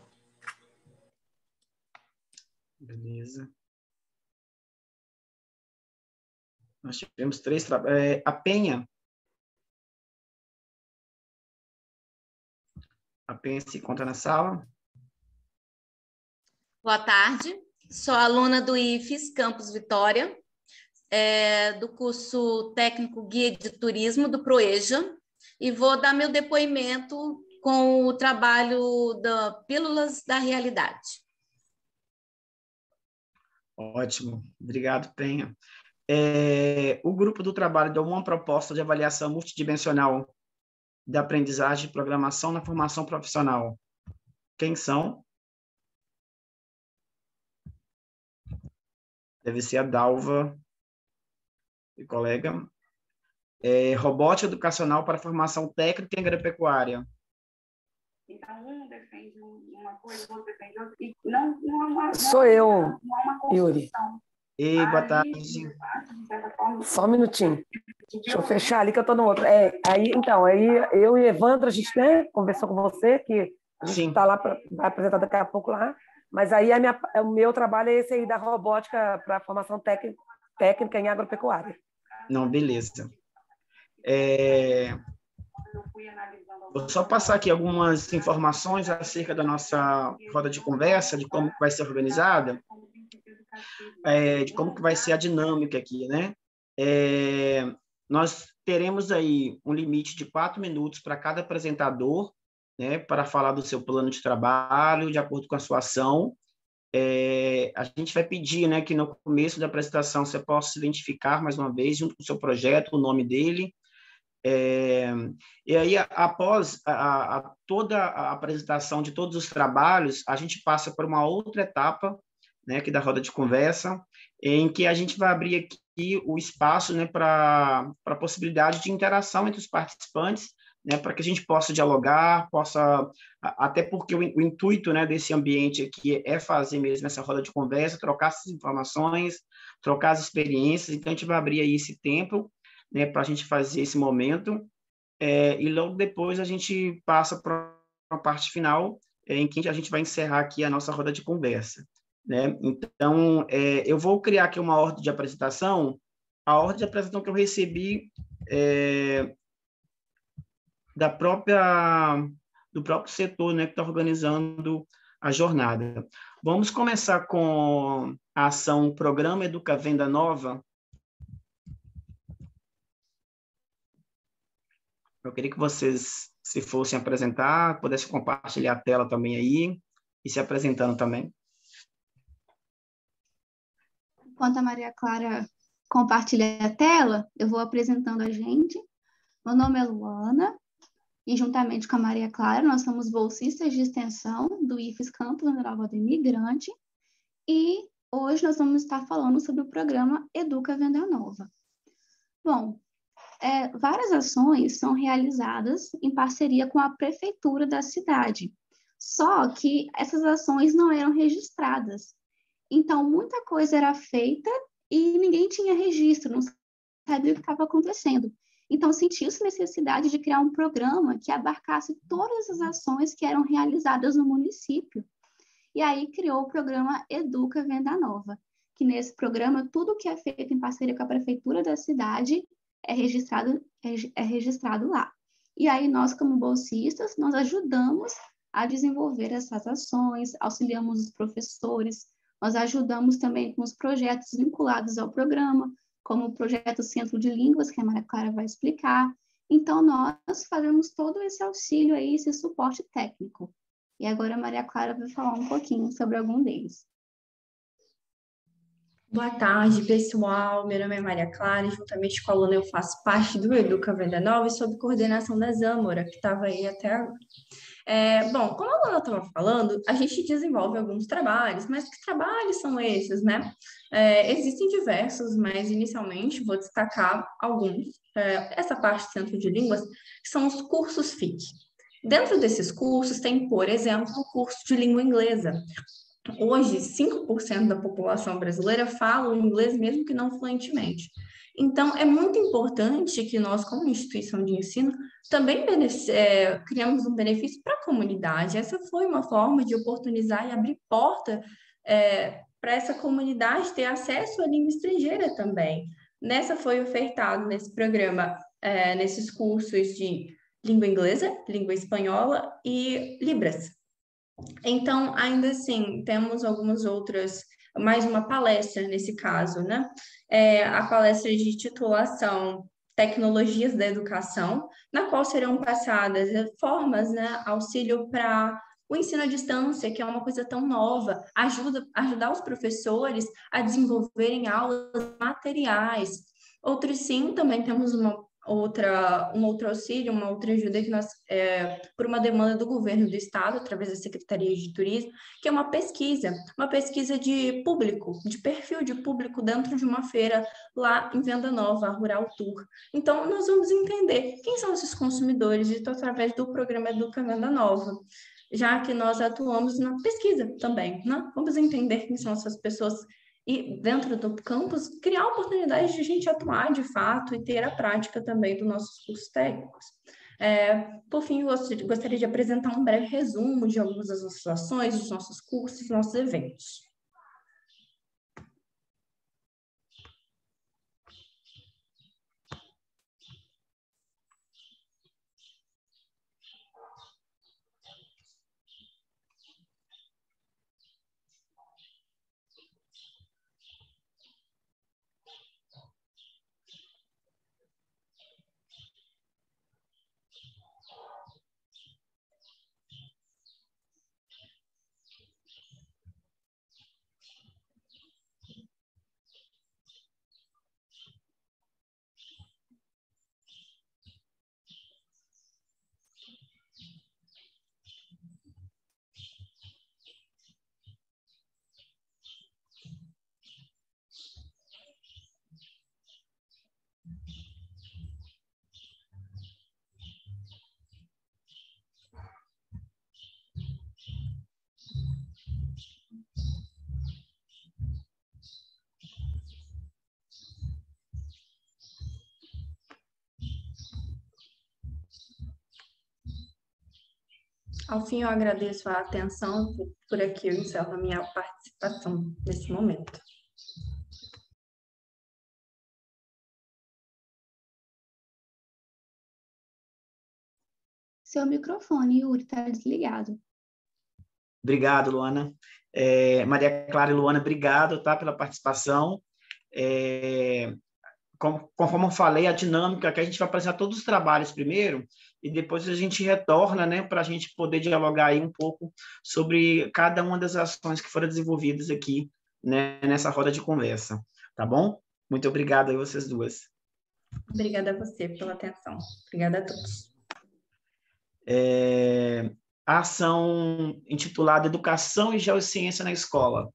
Beleza. Nós tivemos três trabalhos. É, a Penha. A Penha se encontra na sala. Boa tarde. Sou aluna do IFES Campus Vitória, é, do curso técnico Guia de Turismo do Proeja, e vou dar meu depoimento com o trabalho da Pílulas da Realidade. Ótimo, obrigado, Penha. É, o grupo do trabalho deu uma proposta de avaliação multidimensional da aprendizagem e programação na formação profissional. Quem são? Deve ser a Dalva, e colega. É, robótica educacional para formação técnica em agropecuária. Então, um defende uma coisa, o outro defende outra. E não, não, não, Sou eu, Yuri. Ei, boa tarde. Só um minutinho. Deixa eu fechar ali que eu estou no outro. É, aí, então, aí eu e Evandro, a gente né, conversou com você, que a gente está lá, pra, vai apresentar daqui a pouco lá. Mas aí minha, o meu trabalho é esse aí da robótica para formação técnica, técnica em agropecuária. Não, beleza. É... Vou só passar aqui algumas informações acerca da nossa roda de conversa, de como vai ser organizada, é, de como que vai ser a dinâmica aqui, né? É, nós teremos aí um limite de quatro minutos para cada apresentador, né, para falar do seu plano de trabalho, de acordo com a sua ação. É, a gente vai pedir né, que no começo da apresentação você possa se identificar mais uma vez, junto com o seu projeto, o nome dele. É, e aí, após a, a, toda a apresentação de todos os trabalhos, a gente passa por uma outra etapa né, aqui da roda de conversa, em que a gente vai abrir aqui o espaço né, para a possibilidade de interação entre os participantes, né, para que a gente possa dialogar, possa até porque o, o, intuito né, desse ambiente aqui é fazer mesmo essa roda de conversa, trocar essas informações, trocar as experiências. Então a gente vai abrir aí esse tempo né, para a gente fazer esse momento é, e logo depois a gente passa para uma parte final, é, em que a gente vai encerrar aqui a nossa roda de conversa. Né? Então, é, eu vou criar aqui uma ordem de apresentação. A ordem de apresentação que eu recebi é, da própria do próprio setor né, que está organizando a jornada. Vamos começar com a ação Programa Educa Venda Nova. Eu queria que vocês se fossem apresentar, pudessem compartilhar a tela também aí e se apresentando também. Enquanto a Maria Clara compartilha a tela, eu vou apresentando a gente. Meu nome é Luana, e juntamente com a Maria Clara, nós somos bolsistas de extensão do IFES Campus Nova do Imigrante, e hoje nós vamos estar falando sobre o programa Educa Venda Nova. Bom, é, várias ações são realizadas em parceria com a prefeitura da cidade, só que essas ações não eram registradas. Então, muita coisa era feita e ninguém tinha registro, não sabia o que estava acontecendo. Então, sentiu-se necessidade de criar um programa que abarcasse todas as ações que eram realizadas no município. E aí criou o programa Educa Venda Nova, que nesse programa tudo que é feito em parceria com a prefeitura da cidade é registrado, é, é registrado lá. E aí nós, como bolsistas, nós ajudamos a desenvolver essas ações, auxiliamos os professores, nós ajudamos também com os projetos vinculados ao programa, como o projeto Centro de Línguas, que a Maria Clara vai explicar. Então, nós fazemos todo esse auxílio aí, esse suporte técnico. E agora a Maria Clara vai falar um pouquinho sobre algum deles. Boa tarde, pessoal. Meu nome é Maria Clara e juntamente com a aluna eu faço parte do Educa Venda Nova e sob coordenação da Zâmora, que estava aí até agora. É, bom, como a Luna estava falando, a gente desenvolve alguns trabalhos, mas que trabalhos são esses, né? É, existem diversos, mas inicialmente vou destacar alguns. É, essa parte Centro de Línguas, são os cursos FIC. Dentro desses cursos tem, por exemplo, o curso de língua inglesa. Hoje, 5% da população brasileira fala inglês mesmo que não fluentemente. Então, é muito importante que nós, como instituição de ensino, também é, criamos um benefício para a comunidade. Essa foi uma forma de oportunizar e abrir porta é, para essa comunidade ter acesso à língua estrangeira também. Nessa foi ofertado nesse programa, é, nesses cursos de língua inglesa, língua espanhola e Libras. Então, ainda assim, temos algumas outras mais uma palestra nesse caso, né? É a palestra de titulação Tecnologias da Educação, na qual serão passadas formas, né, auxílio para o ensino à distância, que é uma coisa tão nova, ajuda ajudar os professores a desenvolverem aulas materiais. Outros sim, também temos uma outra, um outro auxílio, uma outra ajuda que nós, é, por uma demanda do governo do estado, através da Secretaria de Turismo, que é uma pesquisa, uma pesquisa de público, de perfil de público dentro de uma feira lá em Venda Nova, Rural Tour. Então, nós vamos entender quem são esses consumidores, isso através do programa Educa Venda Nova já que nós atuamos na pesquisa também, né? Vamos entender quem são essas pessoas e dentro do campus criar oportunidades de a gente atuar de fato e ter a prática também dos nossos cursos técnicos. É, por fim, gostaria de apresentar um breve resumo de algumas das nossas ações, dos nossos cursos, dos nossos eventos. Ao fim, eu agradeço a atenção. Por aqui eu encerro a minha participação nesse momento. Seu microfone, Yuri, está desligado. Obrigado, Luana. É, Maria Clara e Luana, obrigado tá, pela participação. É, conforme eu falei, a dinâmica que a gente vai apresentar todos os trabalhos primeiro e depois a gente retorna, né, para a gente poder dialogar aí um pouco sobre cada uma das ações que foram desenvolvidas aqui, né, nessa roda de conversa, tá bom? Muito obrigado aí vocês duas. Obrigada a você pela atenção. Obrigada a todos. É, a ação intitulada Educação e Geociência na Escola.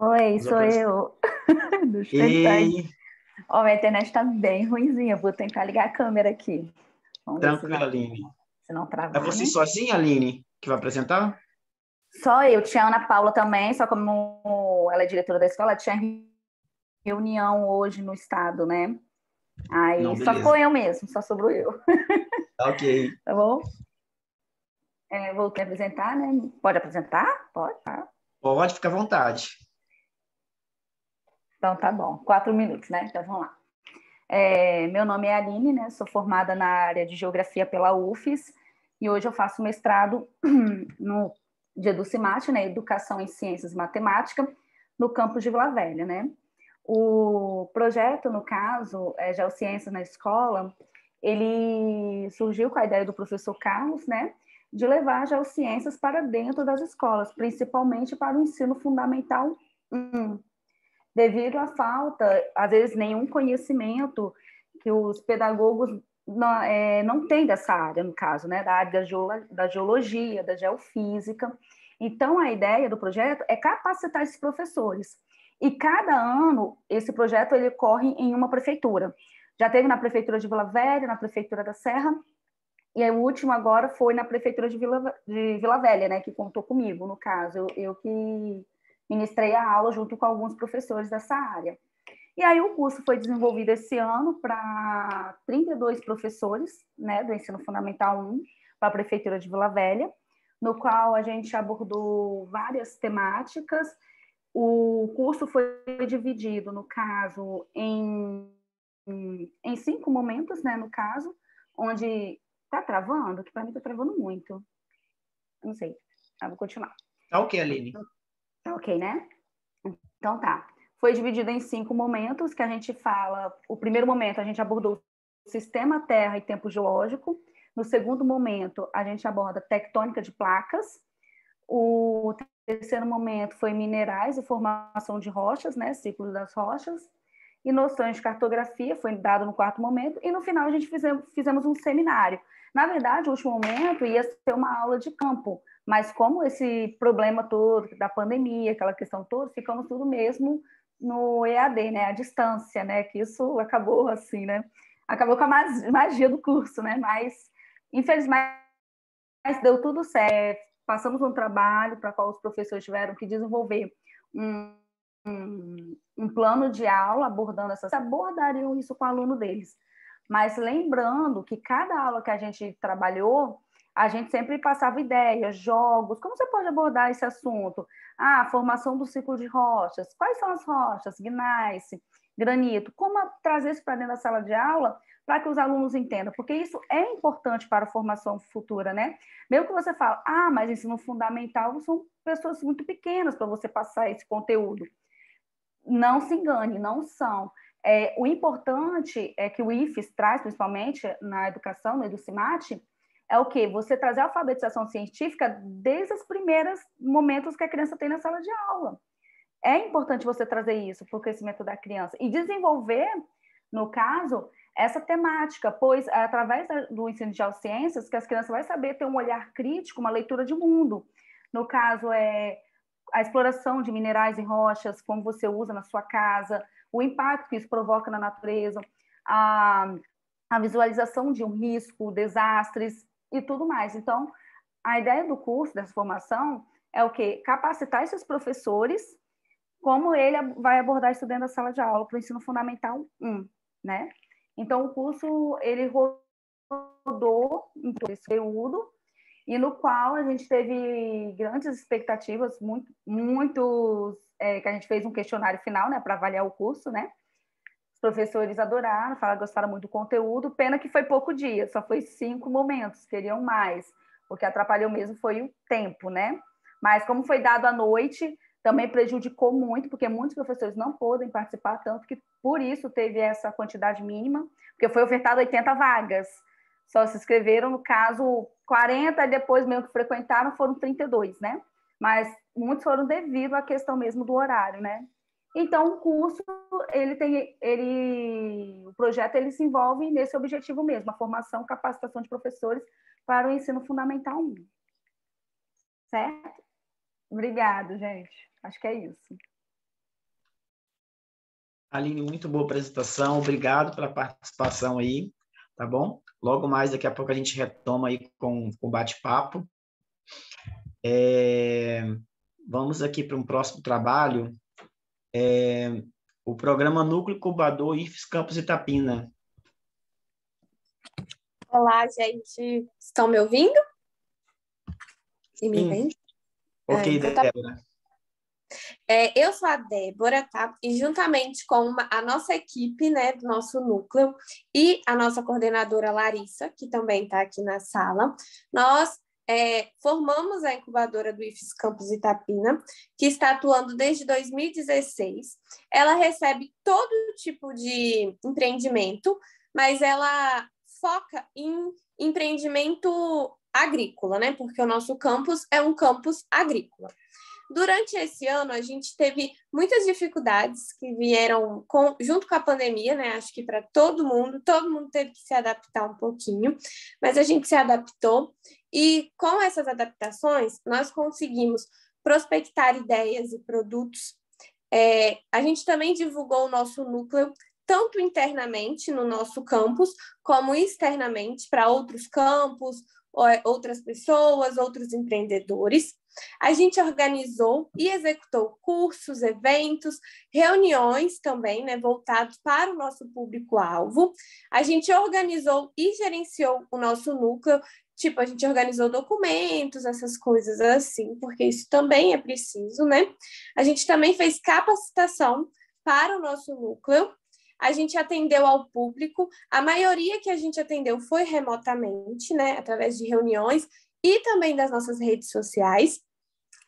Oi, sou eu. Ei. Ó, oh, a internet está bem ruimzinha, vou tentar ligar a câmera aqui. Vamos Tranquilo, Aline. Se não travar, É você né? sozinha, Aline, que vai apresentar? Só eu, tinha a Ana Paula também, só como ela é diretora da escola, tinha reunião hoje no estado, né? Aí Não, só ficou eu mesmo, só sobrou eu. Ok. Tá bom? É, vou apresentar, né? Pode apresentar? Pode, tá. Pode, ficar à vontade. Então tá bom, quatro minutos, né? Então vamos lá. É, meu nome é Aline, né? Sou formada na área de Geografia pela UFES e hoje eu faço mestrado no de Educimate, né? Educação em Ciências e Matemática, no campus de Vila Velha, né? O projeto, no caso, é Geociências na Escola, ele surgiu com a ideia do professor Carlos, né? De levar geociências para dentro das escolas, principalmente para o ensino fundamental 1 devido à falta, às vezes, nenhum conhecimento que os pedagogos não, é, não têm dessa área, no caso, né, da área da, geolo, da geologia, da geofísica. Então, a ideia do projeto é capacitar esses professores. E cada ano, esse projeto ele corre em uma prefeitura. Já teve na prefeitura de Vila Velha, na prefeitura da Serra, e o último agora foi na prefeitura de Vila, de Vila Velha, né, que contou comigo, no caso, eu, eu que ministrei a aula junto com alguns professores dessa área. E aí o curso foi desenvolvido esse ano para 32 professores, né, do ensino fundamental 1, para a prefeitura de Vila Velha, no qual a gente abordou várias temáticas. O curso foi dividido, no caso, em, em cinco momentos, né, no caso, onde está travando, que para mim está travando muito. Não sei, eu vou continuar. Tá ok, Aline. Tá ok, né? Então tá. Foi dividido em cinco momentos que a gente fala. O primeiro momento a gente abordou o sistema Terra e tempo geológico. No segundo momento a gente aborda tectônica de placas. O terceiro momento foi minerais e formação de rochas, né? Ciclo das rochas. E noções de cartografia foi dado no quarto momento. E no final a gente fizemos, fizemos um seminário. Na verdade, o último momento ia ser uma aula de campo, mas como esse problema todo da pandemia, aquela questão toda, ficamos tudo mesmo no EAD, né, à distância, né, que isso acabou assim, né, acabou com a magia do curso, né, mas infelizmente deu tudo certo, passamos um trabalho para qual os professores tiveram que desenvolver um, um, um plano de aula abordando essas, abordariam isso com o aluno deles, mas lembrando que cada aula que a gente trabalhou a gente sempre passava ideias, jogos, como você pode abordar esse assunto? Ah, formação do ciclo de rochas, quais são as rochas, gneiss, granito, como trazer isso para dentro da sala de aula para que os alunos entendam, porque isso é importante para a formação futura, né? Mesmo que você fale, ah, mas ensino fundamental são pessoas muito pequenas para você passar esse conteúdo. Não se engane, não são. É, o importante é que o IFES traz, principalmente na educação, no Educimate, é o quê? Você trazer a alfabetização científica desde os primeiros momentos que a criança tem na sala de aula. É importante você trazer isso para o crescimento da criança e desenvolver, no caso, essa temática, pois é através do ensino de geociências que as crianças vão saber ter um olhar crítico, uma leitura de mundo. No caso, é a exploração de minerais e rochas, como você usa na sua casa, o impacto que isso provoca na natureza, a, a visualização de um risco, desastres, e tudo mais. Então, a ideia do curso, dessa formação, é o quê? Capacitar esses professores como ele vai abordar isso dentro da sala de aula para o ensino fundamental 1, né? Então, o curso, ele rodou esse período, e no qual a gente teve grandes expectativas, muito, muitos, é, que a gente fez um questionário final, né, para avaliar o curso, né, os professores adoraram, falaram, gostaram muito do conteúdo, pena que foi pouco dia, só foi cinco momentos, queriam mais, porque atrapalhou mesmo foi o tempo, né, mas como foi dado à noite, também prejudicou muito, porque muitos professores não podem participar, tanto que por isso teve essa quantidade mínima, porque foi ofertado 80 vagas. Só se inscreveram, no caso, 40, e depois mesmo que frequentaram foram 32, né? Mas muitos foram devido à questão mesmo do horário, né? Então, o curso, ele tem, ele, o projeto, ele se envolve nesse objetivo mesmo, a formação, capacitação de professores para o ensino fundamental 1. Certo? Obrigado, gente. Acho que é isso. Aline, muito boa apresentação. Obrigado pela participação aí, tá bom? Logo mais, daqui a pouco a gente retoma aí com o bate-papo. É, vamos aqui para um próximo trabalho. É, o programa Núcleo Incubador IFES Campus Itapina. Olá, gente. Estão me ouvindo? E me vendo? Ok, é, então tá... Débora. É, eu sou a Débora, tá? E juntamente com uma, a nossa equipe, né, do nosso núcleo, e a nossa coordenadora Larissa, que também está aqui na sala, nós é, formamos a incubadora do IFES Campus Itapina, que está atuando desde 2016. Ela recebe todo tipo de empreendimento, mas ela foca em empreendimento agrícola, né? Porque o nosso campus é um campus agrícola. Durante esse ano, a gente teve muitas dificuldades que vieram com, junto com a pandemia, né? Acho que para todo mundo, todo mundo teve que se adaptar um pouquinho, mas a gente se adaptou e com essas adaptações, nós conseguimos prospectar ideias e produtos. É, a gente também divulgou o nosso núcleo tanto internamente no nosso campus, como externamente para outros campos, outras pessoas, outros empreendedores. A gente organizou e executou cursos, eventos, reuniões também, né, voltados para o nosso público-alvo. A gente organizou e gerenciou o nosso núcleo, tipo, a gente organizou documentos, essas coisas assim, porque isso também é preciso, né? A gente também fez capacitação para o nosso núcleo. A gente atendeu ao público, a maioria que a gente atendeu foi remotamente, né, através de reuniões e também das nossas redes sociais.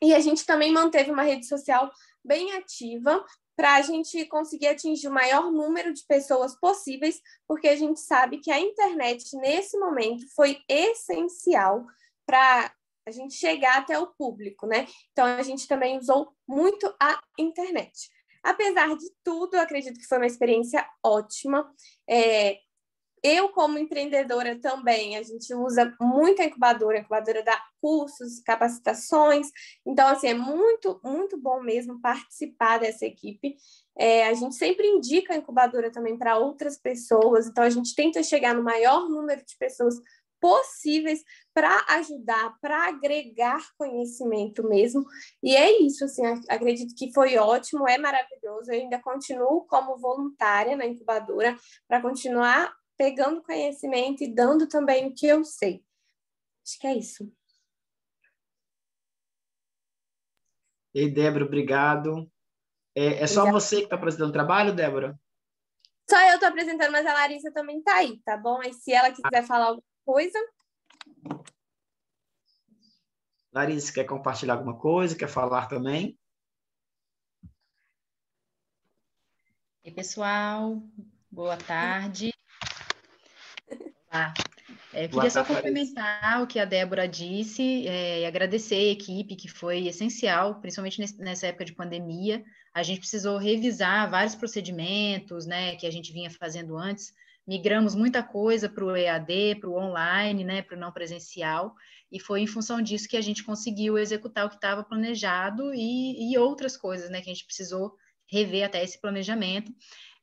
E a gente também manteve uma rede social bem ativa para a gente conseguir atingir o maior número de pessoas possíveis, porque a gente sabe que a internet, nesse momento, foi essencial para a gente chegar até o público, né? Então, a gente também usou muito a internet. Apesar de tudo, eu acredito que foi uma experiência ótima. É, eu, como empreendedora também, a gente usa muito a incubadora, a incubadora dá cursos, capacitações, então, assim, é muito, muito bom mesmo participar dessa equipe. É, a gente sempre indica a incubadora também para outras pessoas, então a gente tenta chegar no maior número de pessoas possíveis para ajudar, para agregar conhecimento mesmo. E é isso, assim, acredito que foi ótimo, é maravilhoso. Eu ainda continuo como voluntária na incubadora para continuar pegando conhecimento e dando também o que eu sei. Acho que é isso. Ei, Débora, obrigado. É, é só você que está apresentando o trabalho, Débora? Só eu estou apresentando, mas a Larissa também está aí, tá bom? Aí se ela quiser falar alguma coisa. Larissa, quer compartilhar alguma coisa? Quer falar também? Oi, pessoal. Boa tarde. Ah, é, queria só complementar o que a Débora disse é, e agradecer a equipe, que foi essencial, principalmente nesse, nessa época de pandemia. A gente precisou revisar vários procedimentos né, que a gente vinha fazendo antes. Migramos muita coisa para o EAD, para o online, né, para o não presencial, e foi em função disso que a gente conseguiu executar o que estava planejado e, e outras coisas né, que a gente precisou rever até esse planejamento.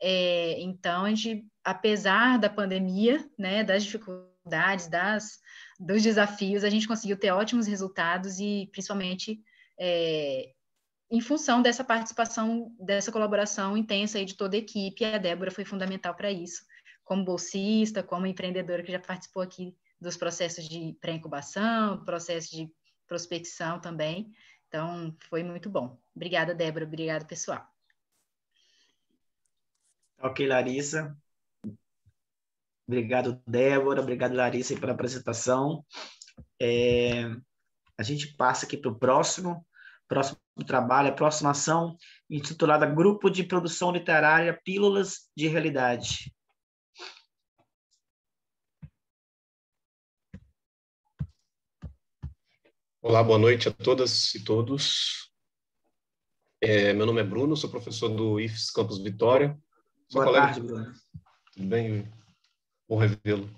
É, então, a gente, apesar da pandemia, né, das dificuldades, das, dos desafios, a gente conseguiu ter ótimos resultados e, principalmente, é, em função dessa participação, dessa colaboração intensa aí de toda a equipe, a Débora foi fundamental para isso, como bolsista, como empreendedora que já participou aqui dos processos de pré-incubação, processos de prospecção também. Então, foi muito bom. Obrigada, Débora. Obrigada, pessoal. Ok, Larissa. Obrigado, Débora. Obrigado, Larissa, pela apresentação. É, a gente passa aqui para o próximo, próximo trabalho, a próxima ação, intitulada Grupo de Produção Literária Pílulas de Realidade. Olá, boa noite a todas e todos. É, meu nome é Bruno, sou professor do IFES Campus Vitória. Sou boa colega... tarde, Bruno. Tudo bem? Bom revê-lo.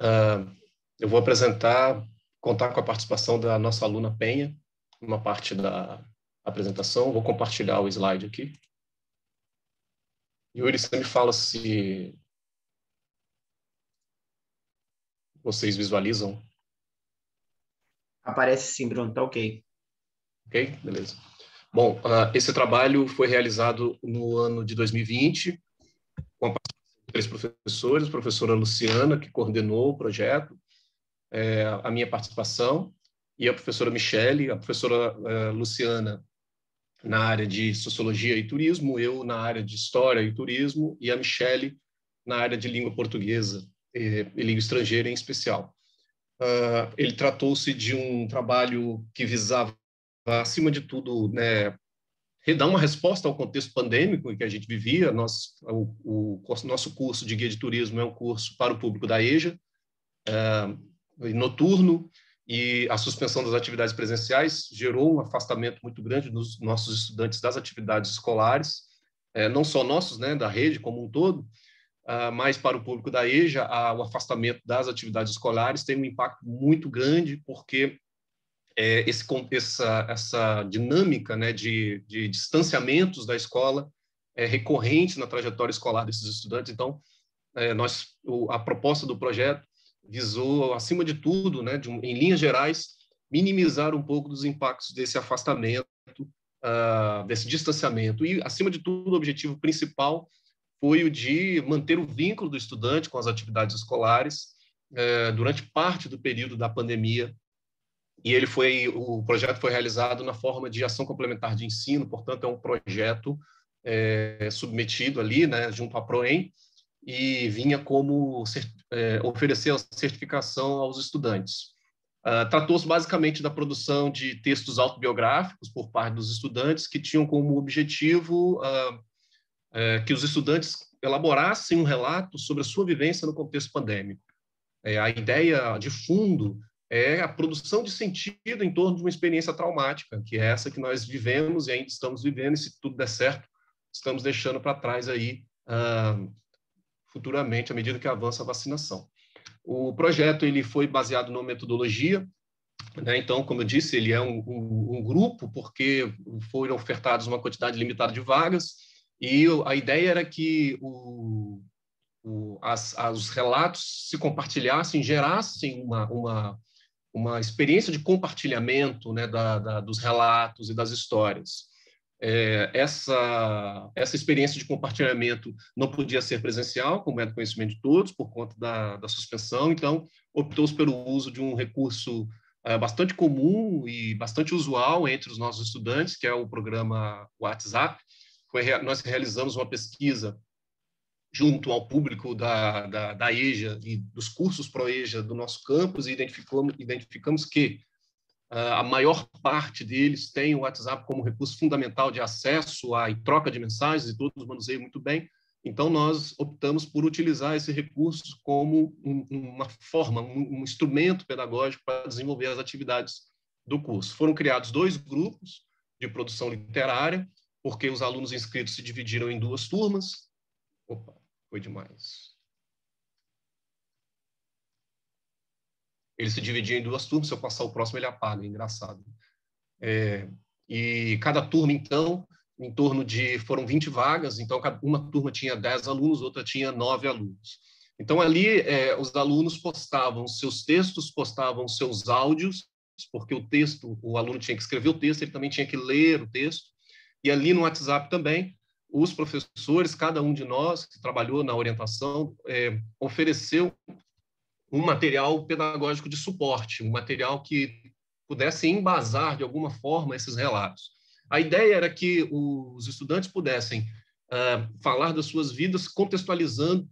Uh, eu vou apresentar, contar com a participação da nossa aluna Penha, uma parte da apresentação. Vou compartilhar o slide aqui. Yuri, você me fala se vocês visualizam Aparece sim, Bruno, tá ok. Ok, beleza. Bom, uh, esse trabalho foi realizado no ano de 2020, com a participação de três professores, a professora Luciana, que coordenou o projeto, é, a minha participação, e a professora Michele, a professora uh, Luciana na área de Sociologia e Turismo, eu na área de História e Turismo, e a Michele na área de Língua Portuguesa e, e Língua Estrangeira em especial. Uh, ele tratou-se de um trabalho que visava, acima de tudo, né, dar uma resposta ao contexto pandêmico em que a gente vivia. O, o nosso curso de guia de turismo é um curso para o público da EJA, uh, noturno, e a suspensão das atividades presenciais gerou um afastamento muito grande dos nossos estudantes das atividades escolares, uh, não só nossos, né, da rede como um todo, uh, mas para o público da EJA, o afastamento das atividades escolares tem um impacto muito grande, porque é, esse, essa, essa dinâmica né, de, de distanciamentos da escola é recorrente na trajetória escolar desses estudantes. Então, é, nós, o, a proposta do projeto visou, acima de tudo, né, de, em linhas gerais, minimizar um pouco dos impactos desse afastamento, uh, desse distanciamento. E, acima de tudo, o objetivo principal foi o de manter o vínculo do estudante com as atividades escolares é, durante parte do período da pandemia. E ele foi, o projeto foi realizado na forma de ação complementar de ensino, portanto é um projeto é, submetido ali, né, junto à Proem, e vinha como é, oferecer a certificação aos estudantes. Uh, Tratou-se basicamente da produção de textos autobiográficos por parte dos estudantes que tinham como objetivo uh, é, que os estudantes elaborassem um relato sobre a sua vivência no contexto pandêmico. É, a ideia de fundo é a produção de sentido em torno de uma experiência traumática, que é essa que nós vivemos e ainda estamos vivendo, e se tudo der certo, estamos deixando para trás aí uh, futuramente, à medida que avança a vacinação. O projeto ele foi baseado numa metodologia, né? então, como eu disse, ele é um, um, um grupo, porque foram ofertados uma quantidade limitada de vagas, e a ideia era que o, o, as, as, os relatos se compartilhassem, gerassem uma, uma, uma experiência de compartilhamento né, da, da, dos relatos e das histórias. É, essa, essa experiência de compartilhamento não podia ser presencial, como é do conhecimento de todos, por conta da, da suspensão, então optou-se pelo uso de um recurso é, bastante comum e bastante usual entre os nossos estudantes, que é o programa WhatsApp, foi, nós realizamos uma pesquisa junto ao público da, da, da EJA e dos cursos ProEJA do nosso campus e identificamos, identificamos que uh, a maior parte deles tem o WhatsApp como recurso fundamental de acesso a, e troca de mensagens, e todos manuseiam muito bem. Então, nós optamos por utilizar esse recurso como um, uma forma, um, um instrumento pedagógico para desenvolver as atividades do curso. Foram criados dois grupos de produção literária, porque os alunos inscritos se dividiram em duas turmas. Opa, foi demais. Ele se dividia em duas turmas, se eu passar o próximo ele apaga, engraçado. É, e cada turma, então, em torno de, foram 20 vagas, então uma turma tinha 10 alunos, outra tinha 9 alunos. Então ali é, os alunos postavam seus textos, postavam seus áudios, porque o texto, o aluno tinha que escrever o texto, ele também tinha que ler o texto, e ali no WhatsApp também, os professores, cada um de nós que trabalhou na orientação, é, ofereceu um material pedagógico de suporte, um material que pudesse embasar de alguma forma esses relatos. A ideia era que os estudantes pudessem uh, falar das suas vidas contextualizando,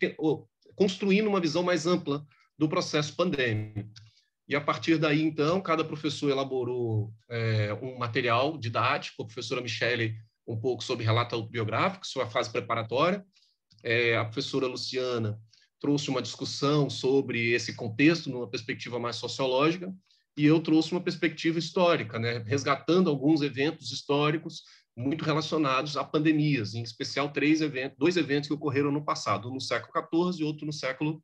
construindo uma visão mais ampla do processo pandêmico. E a partir daí, então, cada professor elaborou é, um material didático, a professora Michele um pouco sobre relato autobiográfico, sua fase preparatória, é, a professora Luciana trouxe uma discussão sobre esse contexto numa perspectiva mais sociológica, e eu trouxe uma perspectiva histórica, né, resgatando alguns eventos históricos muito relacionados a pandemias, em especial três eventos, dois eventos que ocorreram no passado, um no século XIV e outro no século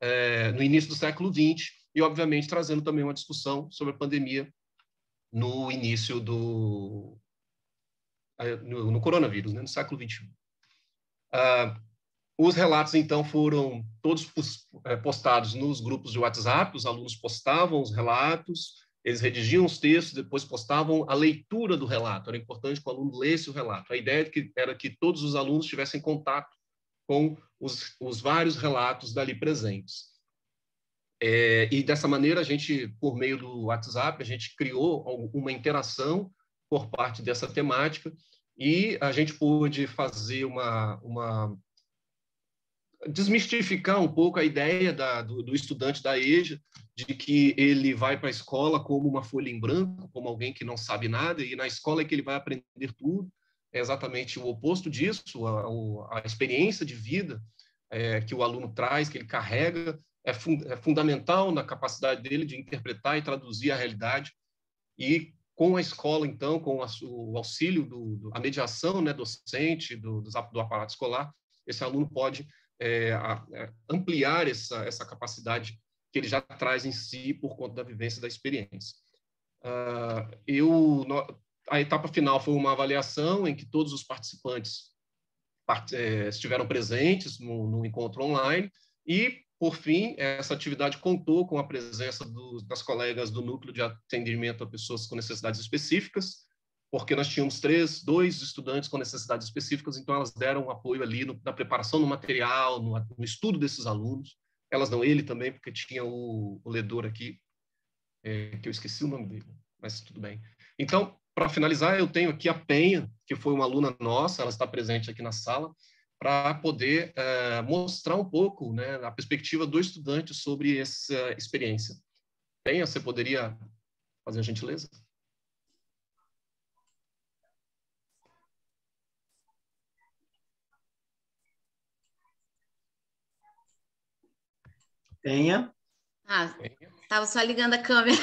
é, no início do século XX, e obviamente trazendo também uma discussão sobre a pandemia no início do é, no, no coronavírus, né, no século XXI. Ah, os relatos, então, foram todos é, postados nos grupos de WhatsApp, os alunos postavam os relatos, eles redigiam os textos, depois postavam a leitura do relato. Era importante que o aluno lesse o relato. A ideia era que todos os alunos tivessem contato com os, os vários relatos dali presentes. É, e dessa maneira, a gente, por meio do WhatsApp, a gente criou uma interação por parte dessa temática e a gente pôde fazer uma, uma desmistificar um pouco a ideia da, do, do, estudante da EJA, de que ele vai para a escola como uma folha em branco, como alguém que não sabe nada, e na escola é que ele vai aprender tudo. É exatamente o oposto disso, a, a experiência de vida é, que o aluno traz, que ele carrega, é, é fundamental na capacidade dele de interpretar e traduzir a realidade. E com a escola, então, com a, o auxílio, do, do, a mediação né, docente, do, do aparato escolar, esse aluno pode é, a, é, ampliar essa, essa capacidade que ele já traz em si por conta da vivência da experiência. Uh, eu, no, a etapa final foi uma avaliação em que todos os participantes part, é, estiveram presentes no, no, encontro online e, por fim, essa atividade contou com a presença do, das colegas do Núcleo de Atendimento a Pessoas com Necessidades Específicas, porque nós tínhamos três, dois estudantes com necessidades específicas, então elas deram um apoio ali no, na preparação do material, no, no, estudo desses alunos. Elas não, ele também, porque tinha o, o ledor aqui, é, que eu esqueci o nome dele, mas tudo bem. Então, para finalizar, eu tenho aqui a Penha, que foi uma aluna nossa, ela está presente aqui na sala, para poder é, mostrar um pouco né, a perspectiva do estudante sobre essa experiência. Penha, você poderia fazer a gentileza? Tenha. Ah, estava só ligando a câmera.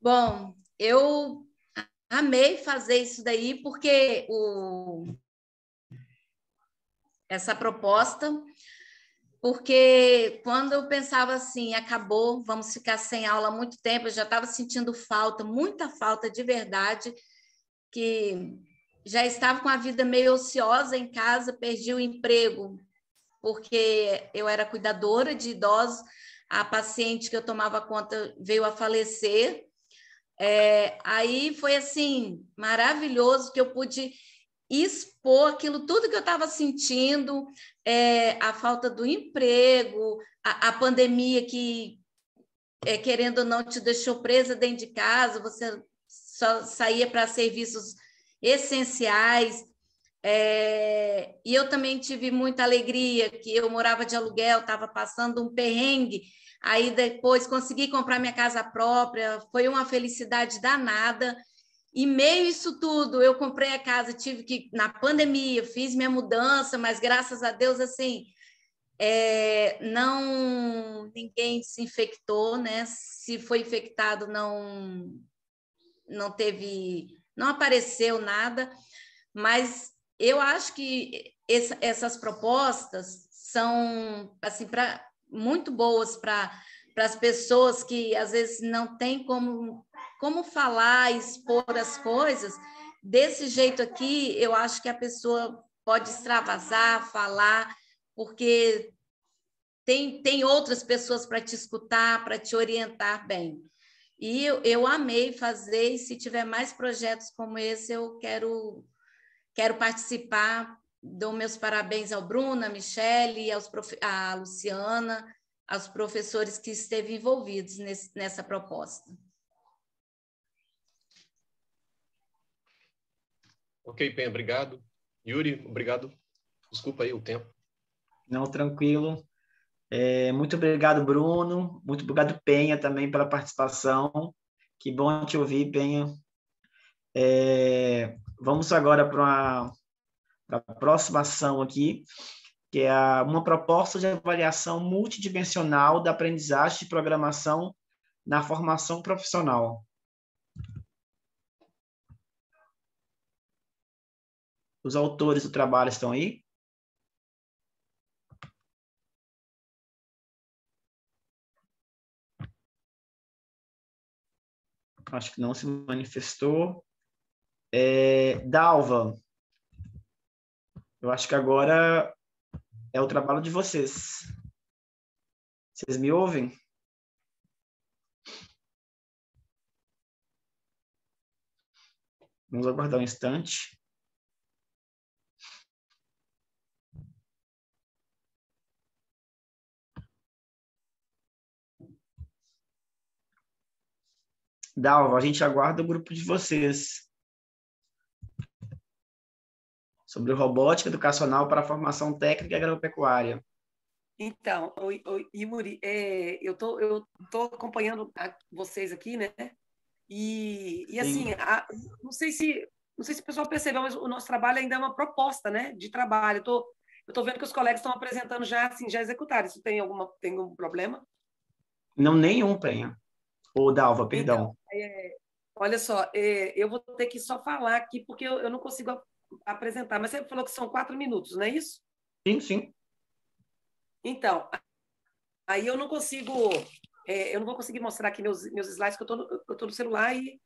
Bom, eu amei fazer isso daí porque o essa proposta, porque quando eu pensava assim, acabou, vamos ficar sem aula há muito tempo, eu já estava sentindo falta, muita falta de verdade, que já estava com a vida meio ociosa em casa, perdi o emprego, porque eu era cuidadora de idosos, a paciente que eu tomava conta veio a falecer. É, aí foi assim maravilhoso que eu pude expor aquilo tudo que eu estava sentindo, é, a falta do emprego, a, a pandemia que é, querendo ou não te deixou presa dentro de casa, você só saía para serviços essenciais. É, e eu também tive muita alegria que eu morava de aluguel, estava passando um perrengue, aí depois consegui comprar minha casa própria, foi uma felicidade danada. E meio isso tudo, eu comprei a casa, tive que na pandemia fiz minha mudança, mas graças a Deus assim é, não ninguém se infectou, né? Se foi infectado não não teve, não apareceu nada, mas eu acho que essa, essas propostas são assim para muito boas para as pessoas que às vezes não tem como como falar, expor as coisas. Desse jeito aqui, eu acho que a pessoa pode extravasar, falar, porque tem, tem outras pessoas para te escutar, para te orientar bem. E eu, eu amei fazer, e se tiver mais projetos como esse, eu quero quero participar, dou meus parabéns ao Bruno, à Michele, aos à Luciana, aos professores que esteve envolvidos nesse, nessa proposta. Ok, Penha, obrigado. Yuri, obrigado. Desculpa aí o tempo. Não, tranquilo. É, muito obrigado, Bruno. Muito obrigado, Penha, também pela participação. Que bom te ouvir, Penha. É, vamos agora para a próxima ação aqui, que é a, uma proposta de avaliação multidimensional da aprendizagem de programação na formação profissional. Os autores do trabalho estão aí? Acho que não se manifestou. É, Dalva, eu acho que agora é o trabalho de vocês. Vocês me ouvem? Vamos aguardar um instante. Dalva, a gente aguarda o grupo de vocês sobre robótica educacional para a formação técnica agropecuária. Então, Imuri, é, eu tô, eu tô acompanhando vocês aqui, né? E, e assim, a, não sei se não sei se o pessoal percebeu, mas o nosso trabalho ainda é uma proposta, né? De trabalho. Eu tô, eu tô vendo que os colegas estão apresentando já, assim, já executaram. Isso tem alguma tem algum problema? Não, nenhum, Penha. Ou Dalva, perdão. Então, é, olha só, é, eu vou ter que só falar aqui, porque eu, eu não consigo apresentar. Mas você falou que são quatro minutos, não é isso? Sim, sim. Então, aí eu não consigo, é, eu não vou conseguir mostrar aqui meus, meus slides, que eu estou no celular e,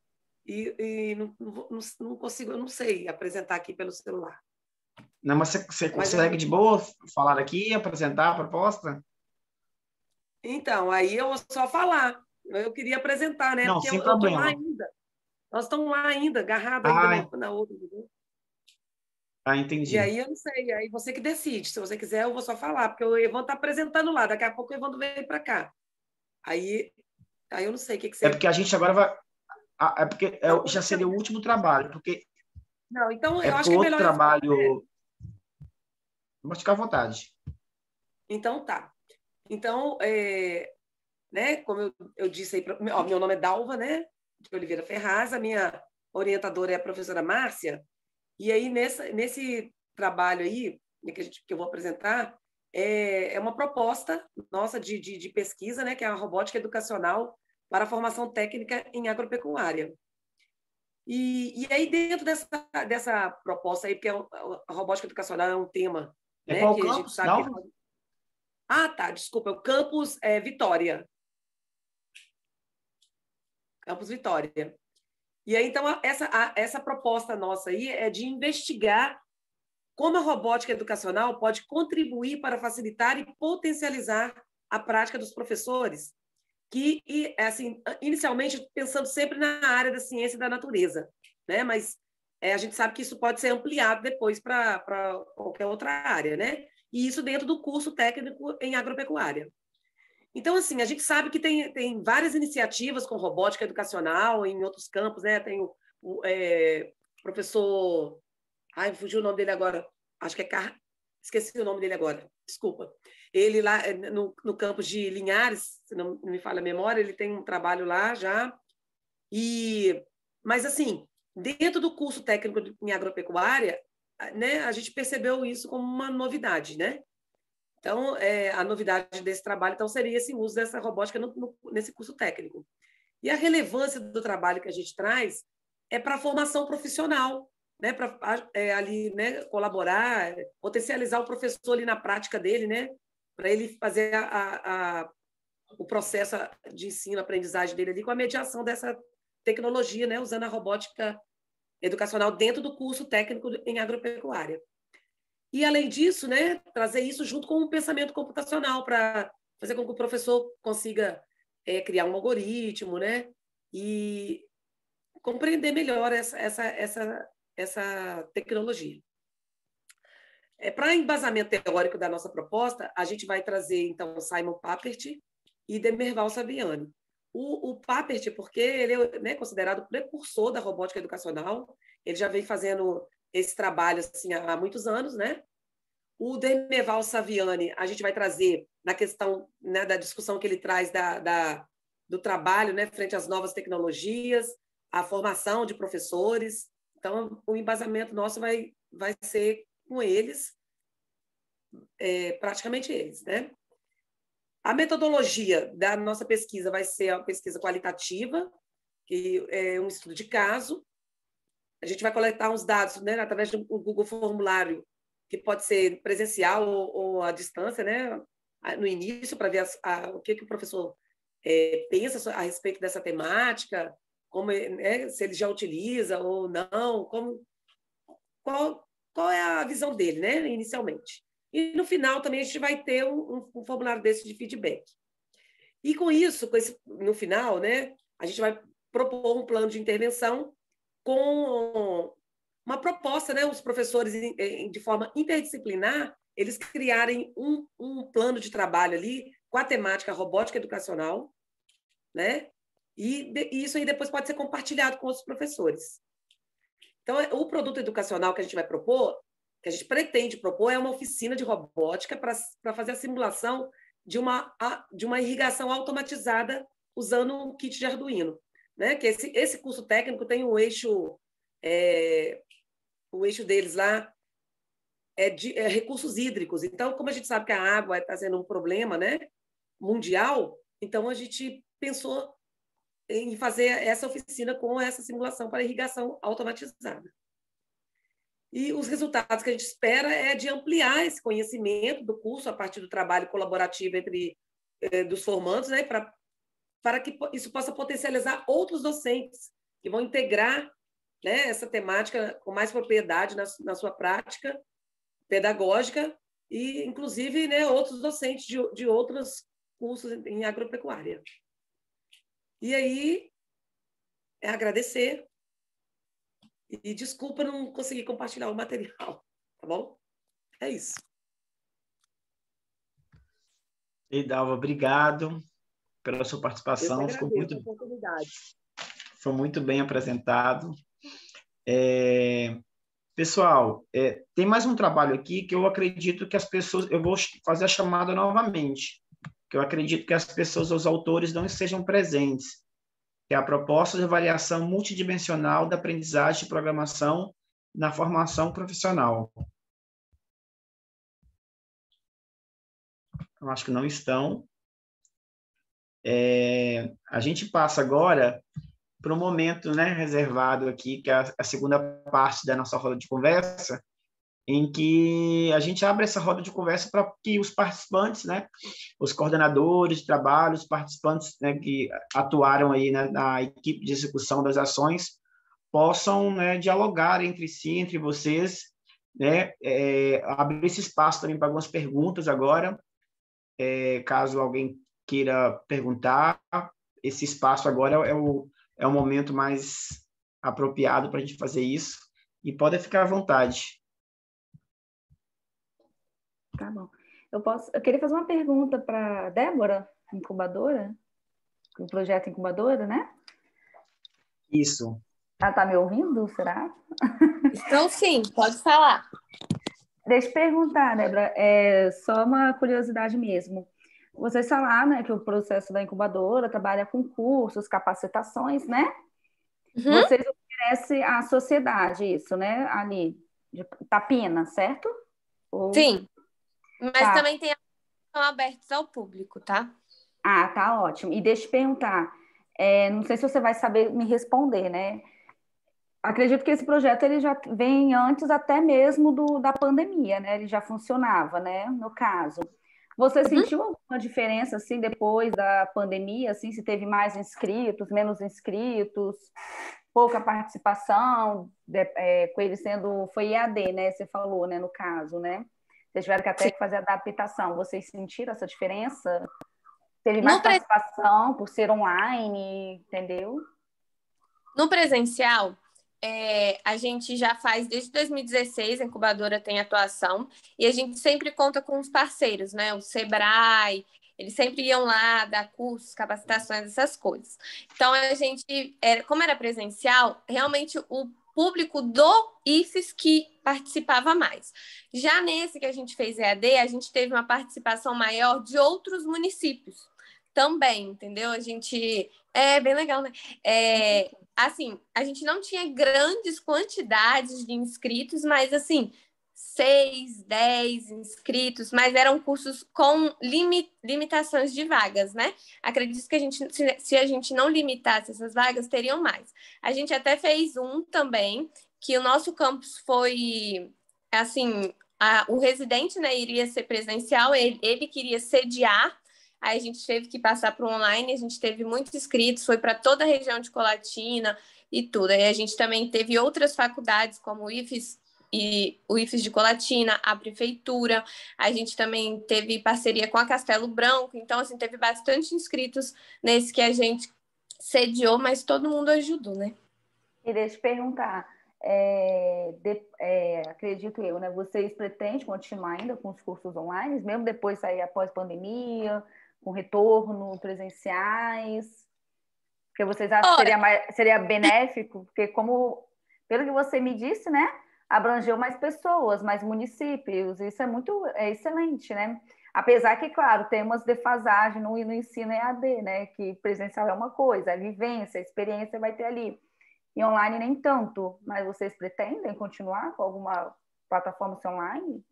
e, e não, não, não, consigo, eu não sei apresentar aqui pelo celular. Não, mas você, você consegue de boa falar aqui, apresentar a proposta? Então, aí eu vou só falar. Eu queria apresentar, né? Não, Porque sem eu, problema. eu lá ainda. Nós estamos lá ainda, agarrados ainda na, na outra. Entendeu? Ah, entendi. E aí eu não sei, aí você que decide. Se você quiser, eu vou só falar, porque o Evandro está apresentando lá, daqui a pouco o Evandro vem para cá. Aí, aí eu não sei o que, que você. É porque a gente agora vai. É porque é, já seria o último trabalho, porque. Não, então é eu acho que é melhor. trabalho. Vou ficar à vontade. Então tá. Então, é, né, como eu, eu disse aí, ó, meu nome é Dalva, né, de Oliveira Ferraz, a minha orientadora é a professora Márcia, e aí, nessa, nesse trabalho aí, né, que, a gente, que eu vou apresentar, é, é uma proposta nossa de, de, de, pesquisa, né, que é a robótica educacional para a formação técnica em agropecuária. E, e aí, dentro dessa, dessa proposta aí, porque é a robótica educacional é um tema é né, qual que campus? a gente sabe que... Ah, tá, desculpa, é o campus é, Vitória. Campus Vitória. E aí, então, essa, a, essa proposta nossa aí é de investigar como a robótica educacional pode contribuir para facilitar e potencializar a prática dos professores, que, e, assim, inicialmente pensando sempre na área da ciência da natureza, né? mas é, a gente sabe que isso pode ser ampliado depois para qualquer outra área, né? e isso dentro do curso técnico em agropecuária. Então, assim, a gente sabe que tem, tem várias iniciativas com robótica educacional em outros campos, né? Tem o, o é, professor. Ai, fugiu o nome dele agora. Acho que é Car... Esqueci o nome dele agora, desculpa. Ele lá é, no, no campus de Linhares, se não me falha a memória, ele tem um trabalho lá já. E, mas, assim, dentro do curso técnico em agropecuária, né, a gente percebeu isso como uma novidade, né? Então, é, a novidade desse trabalho então, seria esse uso dessa robótica no, no, nesse curso técnico. E a relevância do trabalho que a gente traz é para a formação profissional, né, para é, ali né, colaborar, potencializar o professor ali na prática dele, né, para ele fazer a, a, o processo de ensino, aprendizagem dele ali com a mediação dessa tecnologia, né, usando a robótica educacional dentro do curso técnico em agropecuária. E, além disso, né, trazer isso junto com o pensamento computacional para fazer com que o professor consiga é, criar um algoritmo né, e compreender melhor essa, essa, essa, essa tecnologia. É, Para embasamento teórico da nossa proposta, a gente vai trazer, então, Simon Papert e Demerval Saviani. O, o Papert, porque ele é né, considerado precursor da robótica educacional, ele já vem fazendo esse trabalho assim, há muitos anos, né? O Demerval Saviani, a gente vai trazer na questão né, da discussão que ele traz da, da, do trabalho né, frente às novas tecnologias, a formação de professores. Então, o embasamento nosso vai, vai ser com eles, é, praticamente eles. Né? A metodologia da nossa pesquisa vai ser a pesquisa qualitativa, que é um estudo de caso. A gente vai coletar uns dados né, através do Google Formulário, que pode ser presencial ou, ou à distância, né, no início, para ver as, a, o que, que o professor é, pensa a respeito dessa temática, como né, se ele já utiliza ou não, como, qual, qual é a visão dele, né, inicialmente. E no final também a gente vai ter um, um formulário desse de feedback. E com isso, com esse, no final, né, a gente vai propor um plano de intervenção com uma proposta, né, os professores de forma interdisciplinar, eles criarem um, um plano de trabalho ali com a temática robótica educacional, né? E, e isso aí depois pode ser compartilhado com outros professores. Então, é, o produto educacional que a gente vai propor, que a gente pretende propor, é uma oficina de robótica para fazer a simulação de uma, de uma irrigação automatizada usando um kit de Arduino. Né? Que esse, esse curso técnico tem o eixo, é, o eixo deles lá é de é recursos hídricos. Então, como a gente sabe que a água está sendo um problema né, mundial, então a gente pensou em fazer essa oficina com essa simulação para irrigação automatizada. E os resultados que a gente espera é de ampliar esse conhecimento do curso a partir do trabalho colaborativo entre eh, dos formandos, né, para para que isso possa potencializar outros docentes que vão integrar né, essa temática com mais propriedade na, na sua prática pedagógica e, inclusive, né, outros docentes de, de outros cursos em agropecuária. E aí, é agradecer. E desculpa não conseguir compartilhar o material, tá bom? É isso. E Dalva, obrigado pela sua participação. Ficou muito, foi muito bem apresentado. É, pessoal, é, tem mais um trabalho aqui que eu acredito que as pessoas. Eu vou fazer a chamada novamente que eu acredito que as pessoas, os autores, não estejam presentes, que é a proposta de avaliação multidimensional da aprendizagem de programação na formação profissional. Eu acho que não estão. É, a gente passa agora para um momento né, reservado aqui, que é a segunda parte da nossa roda de conversa, em que a gente abre essa roda de conversa para que os participantes, né, os coordenadores de trabalho, os participantes né, que atuaram aí né, na equipe de execução das ações, possam né, dialogar entre si, entre vocês, né, é, abrir esse espaço também para algumas perguntas agora, é, caso alguém queira perguntar, esse espaço agora é o, é o momento mais apropriado para a gente fazer isso, e pode ficar à vontade. Tá bom. Eu posso. Eu queria fazer uma pergunta para Débora, incubadora, o projeto incubadora, né? Isso. Ela tá me ouvindo, será? Então sim, pode falar. Deixa eu perguntar, Débora, é só uma curiosidade mesmo. Vocês falaram né, que o processo da incubadora trabalha com cursos, capacitações, né? Uhum. Vocês oferecem à sociedade isso, né? Ali, de Tapina, certo? Ou... Sim. Mas tá. também tem são abertos ao público, tá? Ah, tá ótimo. E deixa eu perguntar, é, não sei se você vai saber me responder, né? Acredito que esse projeto ele já vem antes até mesmo do, da pandemia, né? Ele já funcionava, né? No caso. Você uhum. sentiu alguma diferença assim depois da pandemia, assim, se teve mais inscritos, menos inscritos, pouca participação, é, com ele sendo foi EAD, né? Você falou, né? No caso, né? Vocês tiveram que até que fazer adaptação. Vocês sentiram essa diferença? Teve mais no participação pre... por ser online, entendeu? No presencial, é, a gente já faz desde 2016, a incubadora tem atuação, e a gente sempre conta com os parceiros, né? O Sebrae, eles sempre iam lá dar cursos, capacitações, essas coisas. Então, a gente, era, como era presencial, realmente o público do IFES que participava mais. Já nesse que a gente fez EAD, a gente teve uma participação maior de outros municípios também, entendeu? A gente. É bem legal, né? É, assim, a gente não tinha grandes quantidades de inscritos, mas assim, seis, dez inscritos, mas eram cursos com limi limitações de vagas, né? Acredito que a gente, se, se a gente não limitasse essas vagas, teriam mais. A gente até fez um também, que o nosso campus foi assim, a, o residente né, iria ser presencial, ele, ele queria sediar Aí a gente teve que passar para o online, a gente teve muitos inscritos, foi para toda a região de Colatina e tudo. Aí a gente também teve outras faculdades, como o IFES e o IFES de Colatina, a prefeitura. A gente também teve parceria com a Castelo Branco, então assim, teve bastante inscritos nesse que a gente sediou, mas todo mundo ajudou, né? E deixa eu perguntar, é, de, é, acredito eu, né? Vocês pretendem continuar ainda com os cursos online, mesmo depois sair após pandemia? Com retorno, presenciais? Porque vocês acham que seria, mais, seria benéfico? Porque como, pelo que você me disse, né? Abrangeu mais pessoas, mais municípios. Isso é muito é excelente, né? Apesar que, claro, tem umas defasagens no, no ensino EAD, né? Que presencial é uma coisa, a vivência, a experiência vai ter ali. E online nem tanto. Mas vocês pretendem continuar com alguma plataforma online?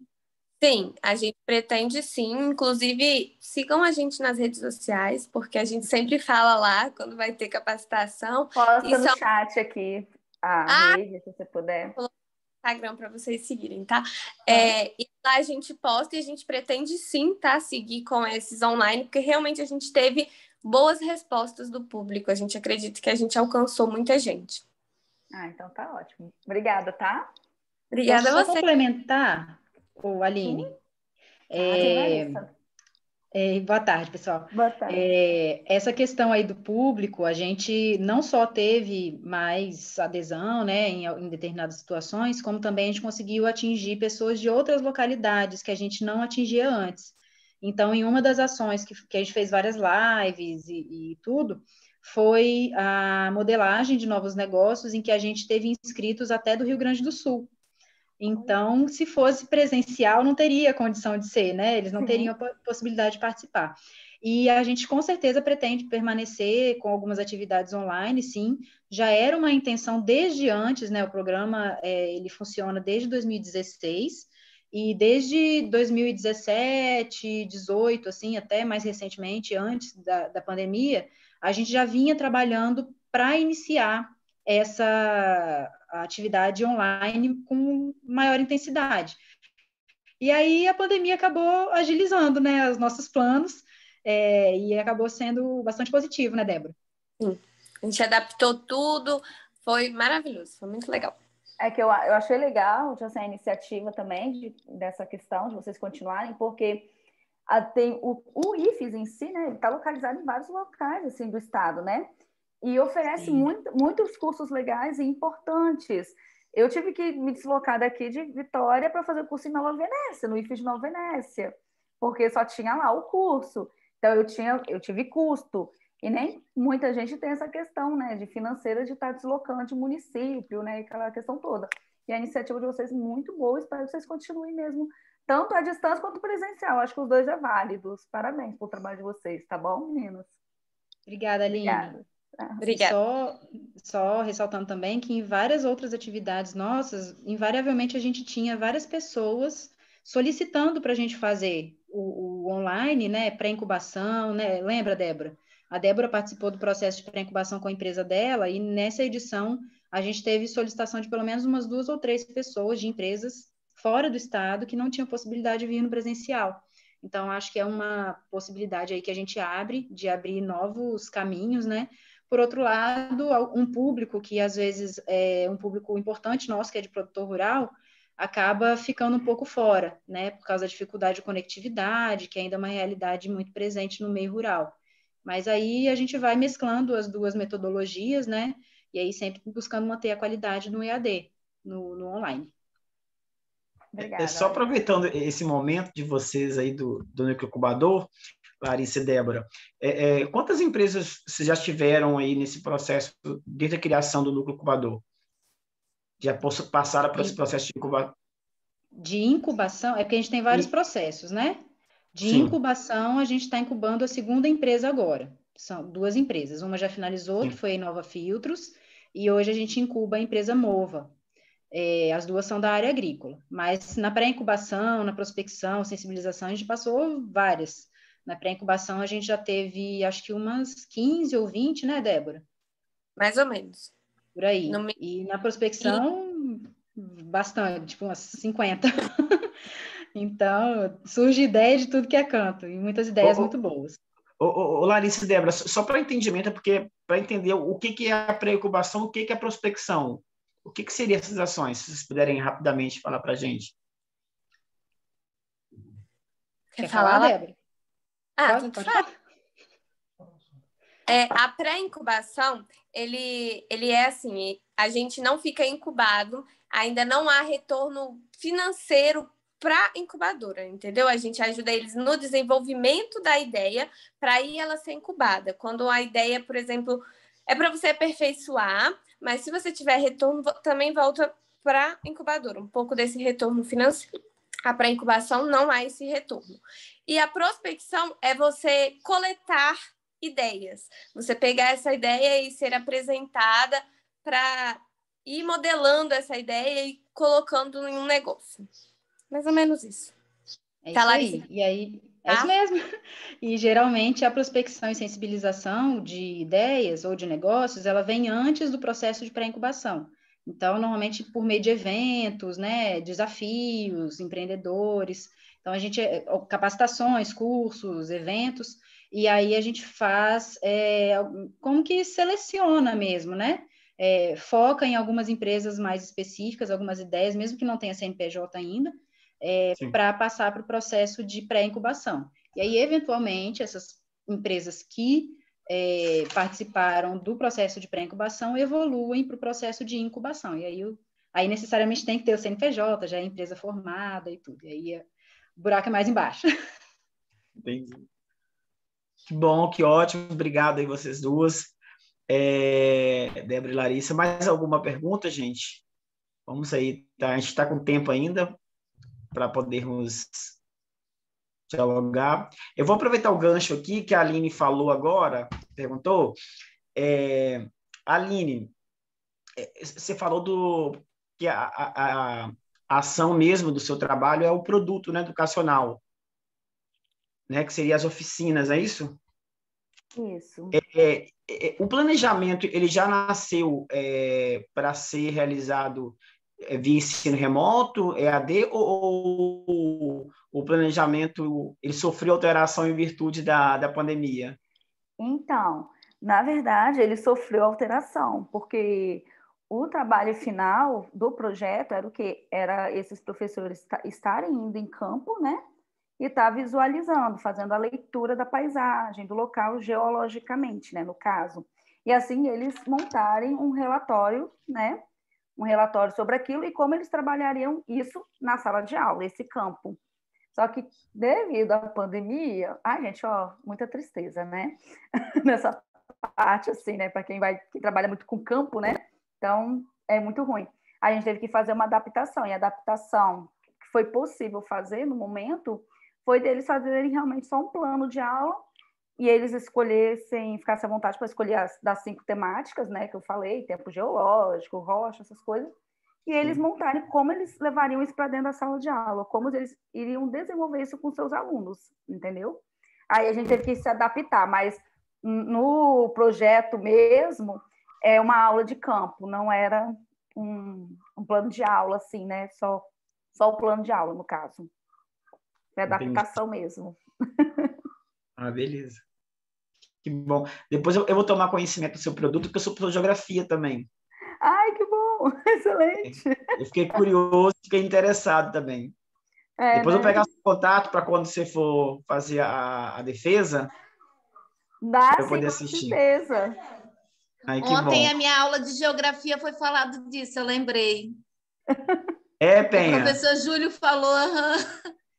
Sim, a gente pretende sim. Inclusive, sigam a gente nas redes sociais, porque a gente sempre fala lá quando vai ter capacitação. Posta no são... chat aqui a ah, rede, se você puder. Instagram para vocês seguirem, tá? É, e lá a gente posta e a gente pretende sim, tá? Seguir com esses online, porque realmente a gente teve boas respostas do público. A gente acredita que a gente alcançou muita gente. Ah, então tá ótimo. Obrigada, tá? Obrigada Posso a você. complementar o Aline. É, é, boa tarde, pessoal. Boa tarde. É, essa questão aí do público, a gente não só teve mais adesão, né, em, em, determinadas situações, como também a gente conseguiu atingir pessoas de outras localidades que a gente não atingia antes. Então, em uma das ações que, que a gente fez várias lives e, e tudo, foi a modelagem de novos negócios em que a gente teve inscritos até do Rio Grande do Sul. Então, se fosse presencial, não teria condição de ser, né? Eles não teriam a possibilidade de participar. E a gente com certeza pretende permanecer com algumas atividades online, sim. Já era uma intenção desde antes, né? O programa é, ele funciona desde 2016 e desde 2017, 18, assim, até mais recentemente, antes da, da pandemia, a gente já vinha trabalhando para iniciar essa atividade online com maior intensidade. E aí a pandemia acabou agilizando né, os nossos planos é, e acabou sendo bastante positivo, né, Débora? Sim. A gente adaptou tudo, foi maravilhoso, foi muito legal. É que eu, eu achei legal essa iniciativa também de, dessa questão de vocês continuarem, porque a, tem o, o IFES em si, né, está localizado em vários locais assim do estado, né? E oferece muito, muitos cursos legais e importantes. Eu tive que me deslocar daqui de Vitória para fazer o curso em Nova Venécia, no IFES de Nova Venécia, porque só tinha lá o curso. Então eu tinha, eu tive custo. E nem muita gente tem essa questão, né, de financeira de estar deslocando de município, né, aquela questão toda. E a iniciativa de vocês é muito boa, espero que vocês continuem mesmo, tanto à distância quanto presencial. Acho que os dois é válidos. Parabéns pelo trabalho de vocês, tá bom, meninas? Obrigada, Aline. Obrigada. Obrigada. Só, só ressaltando também que em várias outras atividades nossas, invariavelmente a gente tinha várias pessoas solicitando para a gente fazer o, o online, né, pré-incubação, né? Lembra, Débora? A Débora participou do processo de pré-incubação com a empresa dela e nessa edição a gente teve solicitação de pelo menos umas duas ou três pessoas de empresas fora do estado que não tinham possibilidade de vir no presencial. Então, acho que é uma possibilidade aí que a gente abre, de abrir novos caminhos, né? Por outro lado, um público que às vezes é um público importante nosso, que é de produtor rural, acaba ficando um pouco fora, né, por causa da dificuldade de conectividade, que ainda é uma realidade muito presente no meio rural. Mas aí a gente vai mesclando as duas metodologias, né, e aí sempre buscando manter a qualidade no EAD, no, no online. Obrigada. É, só aproveitando esse momento de vocês aí do, do Núcleo Incubador, Larissa e Débora, é, é, quantas empresas vocês já tiveram aí nesse processo, desde a criação do Núcleo Incubador? Já passaram por esse processo de incubação? De incubação, é porque a gente tem vários processos, né? De Sim. incubação, a gente está incubando a segunda empresa agora. São duas empresas. Uma já finalizou, Sim. que foi a Inova Filtros, e hoje a gente incuba a empresa Mova. É, as duas são da área agrícola. Mas na pré-incubação, na prospecção, sensibilização, a gente passou várias. Na pré-incubação, a gente já teve, acho que umas 15 ou 20, né, Débora? Mais ou menos. Por aí. No... E na prospecção, e... bastante, tipo umas 50. Então, surge ideia de tudo que é canto, e muitas ideias muito boas. Ô, ô, ô, Larissa e Débora, só para entendimento, é porque para entender o que, que é a pré-incubação, o que, que é a prospecção, o que, que seriam essas ações, se vocês puderem rapidamente falar para a gente. Quer, Quer falar, falar, Débora? Ah, pode, pode falar. É, a pré-incubação, ele, ele é assim, a gente não fica incubado, ainda não há retorno financeiro para a incubadora, entendeu? A gente ajuda eles no desenvolvimento da ideia para aí ela ser incubada. Quando a ideia, por exemplo, é para você aperfeiçoar, mas se você tiver retorno, também volta para a incubadora, um pouco desse retorno financeiro. A pré-incubação não há esse retorno. E a prospecção é você coletar ideias, você pegar essa ideia e ser apresentada para ir modelando essa ideia e colocando em um negócio. Mais ou menos isso. É tá isso aí. E aí, é isso mesmo. E geralmente a prospecção e sensibilização de ideias ou de negócios, ela vem antes do processo de pré-incubação. Então, normalmente por meio de eventos, né, desafios, empreendedores. Então, a gente, é, capacitações, cursos, eventos, e aí a gente faz, é, como que seleciona mesmo, né? É, foca em algumas empresas mais específicas, algumas ideias, mesmo que não tenha CNPJ ainda, é, para passar para o processo de pré-incubação. E aí, eventualmente, essas empresas que é, participaram do processo de pré-incubação evoluem para o processo de incubação. E aí, aí, necessariamente, tem que ter o CNPJ, já é empresa formada e tudo. E aí, é, o buraco é mais embaixo. Entendi. Que bom, que ótimo. Obrigado aí, vocês duas. É, Débora e Larissa, mais alguma pergunta, gente? Vamos aí, tá? A gente está com tempo ainda para podermos dialogar. Eu vou aproveitar o gancho aqui que a Aline falou agora, perguntou. É, Aline, é, você falou do que a, a, a, ação mesmo do seu trabalho é o produto né, educacional, né, que seria as oficinas, é isso? Isso. É, é, é o planejamento ele já nasceu é, para ser realizado é via ensino remoto, EAD, ou o planejamento ele sofreu alteração em virtude da, da pandemia? Então, na verdade, ele sofreu alteração, porque o trabalho final do projeto era o que? Era esses professores estarem indo em campo, né? E estar tá visualizando, fazendo a leitura da paisagem, do local geologicamente, né? No caso. E assim eles montarem um relatório, né? um relatório sobre aquilo e como eles trabalhariam isso na sala de aula, esse campo. Só que devido à pandemia, ai gente, ó, muita tristeza, né? Nessa parte assim, né, para quem vai que trabalha muito com campo, né? Então, é muito ruim. A gente teve que fazer uma adaptação e a adaptação que foi possível fazer no momento foi deles fazerem realmente só um plano de aula e eles escolhessem, ficassem à vontade para escolher as das cinco temáticas, né, que eu falei, tempo geológico, rocha, essas coisas, e eles montarem como eles levariam isso para dentro da sala de aula, como eles iriam desenvolver isso com seus alunos, entendeu? Aí a gente teve que se adaptar, mas no projeto mesmo, é uma aula de campo, não era um, um plano de aula, assim, né, só, só o plano de aula, no caso. É adaptação Entendi. mesmo. Ah, beleza. Que bom. Depois eu, eu, vou tomar conhecimento do seu produto, porque eu sou geografia também. Ai, que Excelente! Eu fiquei curioso, fiquei interessado também. É, Depois né? eu vou pegar o contato para quando você for fazer a, a defesa. Dá, sim, poder assistir. com certeza. Ai, Ontem bom. a minha aula de geografia foi falado disso, eu lembrei. É, Penha. O professor Júlio falou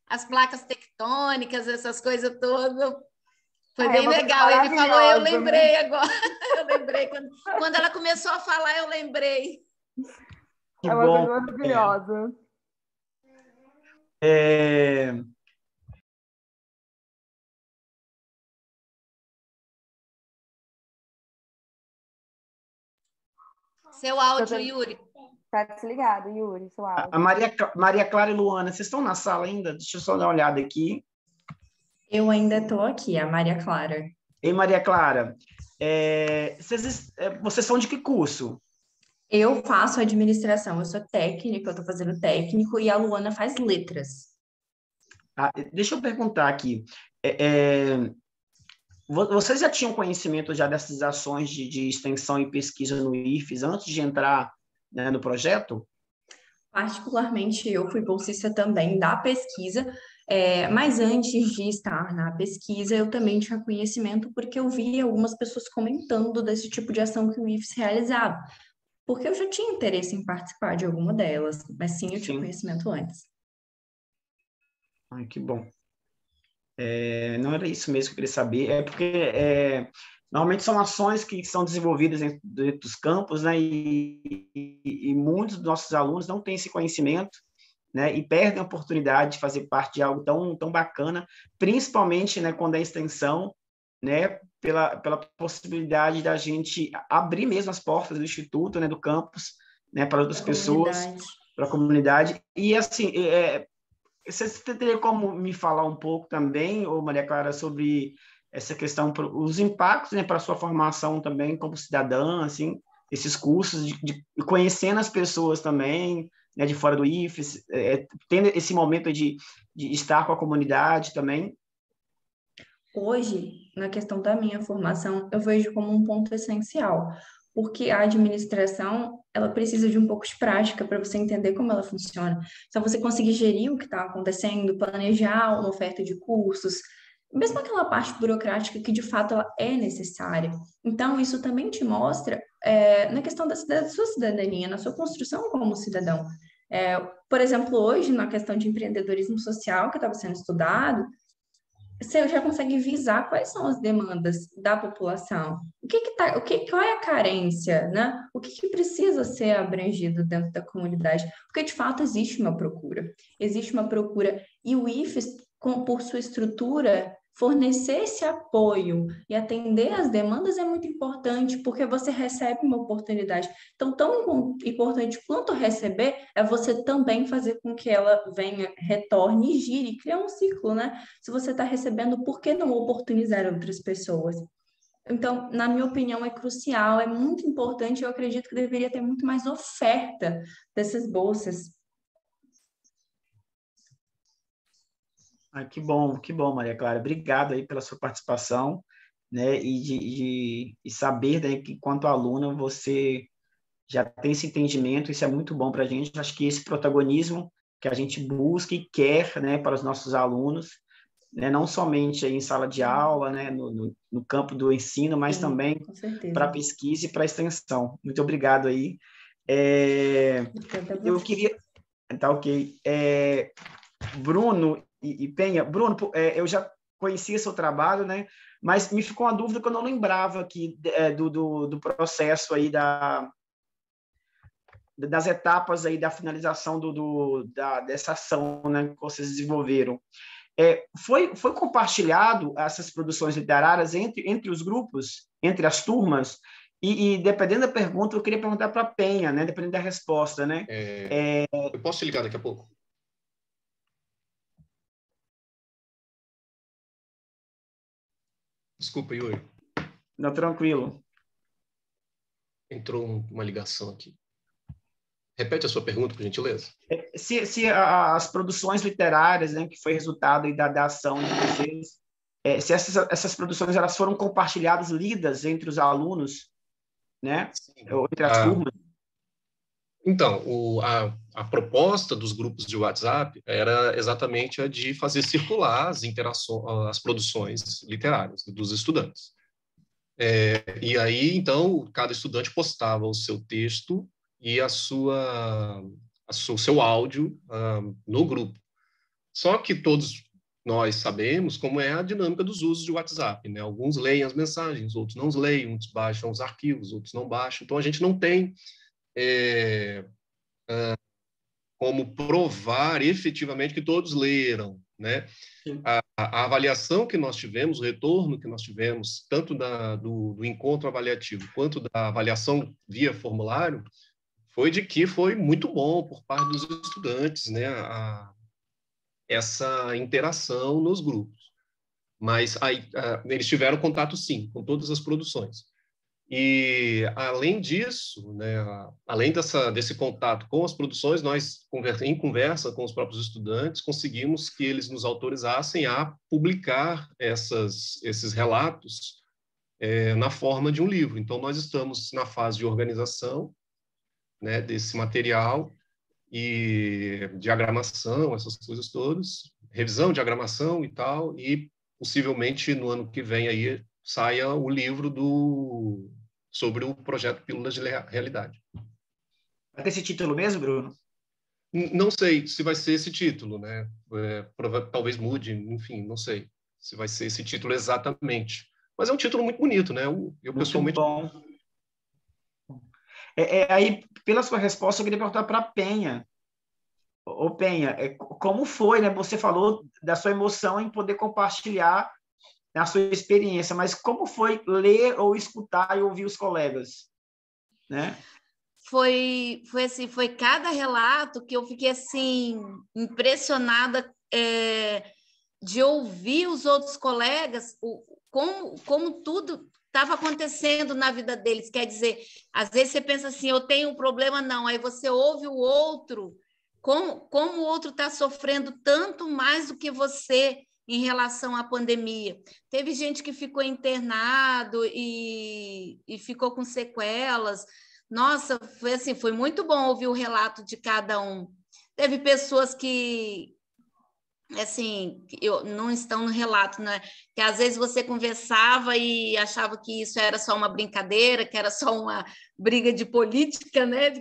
as placas tectônicas, essas coisas todas. Foi Ah, é bem legal. Ele falou, eu né? lembrei agora. Eu lembrei. Quando, quando ela começou a falar, eu lembrei. Que é uma bom, coisa maravilhosa. É, Seu áudio, Yuri. Tá desligado, Yuri, seu áudio. a Maria, Maria Clara e Luana, vocês estão na sala ainda? Deixa eu só dar uma olhada aqui. Eu ainda estou aqui, a Maria Clara. Ei, Maria Clara, é, vocês, é, vocês são de que curso? Eu faço administração, eu sou técnica, eu estou fazendo técnico, e a Luana faz letras. Ah, deixa eu perguntar aqui. É, é, vo- vocês já tinham conhecimento já dessas ações de, de extensão e pesquisa no IFES antes de entrar né, no projeto? Particularmente, eu fui bolsista também da pesquisa, é, mas antes de estar na pesquisa, eu também tinha conhecimento porque eu vi algumas pessoas comentando desse tipo de ação que o IFES realizava. Porque eu já tinha interesse em participar de alguma delas, mas sim, eu tinha conhecimento antes. Ai, que bom. É, não era isso mesmo que eu queria saber, é porque é, normalmente são ações que são desenvolvidas dentro, dentro dos campos, né, e, e- e muitos dos nossos alunos não têm esse conhecimento, né, e perdem a oportunidade de fazer parte de algo tão, tão bacana, principalmente, né, quando é extensão, né, pela, pela possibilidade da gente abrir mesmo as portas do instituto, né, do campus, né, para outras pessoas, para a comunidade, e assim, é, você teria como me falar um pouco também, ô Maria Clara, sobre essa questão, os impactos né, para a sua formação também como cidadã, assim, esses cursos, de, de conhecendo as pessoas também, né, de fora do IFES, é, tendo esse momento de, de estar com a comunidade também. Hoje, na questão da minha formação, eu vejo como um ponto essencial, porque a administração, ela precisa de um pouco de prática para você entender como ela funciona. Então, você conseguir gerir o que está acontecendo, planejar uma oferta de cursos, mesmo aquela parte burocrática que, de fato, ela é necessária. Então, isso também te mostra, é, na questão da, da sua cidadania, na sua construção como cidadão. É, por exemplo, hoje, na questão de empreendedorismo social que estava sendo estudado, você já consegue visar quais são as demandas da população. O que que tá, o que, qual é a carência, né? O que, que precisa ser abrangido dentro da comunidade? Porque, de fato, existe uma procura. Existe uma procura. E o IFES, com, por sua estrutura, fornecer esse apoio e atender às demandas é muito importante, porque você recebe uma oportunidade. Então, tão im- importante quanto receber é você também fazer com que ela venha, retorne e gire, criar um ciclo, né? Se você está recebendo, por que não oportunizar outras pessoas? Então, na minha opinião, é crucial, é muito importante. Eu acredito que deveria ter muito mais oferta dessas bolsas. Ah, que bom, que bom, Maria Clara. Obrigado aí pela sua participação, né? E de, de e saber, né, que quanto aluna você já tem esse entendimento, isso é muito bom para a gente. Acho que esse protagonismo que a gente busca e quer, né, para os nossos alunos, né, não somente em sala de aula, né, no, no, no campo do ensino, mas Sim, também para a pesquisa e para a extensão. Muito obrigado aí. É, eu queria. Tá ok. É, Bruno e, e Penha. Bruno, é, eu já conhecia seu trabalho, né? Mas me ficou uma dúvida que eu não lembrava aqui é, do, do, do processo aí da das etapas aí da finalização do, do da, dessa ação né, que vocês desenvolveram. É, foi, foi compartilhado essas produções literárias entre, entre os grupos, entre as turmas, e, e dependendo da pergunta, eu queria perguntar para a Penha, né, dependendo da resposta. Né? É, Eu posso te ligar daqui a pouco? Desculpa, Yuri. Não, tranquilo. Entrou um- uma ligação aqui. Repete a sua pergunta, por gentileza. Se, se a- as produções literárias, né, que foi resultado da, da ação de vocês, é, se essas, essas produções elas foram compartilhadas, lidas entre os alunos, né, ou entre as Ah, turmas, Então, o- a, a proposta dos grupos de WhatsApp era exatamente a de fazer circular as interações, as produções literárias dos estudantes. É, e aí, então, cada estudante postava o seu texto e a sua, a o seu áudio uh, no grupo. Só que todos nós sabemos como é a dinâmica dos usos de WhatsApp. Né? Alguns leem as mensagens, outros não leem, outros baixam os arquivos, outros não baixam. Então, a gente não tem é, é, como provar efetivamente que todos leram. Né? A, a, avaliação que nós tivemos, o retorno que nós tivemos, tanto da, do, do encontro avaliativo quanto da avaliação via formulário, foi de que foi muito bom por parte dos estudantes, né? A, essa interação nos grupos. Mas aí, eles tiveram contato, sim, com todas as produções. E, além disso, né, além dessa, desse contato com as produções, nós, em conversa com os próprios estudantes, conseguimos que eles nos autorizassem a publicar essas, esses relatos é, na forma de um livro. Então, nós estamos na fase de organização né, desse material e diagramação, essas coisas todas, revisão, diagramação e tal, e possivelmente no ano que vem aí saia o livro do sobre o projeto Pílulas de Realidade. Vai ter esse título mesmo, Bruno? Não sei se vai ser esse título, né? É, talvez mude, enfim, não sei se vai ser esse título exatamente. Mas é um título muito bonito, né? Eu, eu pessoalmente. Bom. É, é, aí, pela sua resposta, eu queria perguntar para a Penha. Ô, Penha, é, como foi, né? Você falou da sua emoção em poder compartilhar a sua experiência, mas como foi ler ou escutar e ouvir os colegas, né? Foi, foi assim, foi cada relato que eu fiquei assim impressionada é, de ouvir os outros colegas, o, como, como tudo estava acontecendo na vida deles. Quer dizer, às vezes você pensa assim, eu tenho um problema, não. Aí você ouve o outro, como, como o outro está sofrendo tanto mais do que você em relação à pandemia. Teve gente que ficou internado e, e ficou com sequelas. Nossa, foi assim, foi muito bom ouvir o relato de cada um. Teve pessoas que, assim, eu, não estão no relato, né? Que às vezes você conversava e achava que isso era só uma brincadeira, que era só uma briga de política, né?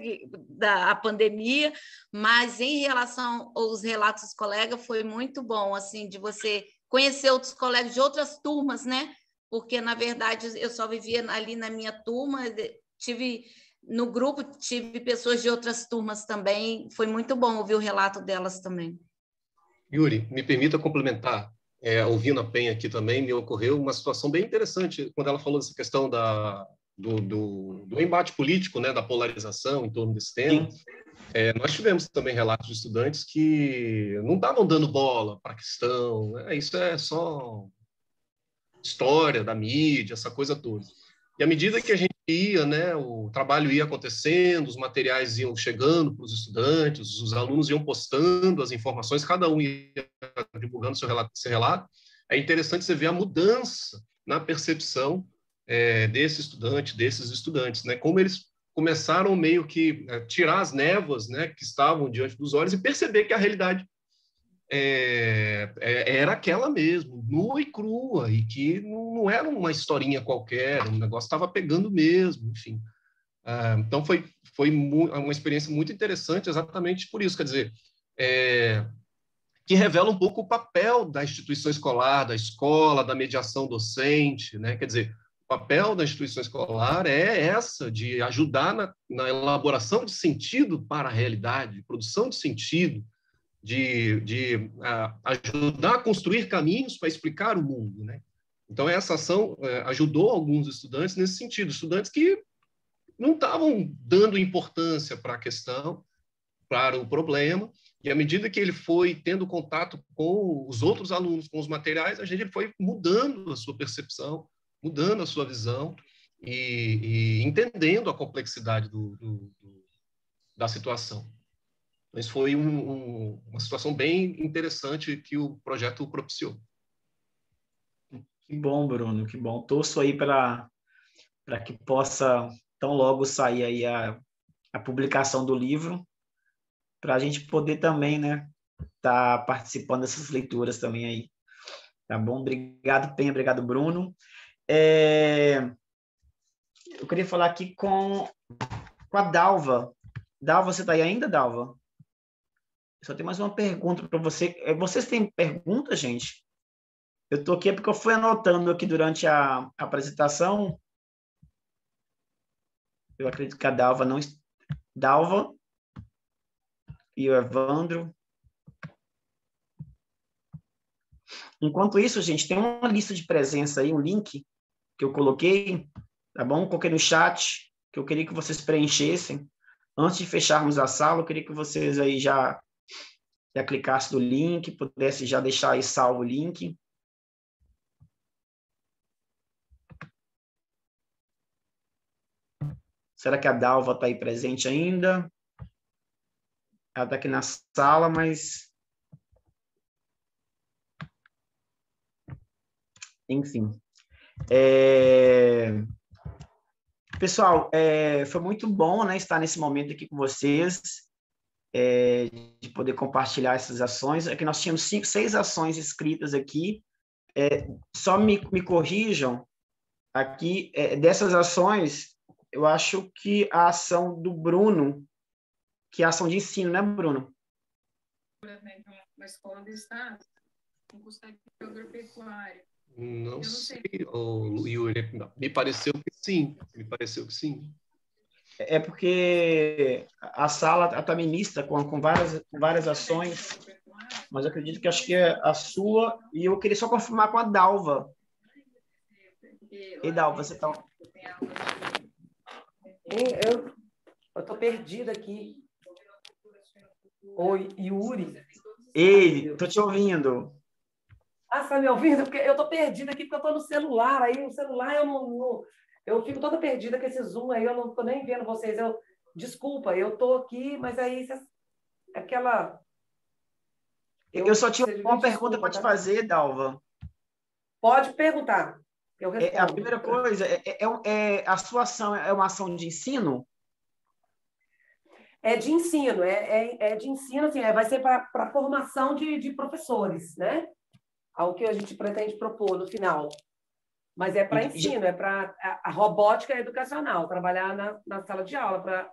Da pandemia, mas em relação aos relatos dos colegas, foi muito bom, assim, de você conhecer outros colegas de outras turmas, né? Porque, na verdade, eu só vivia ali na minha turma, tive no grupo tive pessoas de outras turmas também, foi muito bom ouvir o relato delas também. Yuri, me permita complementar. É, ouvindo a Penha aqui também, me ocorreu uma situação bem interessante quando ela falou dessa questão da, do, do, do embate político, né, da polarização em torno desse tema. É, nós tivemos também relatos de estudantes que não estavam dando bola para a questão, né? isso é só história da mídia, essa coisa toda. E à medida que a gente ia, né, o trabalho ia acontecendo, os materiais iam chegando para os estudantes, os alunos iam postando as informações, cada um ia divulgando seu relato, seu relato. É interessante você ver a mudança na percepção é, desse estudante, desses estudantes, né, como eles começaram meio que a tirar as névoas, né, que estavam diante dos olhos e perceber que a realidade é, é, era aquela mesmo, nua e crua, e que não, era uma historinha qualquer, o negócio estava pegando mesmo, enfim. Ah, então, foi, foi uma experiência muito interessante exatamente por isso, quer dizer, é, que revela um pouco o papel da instituição escolar, da escola, da mediação docente, né? quer dizer, o papel da instituição escolar é essa, de ajudar na, na elaboração de sentido para a realidade, produção de sentido, de, de ajudar a construir caminhos para explicar o mundo, né? Então essa ação uh, ajudou alguns estudantes nesse sentido, estudantes que não estavam dando importância para a questão, para o problema, e à medida que ele foi tendo contato com os outros alunos, com os materiais, a gente foi mudando a sua percepção, mudando a sua visão e, e entendendo a complexidade do, do, do, da situação. Mas foi um, um, uma situação bem interessante que o projeto propiciou. Que bom, Bruno, que bom. Torço aí para que possa tão logo sair aí a, a publicação do livro, para a gente poder também, né, estar tá participando dessas leituras também aí. Tá bom? Obrigado, Penha, obrigado, Bruno. É, eu queria falar aqui com, com a Dalva. Dalva, você está aí ainda, Dalva? Só tem mais uma pergunta para você. É, vocês têm pergunta, gente? Eu estou aqui porque eu fui anotando aqui durante a, a apresentação. Eu acredito que a Dalva não. Dalva e o Evandro. Enquanto isso, gente, tem uma lista de presença aí, um link que eu coloquei, tá bom? Coloquei no chat, que eu queria que vocês preenchessem. Antes de fecharmos a sala, eu queria que vocês aí já, já clicassem no link, pudesse já deixar aí salvo o link. Será que a Dalva está aí presente ainda? Ela está aqui na sala, mas. Enfim. É... Pessoal, é... foi muito bom né, estar nesse momento aqui com vocês, é... de poder compartilhar essas ações. É que nós tínhamos cinco, seis ações escritas aqui. É, só me, me corrijam aqui, é, dessas ações, eu acho que a ação do Bruno, que é a ação de ensino, né, Bruno? Uma escola estado, um curso agropecuário. Não, não sei, oh, Yuri, me pareceu que sim, me pareceu que sim. É porque a sala está mista com, com, várias, com várias ações, mas eu acredito que acho que é a sua, e eu queria só confirmar com a Dalva. E Dalva, você está eu estou perdida aqui. Oi, Yuri. Ei, tô te ouvindo. Ah, você tá me ouvindo? Porque eu tô perdida aqui, porque eu tô no celular. Aí o celular eu não, não, Eu fico toda perdida com esse Zoom aí, eu não tô nem vendo vocês. Eu, desculpa, eu tô aqui, mas aí aquela. Eu, eu só tinha uma pergunta para te tá? fazer, Dalva. Pode perguntar. É, a primeira coisa, é, é, é, a sua ação é uma ação de ensino? É de ensino, é, é, é de ensino, assim, é, vai ser para formação de, de professores, né? Ao que a gente pretende propor no final. Mas é para ensino, é para a, robótica educacional, trabalhar na, na sala de aula. Pra...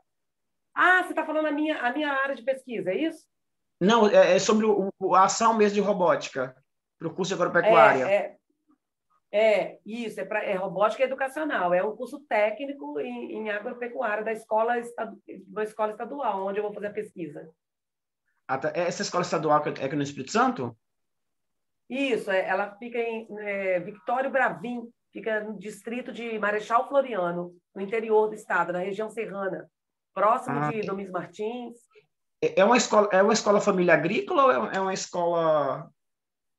Ah, você está falando a minha, a minha área de pesquisa, é isso? Não, é, é sobre o, a ação mesmo de robótica, para o curso de agropecuária. É, é, é, isso, é, pra, é robótica educacional, é um curso técnico em, em agropecuária da escola, estadu, da escola estadual, onde eu vou fazer a pesquisa. Essa escola estadual é aqui no Espírito Santo? Isso, é, ela fica em é, Victório Bravim, fica no distrito de Marechal Floriano, no interior do estado, na região serrana, próximo ah, de Domingues Martins. É, é uma escola, é uma escola família agrícola ou é uma escola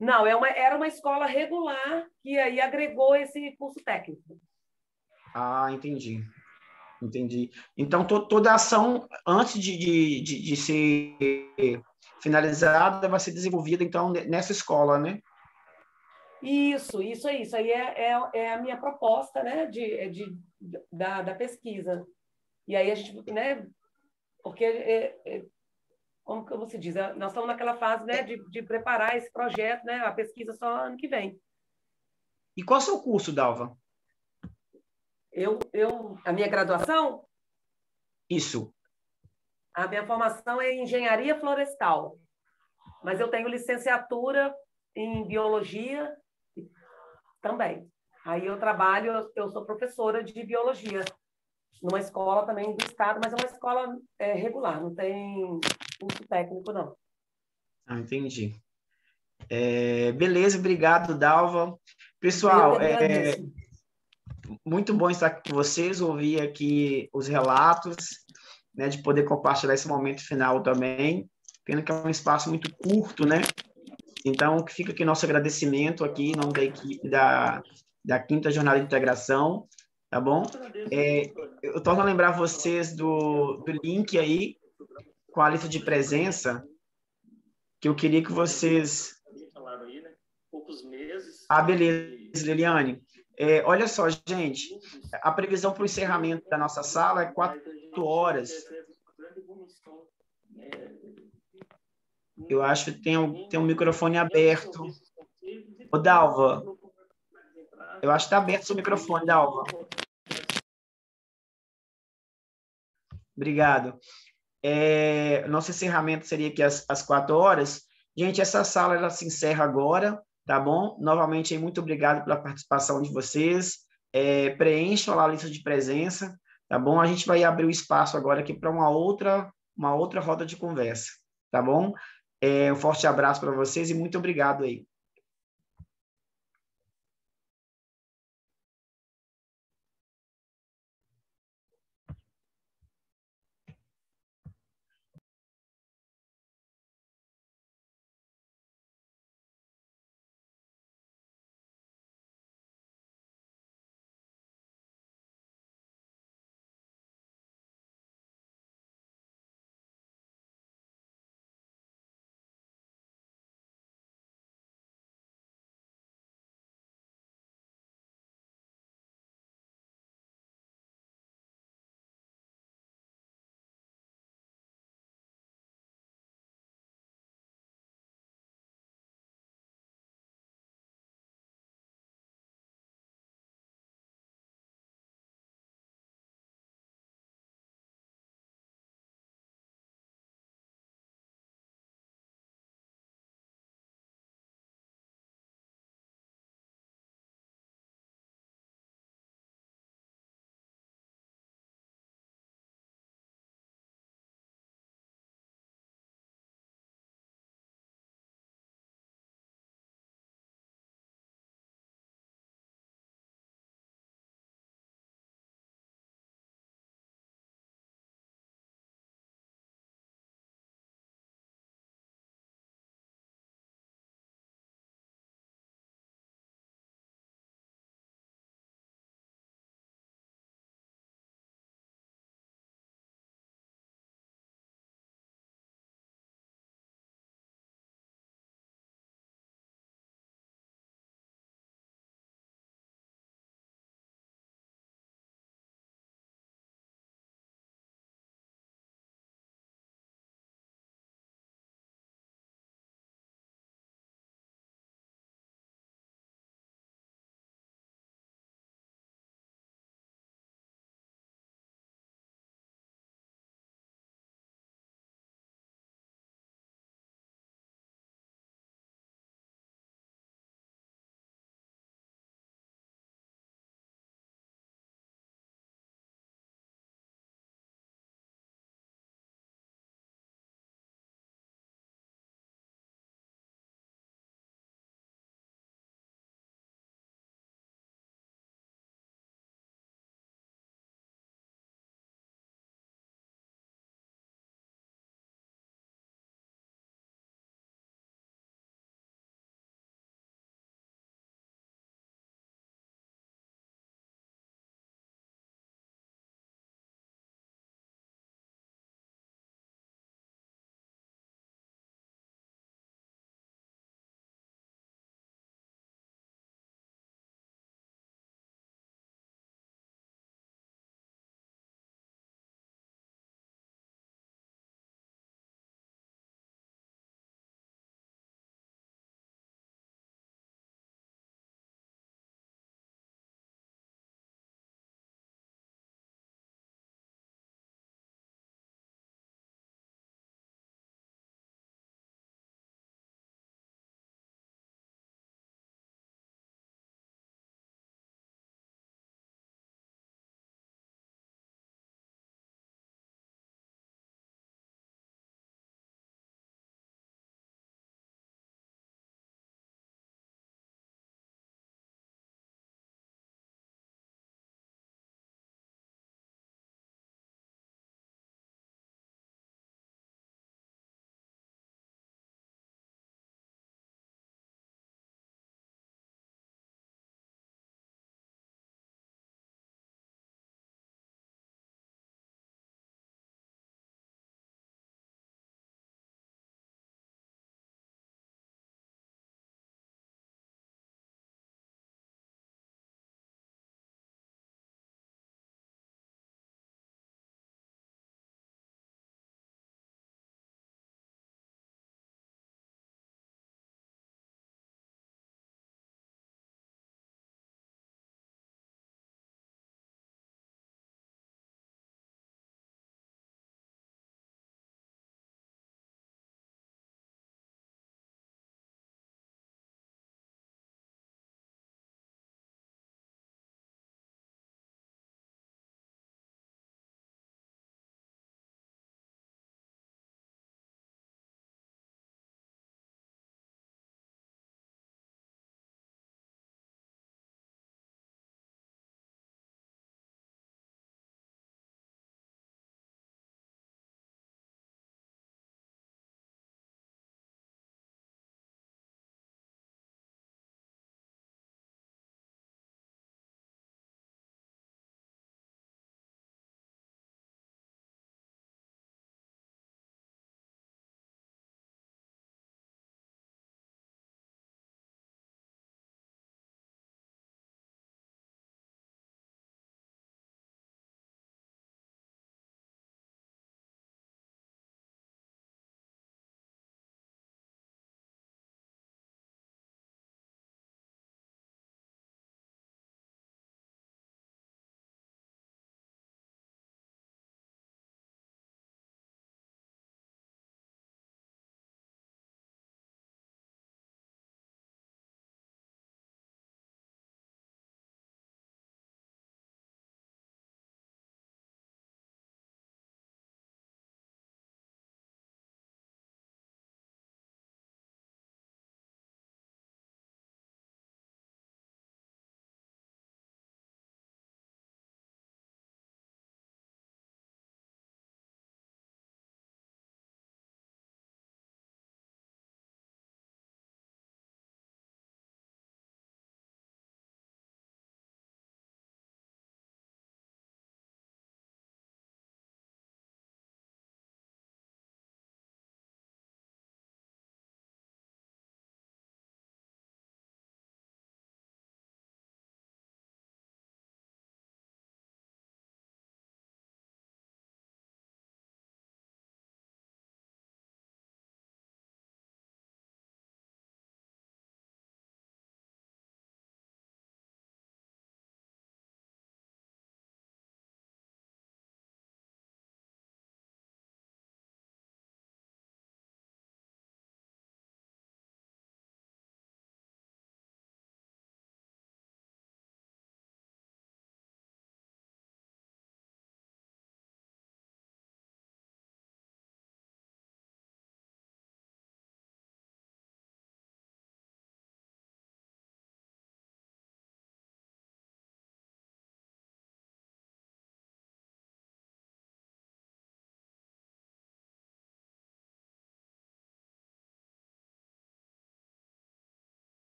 não, é uma, era uma escola regular que aí agregou esse curso técnico. Ah, entendi. Entendi. Então, to, toda ação, antes de, de, de, de, ser finalizada, vai ser desenvolvida, então, nessa escola, né? Isso, isso aí. Isso aí é, é, é a minha proposta, né, de, é de, da, da pesquisa. E aí a gente, né, porque é, é, como que você diz, é, nós estamos naquela fase né, de, de preparar esse projeto, né, a pesquisa só ano que vem. E qual é o seu curso, Dalva? Eu, eu, a minha graduação? Isso. A minha formação é em engenharia florestal, mas eu tenho licenciatura em biologia também. Aí eu trabalho, eu sou professora de biologia numa escola também do estado, mas é uma escola é, regular, não tem curso técnico, não. Ah, entendi. É, beleza, obrigado, Dalva. Pessoal, é, muito bom estar aqui com vocês, ouvir aqui os relatos, né, de poder compartilhar esse momento final também. Pena que é um espaço muito curto, né? Então, fica aqui nosso agradecimento aqui em nome da equipe da, da Quinta Jornada de Integração, tá bom? É, eu torno a lembrar vocês do, do link aí com a lista de presença, que eu queria que vocês. Ah, beleza, Liliane. É, olha só, gente, a previsão para o encerramento da nossa sala é quatro horas. Eu acho que tem um, tem um microfone aberto. Ô, Dalva, eu acho que está aberto o seu microfone, Dalva. Obrigado. É, nosso encerramento seria aqui às, às quatro horas. Gente, essa sala ela se encerra agora, tá bom? Novamente, muito obrigado pela participação de vocês. É, preencham lá a lista de presença, tá bom? A gente vai abrir o espaço agora aqui para uma outra, uma outra roda de conversa, tá bom? É, um forte abraço para vocês e muito obrigado aí.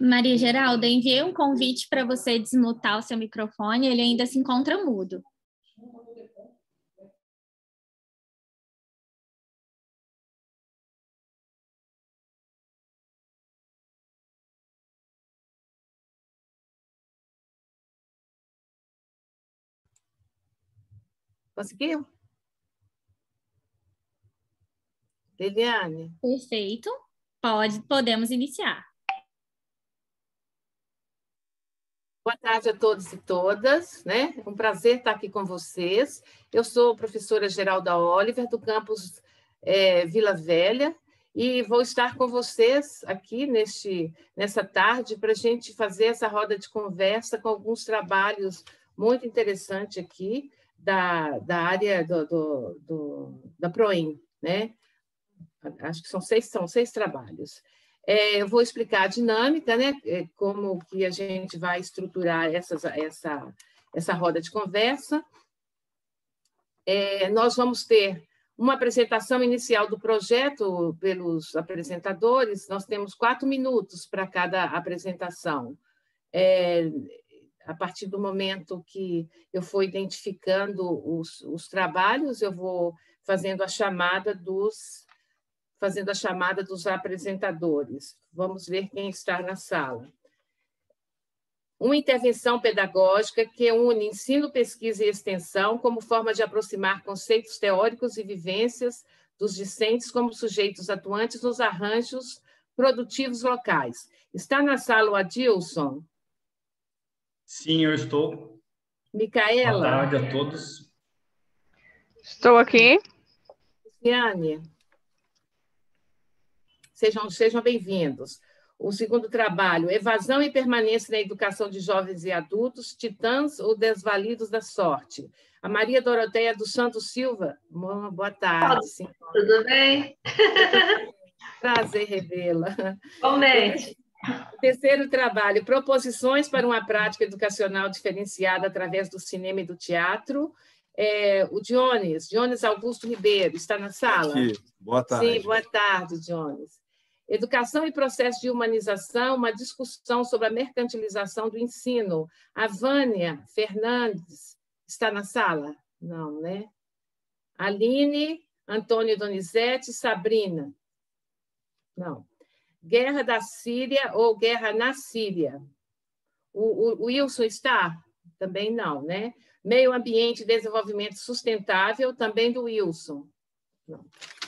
Maria Geralda, enviei um convite para você desmutar o seu microfone, ele ainda se encontra mudo. Conseguiu? Liliane? Perfeito. Pode, podemos iniciar. Boa tarde a todos e todas, né? É um prazer estar aqui com vocês. Eu sou professora Geralda Oliver, do campus é, Vila Velha, e vou estar com vocês aqui neste, nessa tarde para a gente fazer essa roda de conversa com alguns trabalhos muito interessantes aqui da, da área do, do, do da PROEM, né? Acho que são seis, são seis trabalhos. É, eu vou explicar a dinâmica, né? É, como que a gente vai estruturar essas, essa, essa roda de conversa. É, nós vamos ter uma apresentação inicial do projeto pelos apresentadores. Nós temos quatro minutos para cada apresentação. É, a partir do momento que eu for identificando os, os trabalhos, eu vou fazendo a chamada dos fazendo a chamada dos apresentadores. Vamos ver quem está na sala. Uma intervenção pedagógica que une ensino, pesquisa e extensão como forma de aproximar conceitos teóricos e vivências dos discentes como sujeitos atuantes nos arranjos produtivos locais. Está na sala o Adilson? Sim, eu estou. Micaela? Boa tarde a todos. Estou aqui. Cristiane? Sejam, sejam bem-vindos. O segundo trabalho, Evasão e Permanência na Educação de Jovens e Adultos, Titãs ou Desvalidos da Sorte. A Maria Doroteia dos Santos Silva. Boa tarde, senhora. Tudo bem? Prazer revê-la. Igualmente. Terceiro trabalho, proposições para uma prática educacional diferenciada através do cinema e do teatro. É, o Jones, Jones Augusto Ribeiro, está na sala? Aqui. Boa tarde. Sim, boa tarde, Jones. Educação e processo de humanização, uma discussão sobre a mercantilização do ensino. A Vânia Fernandes está na sala? Não, né? Aline, Antônio Donizete, Sabrina? Não. Guerra da Síria ou Guerra na Síria? O, o, o Wilson está? Também não, né? Meio Ambiente e Desenvolvimento Sustentável, também do Wilson.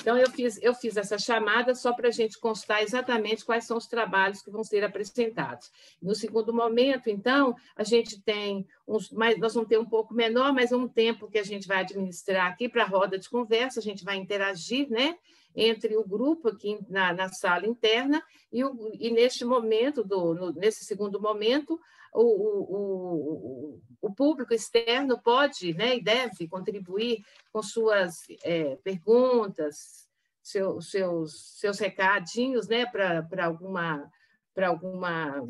Então, eu fiz, eu fiz essa chamada só para a gente constar exatamente quais são os trabalhos que vão ser apresentados. No segundo momento, então, a gente tem uns, nós vamos ter um pouco menor, mas um tempo que a gente vai administrar aqui para a roda de conversa, a gente vai interagir, né? Entre o grupo aqui na, na sala interna e, o, e neste momento, do, no, nesse segundo momento, o, o, o, público externo pode né, e deve contribuir com suas é, perguntas, seu, seus, seus recadinhos né, para alguma para alguma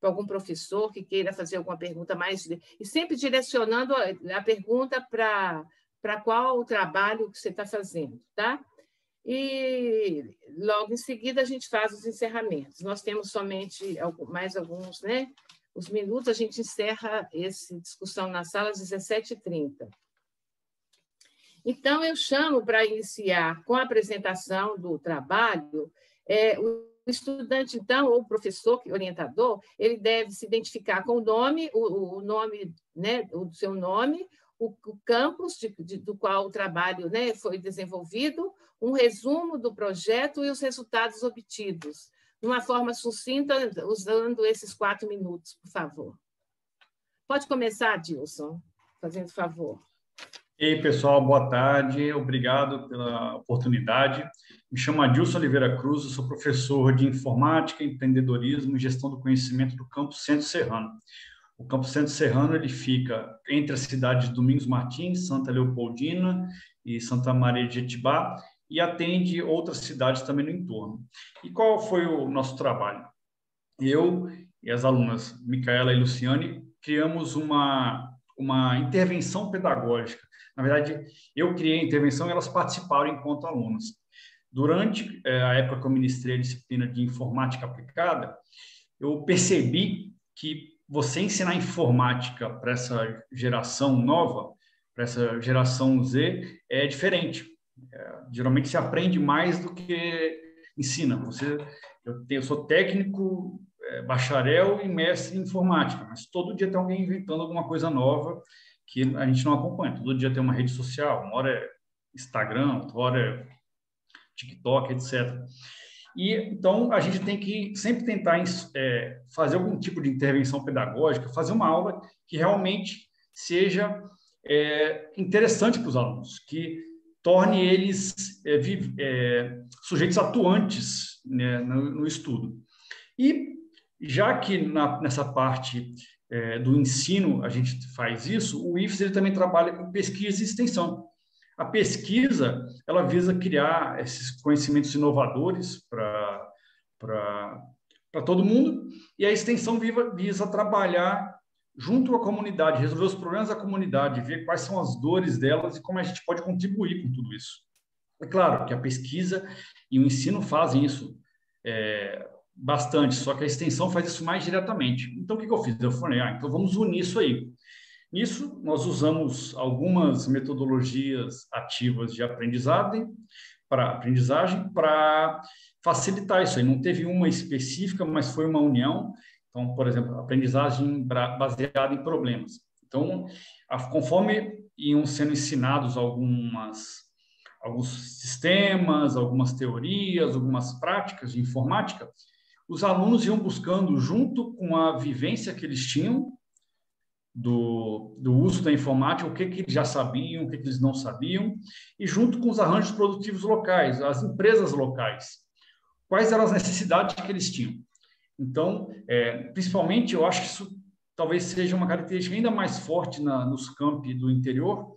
para algum professor que queira fazer alguma pergunta mais e sempre direcionando a, pergunta para qual o trabalho que você está fazendo, tá? E logo em seguida a gente faz os encerramentos. Nós temos somente mais alguns, né? Os minutos, a gente encerra essa discussão na sala às 17h30. Então, eu chamo para iniciar com a apresentação do trabalho, é, o estudante, então, ou professor, orientador, ele deve se identificar com o nome, o, o nome, né, o seu nome, o, o campus de, de, do qual o trabalho né, foi desenvolvido, um resumo do projeto e os resultados obtidos, de uma forma sucinta, usando esses quatro minutos, por favor. Pode começar, Dilson, fazendo favor. Ei, pessoal, boa tarde. Obrigado pela oportunidade. Me chamo Adilson Oliveira Cruz, sou professor de Informática, Empreendedorismo e Gestão do Conhecimento do Campus Centro Serrano. O Campo Centro Serrano ele fica entre as cidades de Domingos Martins, Santa Leopoldina e Santa Maria de Etibá e atende outras cidades também no entorno. E qual foi o nosso trabalho? Eu e as alunas Micaela e Luciane criamos uma, uma intervenção pedagógica. Na verdade, eu criei a intervenção e elas participaram enquanto alunas. durante é, a época que eu ministrei a disciplina de informática aplicada, eu percebi que você ensinar informática para essa geração nova, para essa geração Z, é diferente. É, geralmente se aprende mais do que ensina. Você, eu, tenho, eu sou técnico, é, bacharel e mestre em informática, mas todo dia tem alguém inventando alguma coisa nova que a gente não acompanha. Todo dia tem uma rede social, uma hora é Instagram, outra hora é TikTok, etc. E então a gente tem que sempre tentar é, fazer algum tipo de intervenção pedagógica, fazer uma aula que realmente seja é, interessante para os alunos, que torne eles é, é, sujeitos atuantes né, no, no, estudo. E já que na, nessa parte é, do ensino a gente faz isso, o IFES ele também trabalha com pesquisa e extensão. A pesquisa ela visa criar esses conhecimentos inovadores para todo mundo e a extensão visa, visa trabalhar junto à comunidade, resolver os problemas da comunidade, ver quais são as dores delas e como a gente pode contribuir com tudo isso. É claro que a pesquisa e o ensino fazem isso é, bastante, só que a extensão faz isso mais diretamente. Então, o que, eu fiz? Eu falei, ah, então vamos unir isso aí. Nisso, nós usamos algumas metodologias ativas de aprendizagem para aprendizagem para facilitar isso aí. Não teve uma específica, mas foi uma união então, por exemplo, aprendizagem baseada em problemas. Então, conforme iam sendo ensinados algumas alguns sistemas, algumas teorias, algumas práticas de informática, os alunos iam buscando, junto com a vivência que eles tinham do, do uso da informática, o que, que eles já sabiam, o que, que eles não sabiam, e junto com os arranjos produtivos locais, as empresas locais, quais eram as necessidades que eles tinham. Então, é, principalmente, eu acho que isso talvez seja uma característica ainda mais forte na, nos campi do interior,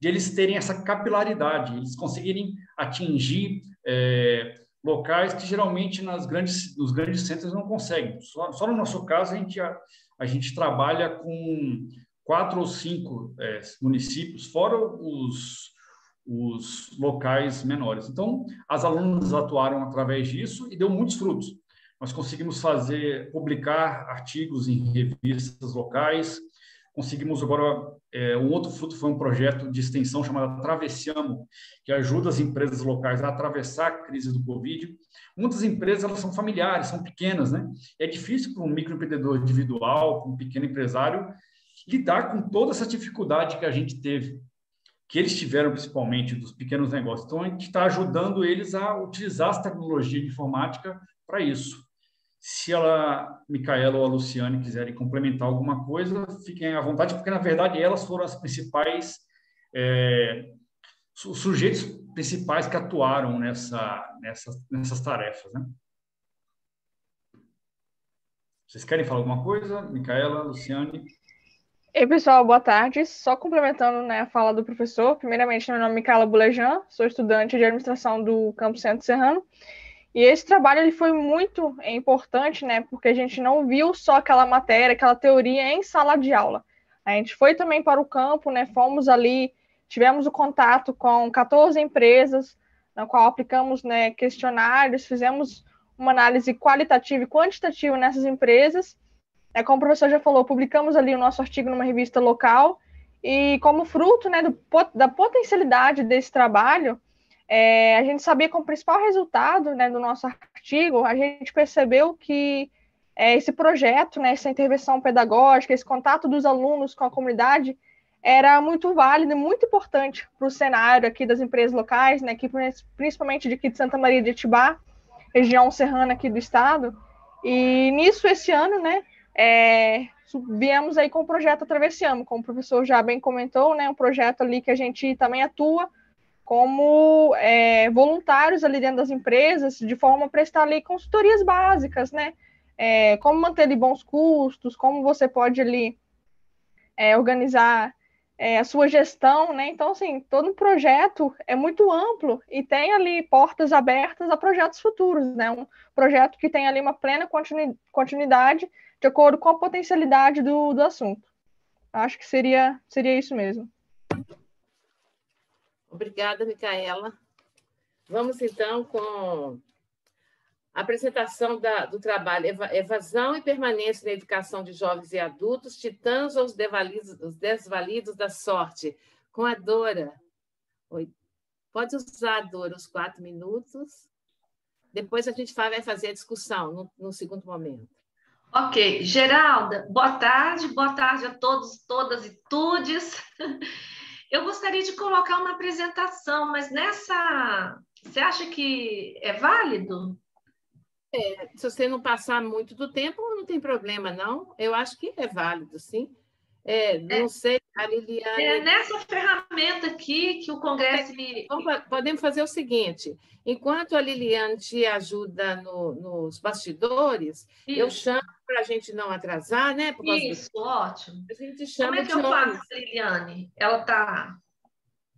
de eles terem essa capilaridade, eles conseguirem atingir é, locais que geralmente nas grandes, nos grandes centros não conseguem. Só, só no nosso caso, a gente, a, a gente trabalha com quatro ou cinco é, municípios, fora os, os locais menores. Então, as alunas atuaram através disso e deu muitos frutos. Nós conseguimos fazer, publicar artigos em revistas locais. Conseguimos agora, é, um outro fruto foi um projeto de extensão chamado Travessiamo, que ajuda as empresas locais a atravessar a crise do Covid. Muitas empresas elas são familiares, são pequenas, né? É difícil para um microempreendedor individual, para um pequeno empresário, lidar com toda essa dificuldade que a gente teve, que eles tiveram principalmente dos pequenos negócios. Então, a gente está ajudando eles a utilizar as tecnologias de informática para isso. Se ela, Micaela ou a Luciane, quiserem complementar alguma coisa, fiquem à vontade, porque, na verdade, elas foram as principais, é, os sujeitos principais que atuaram nessa, nessa, nessas tarefas. Né? Vocês querem falar alguma coisa? Micaela, Luciane? Ei, pessoal, boa tarde. Só complementando né, a fala do professor, primeiramente, meu nome é Micaela Bulejan, sou estudante de administração do Campo Centro Serrano, e esse trabalho ele foi muito importante, né? Porque a gente não viu só aquela matéria, aquela teoria em sala de aula. A gente foi também para o campo, né? Fomos ali, tivemos o contato com 14 empresas, na qual aplicamos né, questionários, fizemos uma análise qualitativa e quantitativa nessas empresas. É, como o professor já falou, publicamos ali o nosso artigo numa revista local, e como fruto né, do, da potencialidade desse trabalho, é, a gente sabia que principal resultado né, do nosso artigo, a gente percebeu que é, esse projeto, né, essa intervenção pedagógica, esse contato dos alunos com a comunidade era muito válido e muito importante para o cenário aqui das empresas locais, né, principalmente de aqui de Santa Maria de Itibá, região serrana aqui do estado. E nisso, esse ano, né, é, viemos aí com o projeto Atravessiamo, como o professor já bem comentou, né, um projeto ali que a gente também atua como é, voluntários ali dentro das empresas, de forma a prestar ali consultorias básicas, né? É, como manter ali bons custos, como você pode ali é, organizar é, a sua gestão, né? Então, assim, todo um projeto é muito amplo e tem ali portas abertas a projetos futuros, né? Um projeto que tem ali uma plena continuidade de acordo com a potencialidade do, do assunto. Acho que seria, seria isso mesmo. Obrigada, Micaela. Vamos, então, com a apresentação da, do trabalho Evasão e Permanência na Educação de Jovens e Adultos, Titãs ou os os desvalidos da Sorte, com a Dora. Oi. Pode usar, Dora, os quatro minutos. Depois a gente vai fazer a discussão no, no segundo momento. Ok. Geralda, boa tarde, boa tarde a todos, todas e tudes. Eu gostaria de colocar uma apresentação, mas nessa. Você acha que é válido? É, se você não passar muito do tempo, não tem problema, não. Eu acho que é válido, sim. É, não é, sei, a Liliane. É nessa ferramenta aqui que o Congresso. Me... Podemos fazer o seguinte: enquanto a Liliane te ajuda no, nos bastidores, Isso. eu chamo para a gente não atrasar, né? Isso, do... ótimo. A gente chama Como é que eu faço, Liliane? Ela está.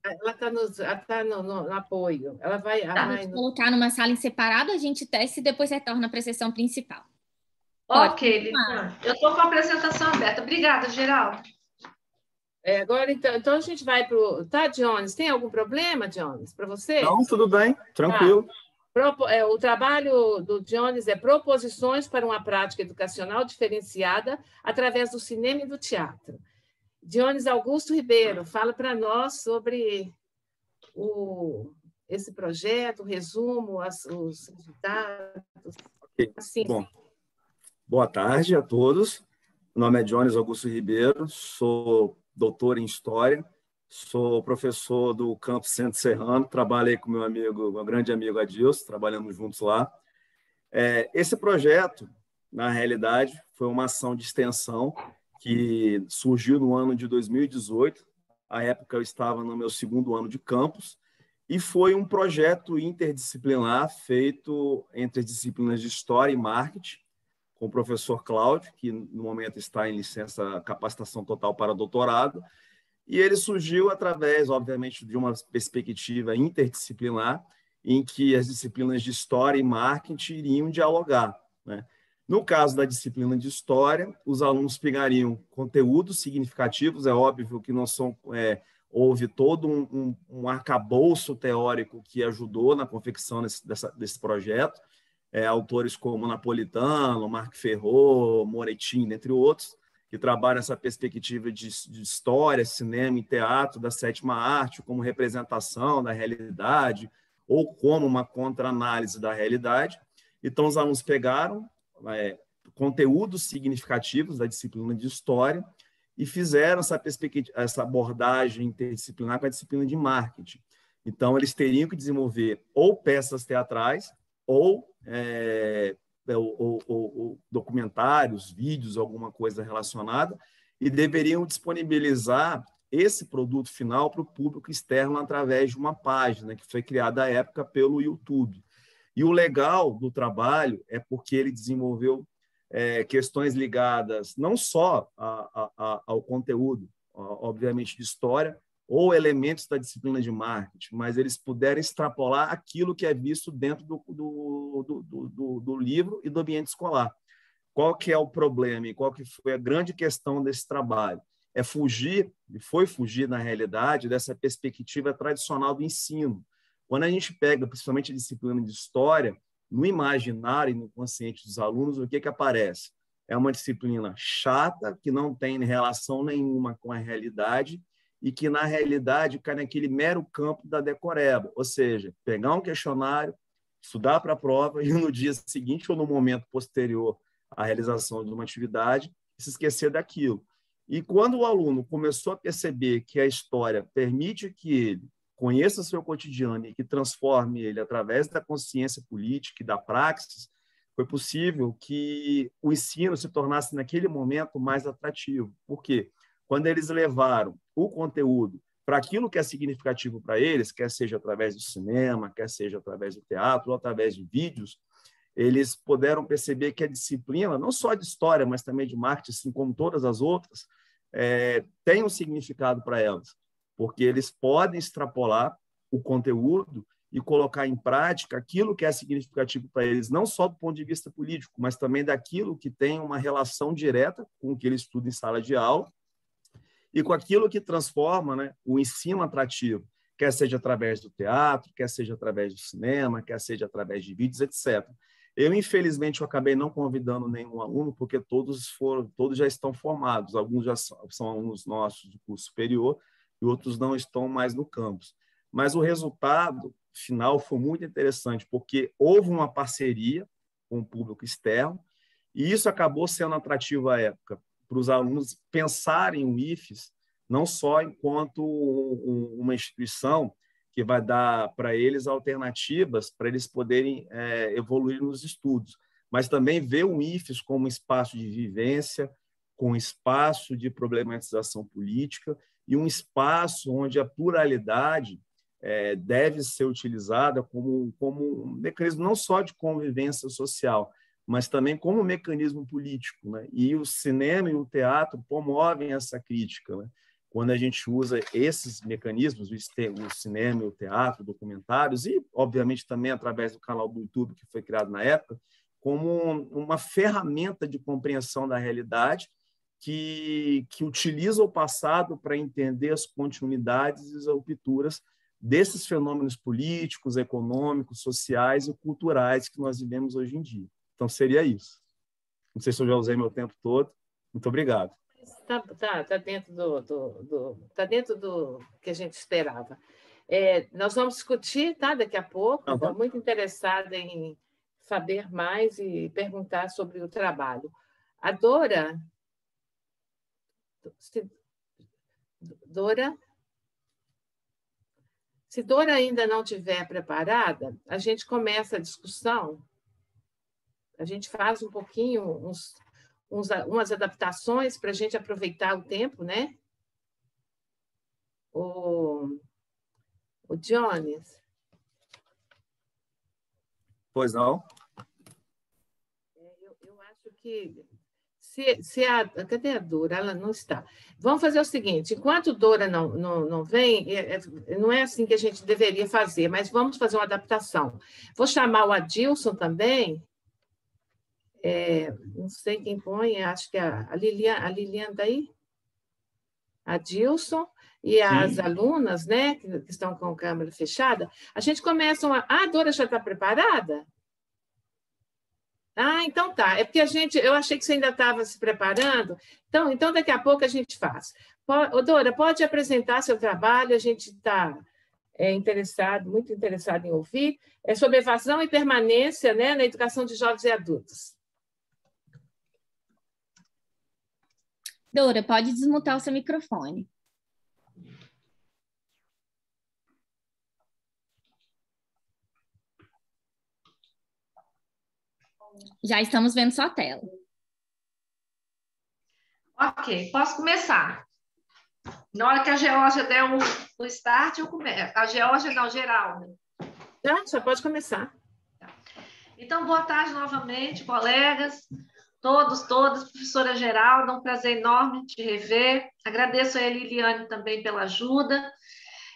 Ela está no, tá no, no, no, apoio. Ela vai. Tá. vai no... colocar numa sala em separado, a gente testa e depois retorna para a sessão principal. Ok, Liliane. Eu estou com a apresentação aberta. Obrigada, Geraldo. É, agora, então, então, a gente vai para o. Tá, Jones? Tem algum problema, Jones, para você? Não, tudo bem, tranquilo. é, o trabalho do Jones é proposições para uma prática educacional diferenciada através do cinema e do teatro. Jones Augusto Ribeiro, fala para nós sobre o, esse projeto, o resumo, as, os resultados. Okay. Assim. Bom, boa tarde a todos. Meu nome é Jones Augusto Ribeiro, sou doutor em História, sou professor do Campo Centro Serrano, trabalhei com meu amigo, meu grande amigo Adilson, trabalhamos juntos lá. É, esse projeto, na realidade, foi uma ação de extensão que surgiu no ano de 2018. À época, eu estava no meu segundo ano de campus, e foi um projeto interdisciplinar feito entre as disciplinas de História e Marketing, com o professor Cláudio, que no momento está em licença capacitação total para doutorado, e ele surgiu através, obviamente, de uma perspectiva interdisciplinar, em que as disciplinas de História e Marketing iriam dialogar. Né? No caso da disciplina de História, os alunos pegariam conteúdos significativos, é óbvio que não são... É, houve todo um, um, um arcabouço teórico que ajudou na confecção desse, dessa, desse projeto, é, autores como Napolitano, Marc Ferro, Moretin, entre outros, que trabalham essa perspectiva de, de, história, cinema e teatro da sétima arte como representação da realidade ou como uma contra-análise da realidade. Então, os alunos pegaram é, conteúdos significativos da disciplina de história e fizeram essa, perspectiva, essa abordagem interdisciplinar com a disciplina de marketing. Então, eles teriam que desenvolver ou peças teatrais ou, é ou, ou, ou documentários, vídeos, alguma coisa relacionada, e deveriam disponibilizar esse produto final para o público externo através de uma página que foi criada à época pelo YouTube. E o legal do trabalho é porque ele desenvolveu é, questões ligadas não só a, a, a, ao conteúdo, obviamente, de história, ou elementos da disciplina de marketing, mas eles puderam extrapolar aquilo que é visto dentro do, do, do, do, do livro e do ambiente escolar. Qual que é o problema e qual que foi a grande questão desse trabalho? É fugir, e foi fugir, na realidade, dessa perspectiva tradicional do ensino. Quando a gente pega, principalmente a disciplina de história, no imaginário e no consciente dos alunos, o que, que aparece? É uma disciplina chata, que não tem relação nenhuma com a realidade e que, na realidade, cai naquele mero campo da decoreba, ou seja, pegar um questionário, estudar para a prova e no dia seguinte ou no momento posterior à realização de uma atividade, se esquecer daquilo. E quando o aluno começou a perceber que a história permite que ele conheça seu cotidiano e que transforme ele através da consciência política e da praxis, foi possível que o ensino se tornasse, naquele momento, mais atrativo. Por quê? Quando eles levaram o conteúdo para aquilo que é significativo para eles, quer seja através do cinema, quer seja através do teatro, ou através de vídeos, eles puderam perceber que a disciplina, não só de história, mas também de marketing, assim como todas as outras, é, tem um significado para elas, porque eles podem extrapolar o conteúdo e colocar em prática aquilo que é significativo para eles, não só do ponto de vista político, mas também daquilo que tem uma relação direta com o que eles estudam em sala de aula e com aquilo que transforma né, o ensino atrativo, quer seja através do teatro, quer seja através do cinema, quer seja através de vídeos, etc. Eu, infelizmente, eu acabei não convidando nenhum aluno, porque todos foram, todos já estão formados. Alguns já são, são alunos nossos do curso superior e outros não estão mais no campus. Mas o resultado final foi muito interessante, porque houve uma parceria com o público externo, e isso acabou sendo atrativo à época para os alunos pensarem o IFES não só enquanto uma instituição que vai dar para eles alternativas para eles poderem é, evoluir nos estudos, mas também ver o IFES como um espaço de vivência, com espaço de problematização política e um espaço onde a pluralidade é, deve ser utilizada como, como um mecanismo não só de convivência social, mas também como mecanismo político. Né? E o cinema e o teatro promovem essa crítica. Né? Quando a gente usa esses mecanismos, o cinema, o teatro, documentários, e, obviamente, também através do canal do YouTube que foi criado na época, como uma ferramenta de compreensão da realidade que, que utiliza o passado para entender as continuidades e as rupturas desses fenômenos políticos, econômicos, sociais e culturais que nós vivemos hoje em dia. Então, seria isso. Não sei se eu já usei meu tempo todo. Muito obrigado. Está tá, tá dentro do, do, do, tá dentro do que a gente esperava. É, nós vamos discutir tá, daqui a pouco. Estou uhum. muito interessada em saber mais e perguntar sobre o trabalho. A Dora. Se, Dora, se Dora ainda não estiver preparada, a gente começa a discussão, a gente faz um pouquinho, uns, uns, umas adaptações para a gente aproveitar o tempo, né? O, o Jones. Pois não? É, eu, eu acho que se, se a. Cadê a Dora? Ela não está. Vamos fazer o seguinte: enquanto Dora não, não, não vem, é, é, não é assim que a gente deveria fazer, mas vamos fazer uma adaptação. Vou chamar o Adilson também. É, não sei quem põe, acho que a, a Lilian, a Lilian está aí? Adilson e as Sim. alunas, né, que, que, estão com a câmera fechada, a gente começa uma. Ah, a Dora já está preparada? Ah, então tá. É porque a gente, eu achei que você ainda estava se preparando. Então, então daqui a pouco a gente faz. Ô, Dora, pode apresentar seu trabalho, a gente está é, interessado, muito interessado em ouvir. É sobre evasão e permanência né, na educação de jovens e adultos. Dora, pode desmutar o seu microfone. Já estamos vendo sua tela. Ok, posso começar. Na hora que a Georgia der o, o start, eu começo. A Georgia, não, Geraldo. Já, já pode começar. Então, boa tarde novamente, colegas, todos, todas. Professora Geralda, um prazer enorme te rever. Agradeço a Liliane também pela ajuda.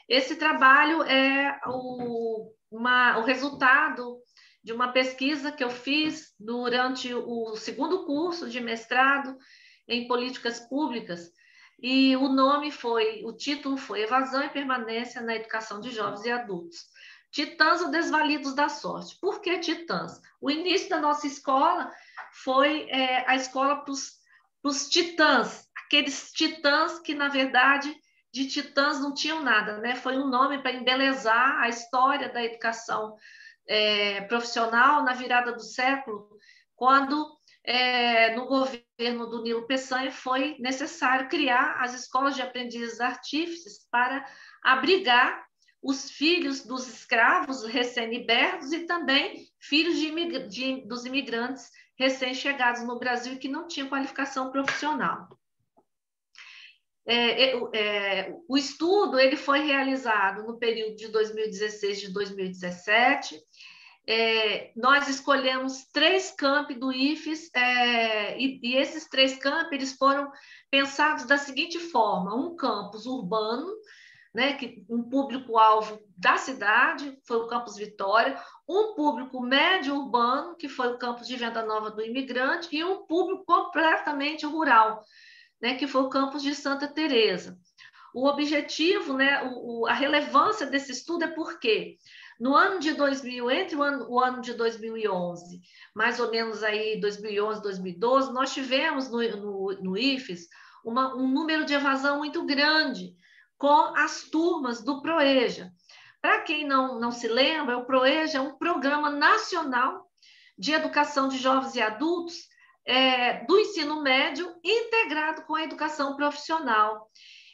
Esse trabalho é o, uma, o resultado de uma pesquisa que eu fiz durante o segundo curso de mestrado em políticas públicas, e o nome foi, o título foi Evasão e Permanência na Educação de Jovens e Adultos. Titãs ou Desvalidos da Sorte. Por que titãs? O início da nossa escola foi é, a escola para os titãs, aqueles titãs que, na verdade, de titãs não tinham nada, né? Foi um nome para embelezar a história da educação é, profissional na virada do século, quando é, no governo do Nilo Peçanha foi necessário criar as escolas de aprendizes artífices para abrigar os filhos dos escravos recém-libertos e também filhos de imig de, dos imigrantes recém-chegados no Brasil e que não tinham qualificação profissional. É, é, é, o estudo ele foi realizado no período de 2016 de 2017. É, nós escolhemos três campi do IFES é, e, e, esses três campi eles foram pensados da seguinte forma: um campus urbano, né, que um público-alvo da cidade, foi o campus Vitória, um público médio urbano, que foi o campus de Venda Nova do Imigrante, e um público completamente rural, né, que foi o campus de Santa Teresa. o objetivo, né, o, o, a relevância desse estudo é porque no ano de 2000, entre o ano, o ano de 2011, mais ou menos aí 2011, 2012, nós tivemos no, no, no IFES uma, um número de evasão muito grande com as turmas do PROEJA. Para quem não, não se lembra, o PROEJA é um programa nacional de educação de jovens e adultos é, do ensino médio integrado com a educação profissional.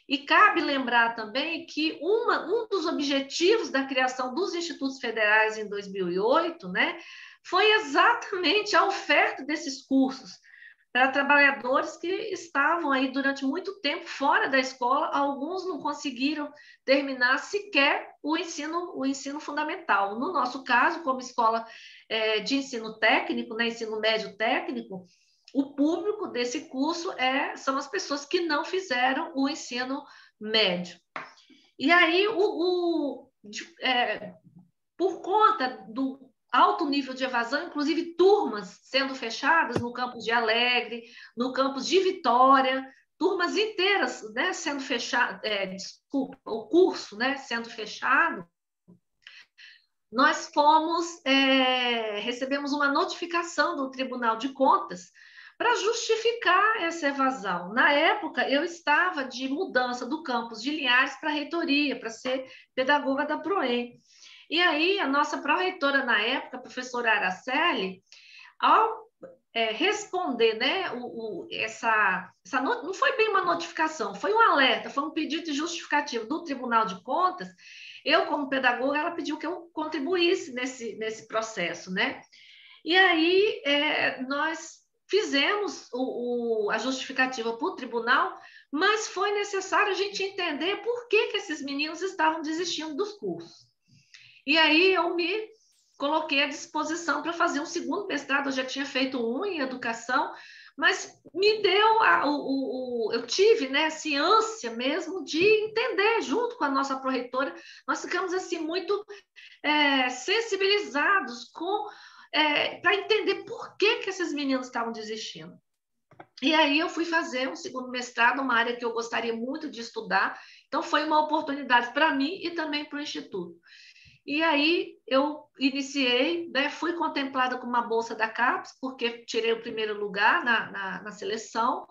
E cabe lembrar também que uma, um dos objetivos da criação dos institutos federais em 2008 né, foi exatamente a oferta desses cursos para trabalhadores que estavam aí durante muito tempo fora da escola, alguns não conseguiram terminar sequer o ensino, o ensino fundamental. No nosso caso, como escola é, de ensino técnico, né, ensino médio técnico, o público desse curso é, são as pessoas que não fizeram o ensino médio. E aí, o, o é, por conta do alto nível de evasão, inclusive turmas sendo fechadas no campus de Alegre, no campus de Vitória, turmas inteiras né, sendo fechadas, é, desculpa, o curso né, sendo fechado, nós fomos, é, recebemos uma notificação do Tribunal de Contas para justificar essa evasão. Na época, eu estava de mudança do campus de Linhares para a reitoria, para ser pedagoga da PROEM. E aí, a nossa pró-reitora na época, a professora Araceli, ao é, responder, né, o, o, essa, essa not... não foi bem uma notificação, foi um alerta, foi um pedido justificativo do Tribunal de Contas. Eu, como pedagoga, ela pediu que eu contribuísse nesse, nesse processo, né? E aí, é, nós fizemos o, o, a justificativa para o tribunal, mas foi necessário a gente entender por que, que esses meninos estavam desistindo dos cursos. E aí eu me coloquei à disposição para fazer um segundo mestrado, eu já tinha feito um em educação, mas me deu a, o, o, eu tive né essa ânsia mesmo de entender junto com a nossa proreitora nós ficamos assim muito é, sensibilizados com é, para entender por que, que esses meninos estavam desistindo. E aí eu fui fazer um segundo mestrado, uma área que eu gostaria muito de estudar. Então foi uma oportunidade para mim e também para o instituto. E aí eu iniciei, né, fui contemplada com uma bolsa da CAPES, porque tirei o primeiro lugar na, na, na seleção.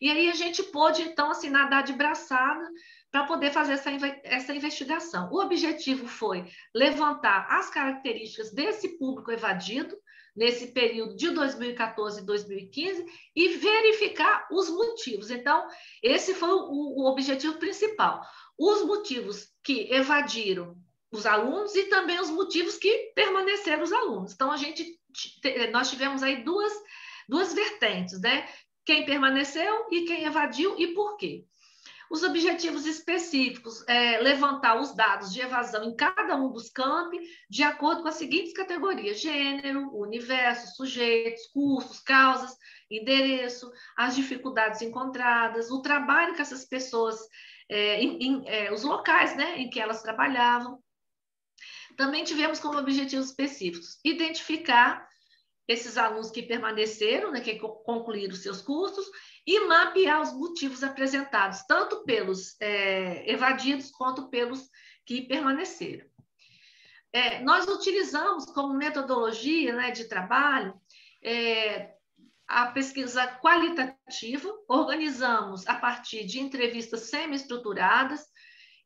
E aí a gente pôde, então, assim, nadar de braçada para poder fazer essa, essa investigação. O objetivo foi levantar as características desse público evadido, nesse período de 2014 e 2015, e verificar os motivos. Então, esse foi o, o objetivo principal. Os motivos que evadiram os alunos e também os motivos que permaneceram os alunos. Então, a gente, nós tivemos aí duas, duas vertentes, né? Quem permaneceu e quem evadiu e por quê. Os objetivos específicos é levantar os dados de evasão em cada um dos campi, de acordo com as seguintes categorias: gênero, universo, sujeitos, cursos, causas, endereço, as dificuldades encontradas, o trabalho que essas pessoas, é, em, em, é, os locais né, em que elas trabalhavam. Também tivemos como objetivos específicos identificar esses alunos que permaneceram, né, que concluíram seus cursos, e mapear os motivos apresentados, tanto pelos é, evadidos quanto pelos que permaneceram. É, nós utilizamos como metodologia né, de trabalho é, a pesquisa qualitativa, organizamos a partir de entrevistas semi-estruturadas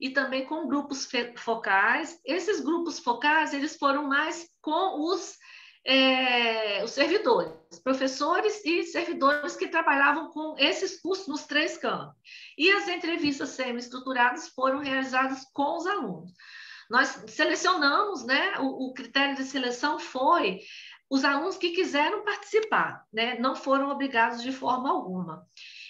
e também com grupos focais. Esses grupos focais eles foram mais com os é, os servidores, professores e servidores que trabalhavam com esses cursos nos três campos. E as entrevistas semi-estruturadas foram realizadas com os alunos. Nós selecionamos, né, o, o critério de seleção foi os alunos que quiseram participar, né, não foram obrigados de forma alguma.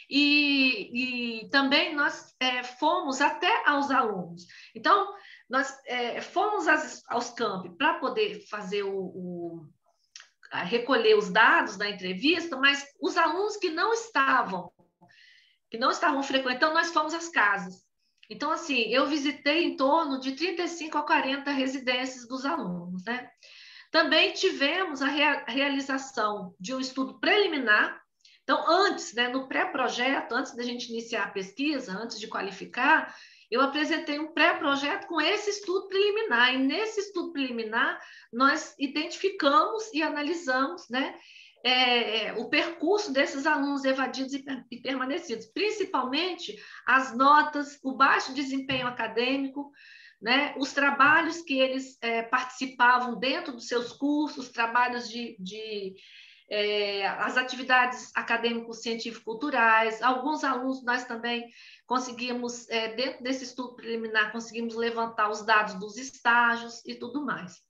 E, e também nós é, fomos até aos alunos. Então, nós é, fomos aos, campi para poder fazer o, o recolher os dados da entrevista, mas os alunos que não estavam, que não estavam frequentando, nós fomos às casas. Então, assim, eu visitei em torno de 35 a 40 residências dos alunos, né? Também tivemos a, rea realização de um estudo preliminar. Então, antes, né, no pré-projeto, antes da gente iniciar a pesquisa, antes de qualificar, eu apresentei um pré-projeto com esse estudo preliminar, e nesse estudo preliminar nós identificamos e analisamos né, é, é o percurso desses alunos evadidos e, e permanecidos, principalmente as notas, o baixo desempenho acadêmico, né, os trabalhos que eles é, participavam dentro dos seus cursos, trabalhos de, de é, as atividades acadêmico-científico-culturais, alguns alunos nós também conseguimos, é, dentro desse estudo preliminar, conseguimos levantar os dados dos estágios e tudo mais.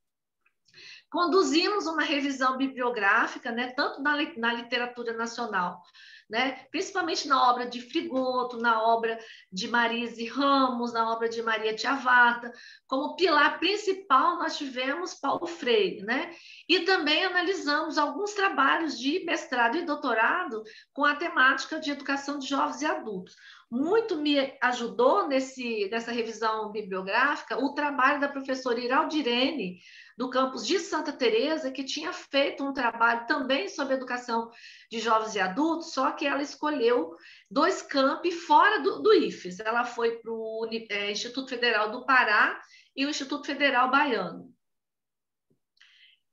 Conduzimos uma revisão bibliográfica, né, tanto na, na literatura nacional né? principalmente na obra de Frigoto, na obra de Marise Ramos, na obra de Maria Tiavata. Como pilar principal, nós tivemos Paulo Freire, né? e também analisamos alguns trabalhos de mestrado e doutorado com a temática de educação de jovens e adultos. Muito me ajudou nesse, nessa revisão bibliográfica o trabalho da professora Iraldirene, do campus de Santa Teresa, que tinha feito um trabalho também sobre educação de jovens e adultos, só que ela escolheu dois campi fora do, do IFES. Ela foi para o é, Instituto Federal do Pará e o Instituto Federal Baiano.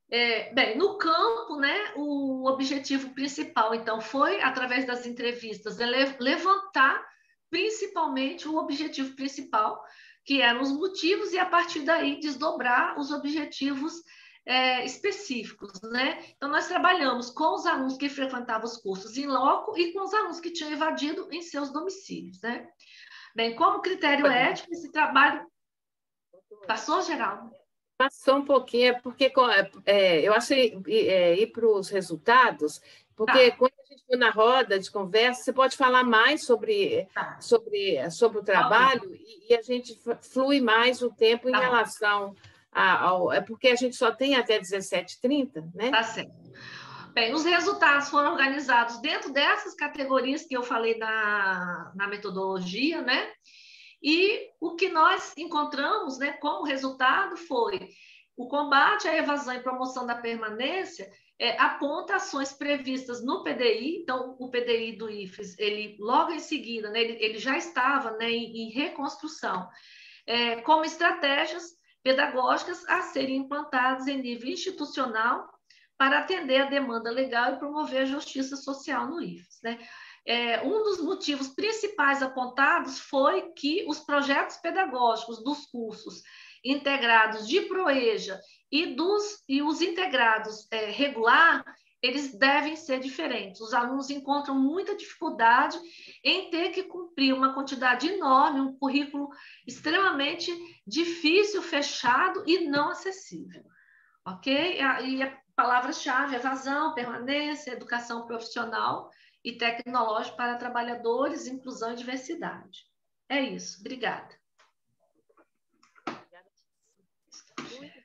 É, bem, no campo, né, o objetivo principal, então, foi, através das entrevistas, levantar principalmente o objetivo principal, que eram os motivos, e a partir daí desdobrar os objetivos é, específicos, né? Então, nós trabalhamos com os alunos que frequentavam os cursos em loco e com os alunos que tinham evadido em seus domicílios, né? Bem, como critério ético, esse trabalho... Passou, Geraldo? Passou um pouquinho, é porque é, eu achei é, ir para os resultados, porque tá. quando a gente for na roda de conversa, você pode falar mais sobre, tá. sobre, sobre o trabalho tá. e, e, a gente flui mais o tempo em tá relação ao. É porque a gente só tem até 17h30, né? Tá certo. Bem, os resultados foram organizados dentro dessas categorias que eu falei na, na metodologia, né? E o que nós encontramos, né, como resultado foi o combate à evasão e promoção da permanência é, aponta ações previstas no PDI, então o PDI do IFES, ele logo em seguida, né, ele, ele já estava né, em, em reconstrução, é, como estratégias pedagógicas a serem implantadas em nível institucional para atender a demanda legal e promover a justiça social no IFES. Né? É, um dos motivos principais apontados foi que os projetos pedagógicos dos cursos integrados de Proeja e, dos, e os integrados é, regular, eles devem ser diferentes. Os alunos encontram muita dificuldade em ter que cumprir uma quantidade enorme, um currículo extremamente difícil, fechado e não acessível. Ok? E a palavra-chave: evasão, permanência, educação profissional e tecnológica para trabalhadores, inclusão e diversidade. É isso. Obrigada.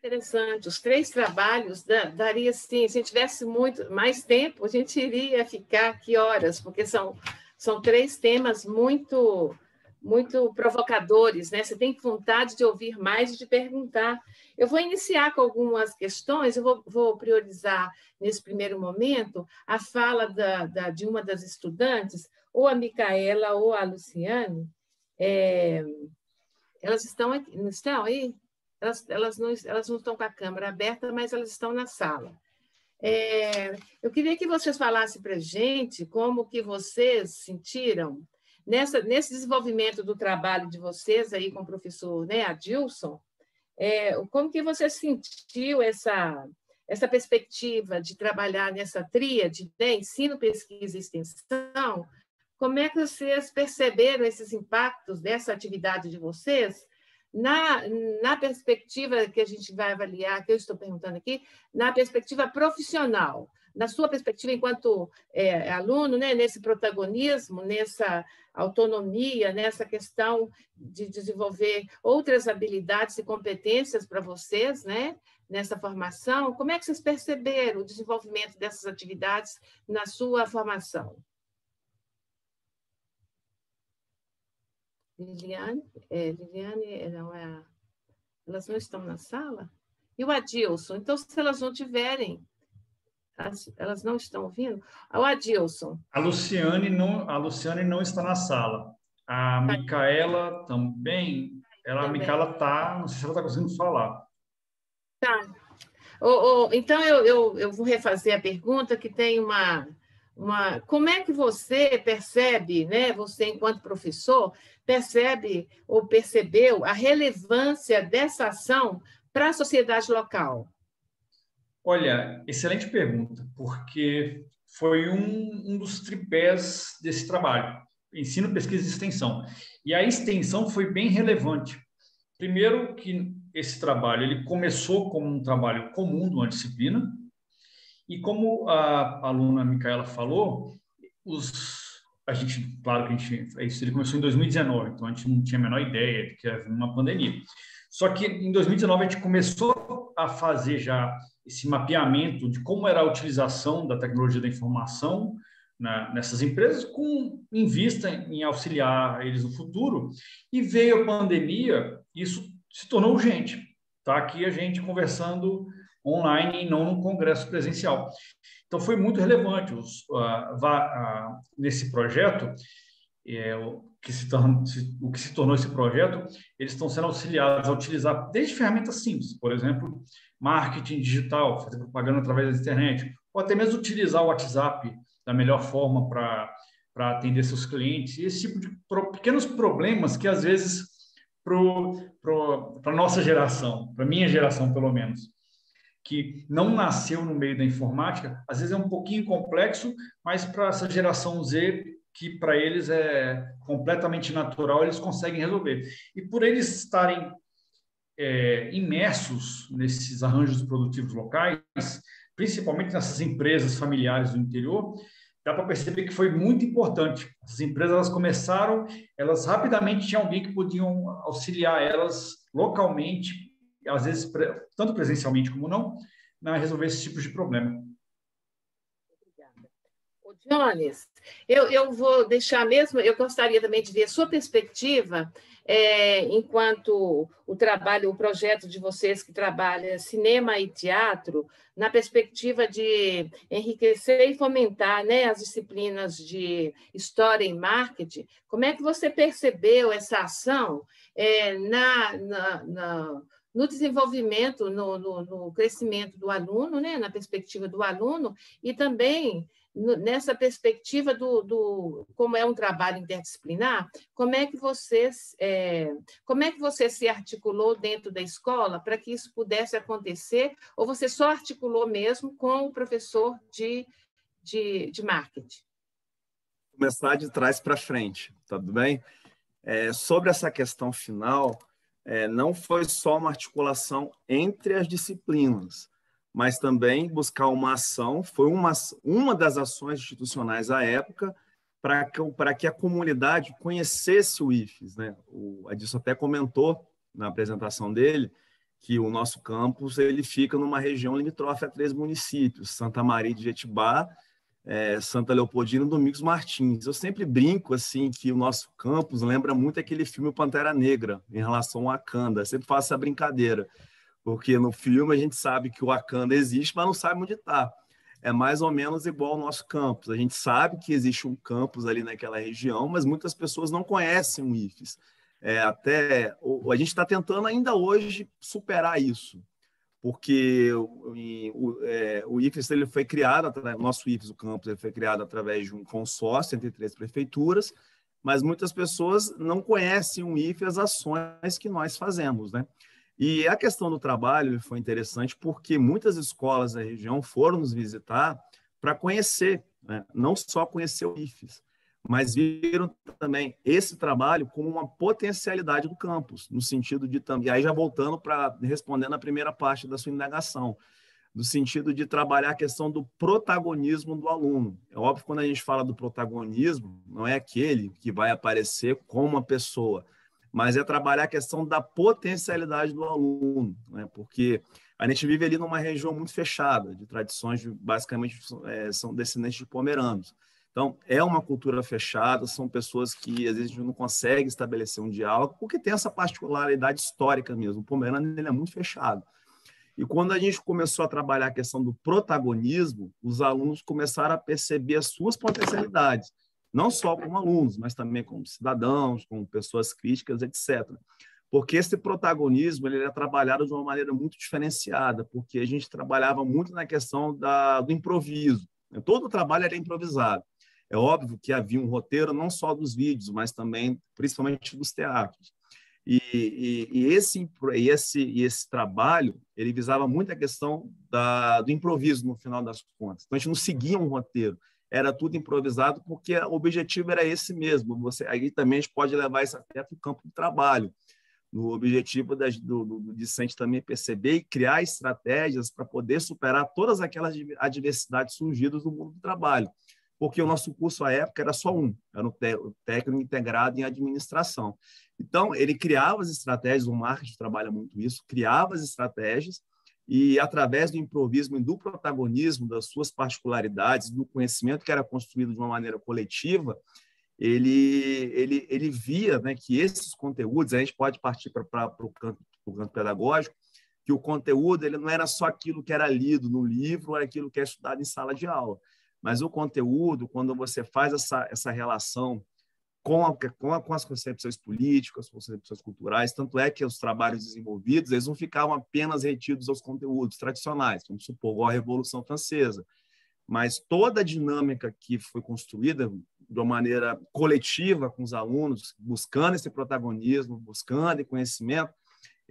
Interessante. Os três trabalhos daria sim. Se a gente tivesse muito mais tempo, a gente iria ficar aqui horas, porque são, são três temas muito muito provocadores, né? Você tem vontade de ouvir mais e de perguntar. Eu vou iniciar com algumas questões, eu vou, vou priorizar nesse primeiro momento a fala da, da, de uma das estudantes, ou a Micaela ou a Luciane. É, elas estão aqui, não estão aí? Elas, elas, não, elas não estão com a câmera aberta, mas elas estão na sala. É, eu queria que vocês falassem para a gente como que vocês sentiram nessa, nesse desenvolvimento do trabalho de vocês aí com o professor né, Adilson, é, como que você sentiu essa, essa perspectiva de trabalhar nessa tríade, né, ensino, pesquisa e extensão, como é que vocês perceberam esses impactos dessa atividade de vocês na, na perspectiva que a gente vai avaliar, que eu estou perguntando aqui, na perspectiva profissional, na sua perspectiva enquanto é, aluno, né, nesse protagonismo, nessa autonomia, nessa questão de desenvolver outras habilidades e competências para vocês, né, nessa formação, como é que vocês perceberam o desenvolvimento dessas atividades na sua formação? Liliane, é, Liliane não é, elas não estão na sala? E o Adilson? Então, se elas não tiverem, Elas, elas não estão ouvindo? O Adilson. A Luciane não, a Luciane não está na sala. A Micaela também. Ela, também. A Micaela está, não sei se ela está conseguindo falar. Tá. Oh, oh, então, eu, eu, eu vou refazer a pergunta, que tem uma, uma. Como é que você percebe, né, você, enquanto professor, percebe ou percebeu a relevância dessa ação para a sociedade local? Olha, excelente pergunta, porque foi um, um dos tripés desse trabalho, ensino, pesquisa e extensão. E a extensão foi bem relevante. Primeiro que esse trabalho ele começou como um trabalho comum de uma disciplina, e como a aluna Micaela falou, os, a gente, claro que a gente, isso ele começou em 2019, então a gente não tinha a menor ideia de que havia uma pandemia. Só que em 2019 a gente começou a fazer já esse mapeamento de como era a utilização da tecnologia da informação né, nessas empresas, com em vista em auxiliar eles no futuro. E veio a pandemia, isso se tornou urgente. Está aqui a gente conversando online e não no congresso presencial. Então foi muito relevante os, nesse projeto. É, que se torna, o que se tornou esse projeto, eles estão sendo auxiliados a utilizar desde ferramentas simples, por exemplo, marketing digital, fazer propaganda através da internet, ou até mesmo utilizar o WhatsApp da melhor forma para para atender seus clientes, esse tipo de pro, pequenos problemas que às vezes para a nossa geração, para minha geração pelo menos, que não nasceu no meio da informática, às vezes é um pouquinho complexo, mas para essa geração Z que para eles é completamente natural, eles conseguem resolver. E por eles estarem é, imersos nesses arranjos produtivos locais, principalmente nessas empresas familiares do interior, dá para perceber que foi muito importante. As empresas elas começaram, elas rapidamente tinham alguém que podiam auxiliar elas localmente, às vezes tanto presencialmente como não, na resolver esse tipo de problema. Jones, eu, eu vou deixar mesmo, eu gostaria também de ver a sua perspectiva é, enquanto o trabalho, o projeto de vocês que trabalha cinema e teatro, na perspectiva de enriquecer e fomentar né, as disciplinas de história e marketing, como é que você percebeu essa ação é, na, na, na no desenvolvimento, no, no, no, crescimento do aluno, né, na perspectiva do aluno, e também nessa perspectiva do, do, como é um trabalho interdisciplinar, como é que vocês é, como é que você se articulou dentro da escola para que isso pudesse acontecer, ou você só articulou mesmo com o professor de, de, de marketing? Começar de trás para frente, tá tudo bem? É, sobre essa questão final, é, não foi só uma articulação entre as disciplinas, mas também buscar uma ação, foi uma, uma das ações institucionais à época, para que, que a comunidade conhecesse o IFES. Né? O Adilson até comentou na apresentação dele que o nosso campus ele fica numa região limítrofe a três municípios, Santa Maria de Jetibá, é, Santa Leopoldina Domingos Martins. Eu sempre brinco assim que o nosso campus lembra muito aquele filme Pantera Negra, em relação ao Wakanda. Eu sempre faço essa brincadeira porque no filme a gente sabe que o Wakanda existe, mas não sabe onde está. É mais ou menos igual ao nosso campus. A gente sabe que existe um campus ali naquela região, mas muitas pessoas não conhecem o IFES. É, até a gente está tentando ainda hoje superar isso, porque o, é, o IFES ele foi criado, nosso IFES, o campus, ele foi criado através de um consórcio entre três prefeituras, mas muitas pessoas não conhecem o IFES, as ações que nós fazemos, né? E a questão do trabalho foi interessante porque muitas escolas da região foram nos visitar para conhecer, né? não só conhecer o IFES, mas viram também esse trabalho como uma potencialidade do campus, no sentido de também, e aí já voltando para respondendo a primeira parte da sua indagação, no sentido de trabalhar a questão do protagonismo do aluno. É óbvio que quando a gente fala do protagonismo, não é aquele que vai aparecer como uma pessoa, mas é trabalhar a questão da potencialidade do aluno, né? porque a gente vive ali numa região muito fechada, de tradições de, basicamente é, são descendentes de pomeranos. Então, é uma cultura fechada, são pessoas que às vezes a gente não consegue estabelecer um diálogo, porque tem essa particularidade histórica mesmo. O pomerano ele é muito fechado. E quando a gente começou a trabalhar a questão do protagonismo, os alunos começaram a perceber as suas potencialidades, não só como alunos, mas também como cidadãos, como pessoas críticas, etc. Porque esse protagonismo ele é trabalhado de uma maneira muito diferenciada, porque a gente trabalhava muito na questão da, do improviso. Todo o trabalho era improvisado. É óbvio que havia um roteiro não só dos vídeos, mas também, principalmente, dos teatros. E, e, e, esse, e, esse, e esse trabalho, ele visava muito a questão da, do improviso, no final das contas. Então, a gente não seguia um roteiro, era tudo improvisado, porque o objetivo era esse mesmo. Você, aí também a gente pode levar isso até para o campo de trabalho. No objetivo das, do, do, do discente também perceber e criar estratégias para poder superar todas aquelas adversidades surgidas no mundo do trabalho porque o nosso curso à época era só um, era o técnico integrado em administração. Então, ele criava as estratégias, o marketing trabalha muito isso, criava as estratégias e, através do improviso e do protagonismo, das suas particularidades, do conhecimento que era construído de uma maneira coletiva, ele, ele, ele via né, que esses conteúdos, a gente pode partir para o campo, campo pedagógico, que o conteúdo ele não era só aquilo que era lido no livro, era aquilo que é estudado em sala de aula mas o conteúdo, quando você faz essa, essa relação com, a, com, a, com, as concepções políticas, as concepções culturais, tanto é que os trabalhos desenvolvidos eles não ficavam apenas retidos aos conteúdos tradicionais, vamos supor, a Revolução Francesa, mas toda a dinâmica que foi construída de uma maneira coletiva com os alunos, buscando esse protagonismo, buscando conhecimento,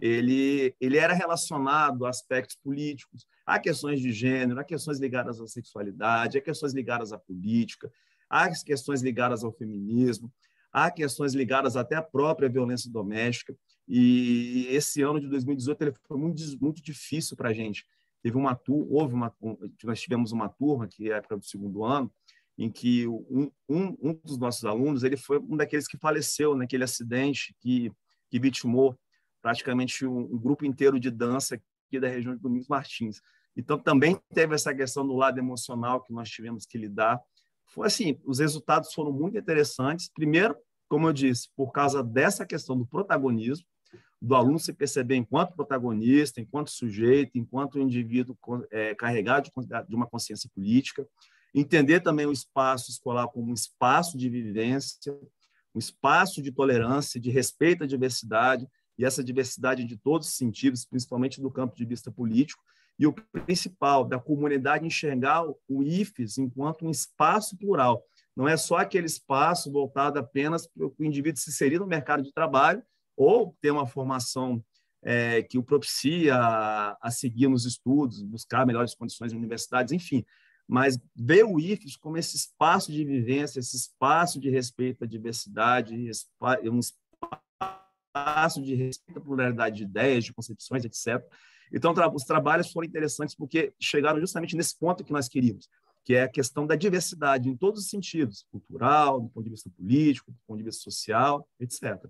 ele, ele era relacionado a aspectos políticos, a questões de gênero, a questões ligadas à sexualidade, a questões ligadas à política, a questões ligadas ao feminismo, há questões ligadas até à própria violência doméstica. E esse ano de 2018 ele foi muito, muito difícil para a gente. Teve uma houve uma, nós tivemos uma turma que é a época do segundo ano, em que um, um, um dos nossos alunos ele foi um daqueles que faleceu naquele acidente que, que vitimou praticamente um, um, grupo inteiro de dança aqui da região de Domingos Martins. Então, também teve essa questão do lado emocional que nós tivemos que lidar. Foi assim, os resultados foram muito interessantes. Primeiro, como eu disse, por causa dessa questão do protagonismo, do aluno se perceber enquanto protagonista, enquanto sujeito, enquanto indivíduo é, carregado de, de uma consciência política, entender também o espaço escolar como um espaço de vivência, um espaço de tolerância, de respeito à diversidade, e essa diversidade de todos os sentidos, principalmente do campo de vista político, e o principal, da comunidade enxergar o IFES enquanto um espaço plural. Não é só aquele espaço voltado apenas para o indivíduo se inserir no mercado de trabalho ou ter uma formação é, que o propicia a, seguir nos estudos, buscar melhores condições em universidades, enfim. Mas ver o IFES como esse espaço de vivência, esse espaço de respeito à diversidade, um espaço de respeito à pluralidade de ideias, de concepções, etc. Então, os trabalhos foram interessantes porque chegaram justamente nesse ponto que nós queríamos, que é a questão da diversidade em todos os sentidos, cultural, do ponto de vista político, do ponto de vista social, etc.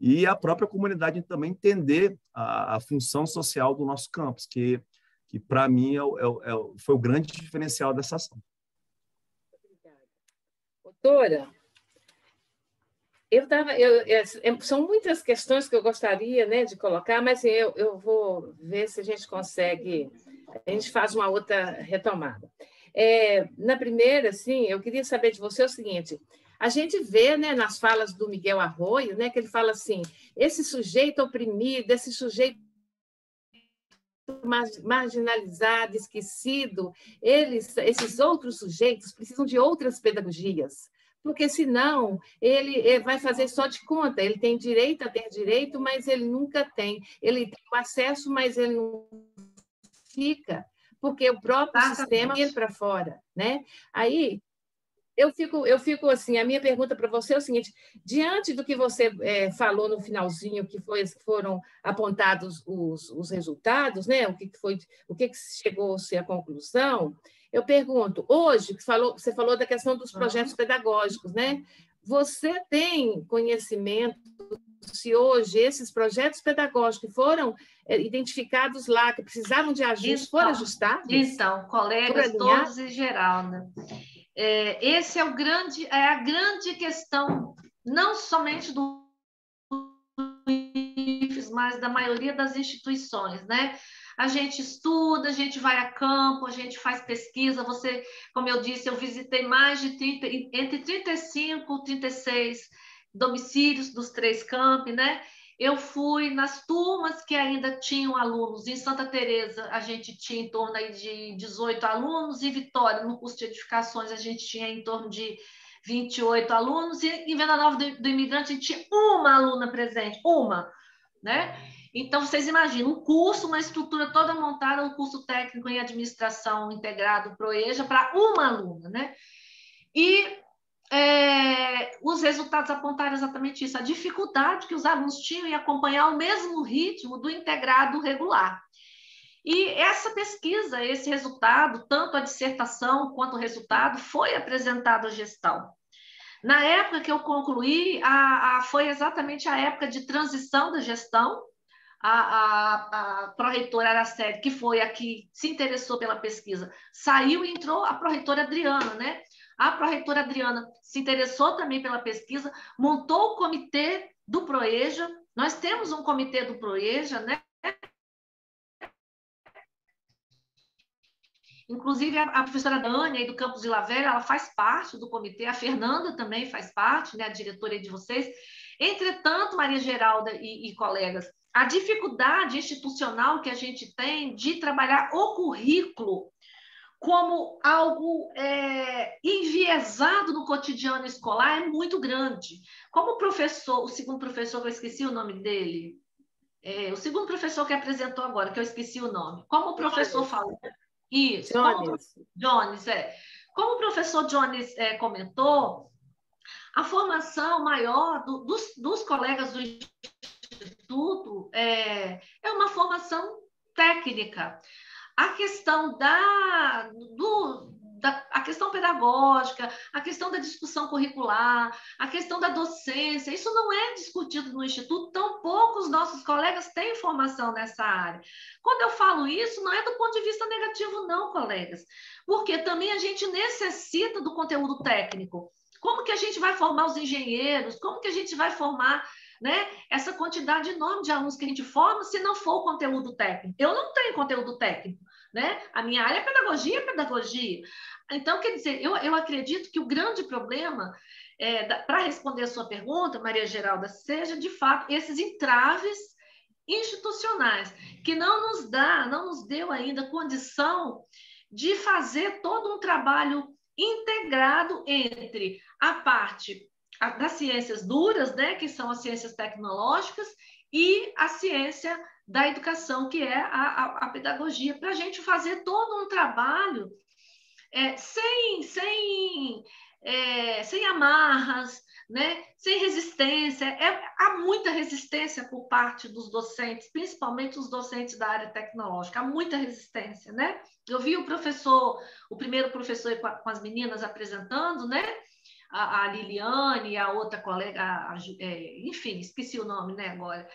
E a própria comunidade também entender a, a função social do nosso campus, que, que para mim, é, é, é, foi o grande diferencial dessa ação. Obrigada. Doutora, eu tava, eu, é, são muitas questões que eu gostaria né, de colocar, mas eu, eu vou ver se a gente consegue, a gente faz uma outra retomada. É, na primeira, sim, eu queria saber de você o seguinte: a gente vê né, nas falas do Miguel Arroio, né, que ele fala assim: esse sujeito oprimido, esse sujeito marginalizado, esquecido, eles, esses outros sujeitos precisam de outras pedagogias porque senão ele vai fazer só de conta. Ele tem direito a ter direito, mas ele nunca tem. Ele tem o acesso, mas ele não fica, porque o próprio sistema ir para fora, né? Aí eu fico, eu fico assim. A minha pergunta para você é o seguinte: diante do que você é, falou no finalzinho, que foi, foram apontados os, os resultados, né? O que foi, o que chegou-se à conclusão? Eu pergunto, hoje, falou, você falou da questão dos projetos pedagógicos, né? Você tem conhecimento se hoje esses projetos pedagógicos foram é, identificados lá, que precisavam de ajuste, então, foram ajustados? Então, colegas todos e Geralda, é, esse é o grande, é a grande questão, não somente do IFES, mas da maioria das instituições, né? A gente estuda, a gente vai a campo, a gente faz pesquisa. Você, como eu disse, eu visitei mais de 30, entre 35 e 36 domicílios dos três campi, né? Eu fui nas turmas que ainda tinham alunos. Em Santa Teresa a gente tinha em torno de 18 alunos, e Vitória, no curso de edificações, a gente tinha em torno de 28 alunos, e em Venda Nova do, do Imigrante a gente tinha uma aluna presente, uma, né? Então, vocês imaginam, um curso, uma estrutura toda montada, um curso técnico em administração integrado ProEja para uma aluna, né? E é, os resultados apontaram exatamente isso, a dificuldade que os alunos tinham em acompanhar o mesmo ritmo do integrado regular. E essa pesquisa, esse resultado, tanto a dissertação quanto o resultado, foi apresentado à gestão. Na época que eu concluí, a, a, foi exatamente a época de transição da gestão. A, a, a pró-reitora Araceli, que foi a que se interessou pela pesquisa, saiu e entrou a pró-reitora Adriana, né? A pró-reitora Adriana se interessou também pela pesquisa, montou o comitê do Proeja. Nós temos um comitê do Proeja, né? Inclusive, a, professora Dani, aí do campus de La Velha, ela faz parte do comitê, a Fernanda também faz parte, né, a diretora de vocês. Entretanto, Maria Geralda e, e colegas, a dificuldade institucional que a gente tem de trabalhar o currículo como algo é, enviesado no cotidiano escolar é muito grande. Como o professor, o segundo professor, eu esqueci o nome dele, é, o segundo professor que apresentou agora, que eu esqueci o nome, como o professor falou, isso. Jones. Como, Jones, é. Como o professor Jones é, comentou, a formação maior do, dos, dos, colegas do Instituto é, é uma formação técnica. A questão da, do, da, a questão pedagógica, a questão da discussão curricular, a questão da docência, isso não é discutido no Instituto, tão poucos nossos colegas têm formação nessa área. Quando eu falo isso, não é do ponto de vista negativo, não, colegas, porque também a gente necessita do conteúdo técnico. Como que a gente vai formar os engenheiros? Como que a gente vai formar né, essa quantidade enorme de alunos que a gente forma se não for o conteúdo técnico? Eu não tenho conteúdo técnico né? A minha área é pedagogia, pedagogia. Então, quer dizer, eu, eu acredito que o grande problema, é, para responder a sua pergunta, Maria Geralda, seja de fato esses entraves institucionais, que não nos dá, não nos deu ainda condição de fazer todo um trabalho integrado entre a parte das ciências duras, né, que são as ciências tecnológicas, e a ciência da educação, que é a, a, a pedagogia, para a gente fazer todo um trabalho é, sem, sem, é, sem amarras, né? sem resistência. É, há muita resistência por parte dos docentes, principalmente os docentes da área tecnológica, há muita resistência. Né? Eu vi o professor, o primeiro professor com, as meninas apresentando, né? A, a, Liliane e a outra colega, a, a, é, enfim, esqueci o nome né, agora.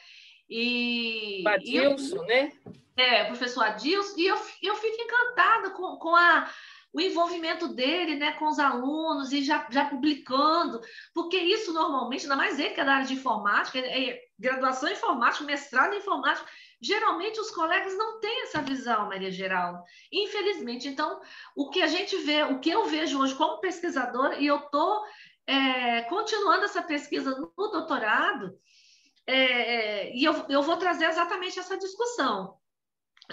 E, Adilson, eu, né? É, professor Adilson, e eu, eu fico encantada com, com a, o envolvimento dele né, com os alunos e já, já publicando, porque isso normalmente, ainda mais ele que é da área de informática, é, é graduação em informática, mestrado em informática, geralmente os colegas não têm essa visão, Maria Geraldo, infelizmente. Então, o que a gente vê, o que eu vejo hoje como pesquisadora, e eu estou é, continuando essa pesquisa no doutorado, é, é, e eu, eu vou trazer exatamente essa discussão.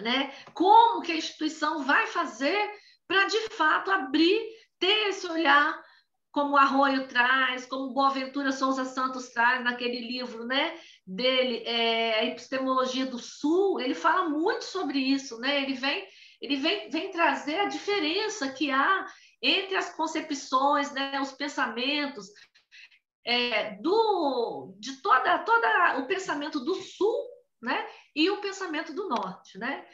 Né? Como que a instituição vai fazer para, de fato, abrir, ter esse olhar como Arroio traz, como Boaventura Souza Santos traz naquele livro né, dele, é, A Epistemologia do Sul, ele fala muito sobre isso, né? ele, vem, ele vem, vem trazer a diferença que há entre as concepções, né, os pensamentos, é, do, de toda, toda o pensamento do sul né, e o pensamento do norte. Né?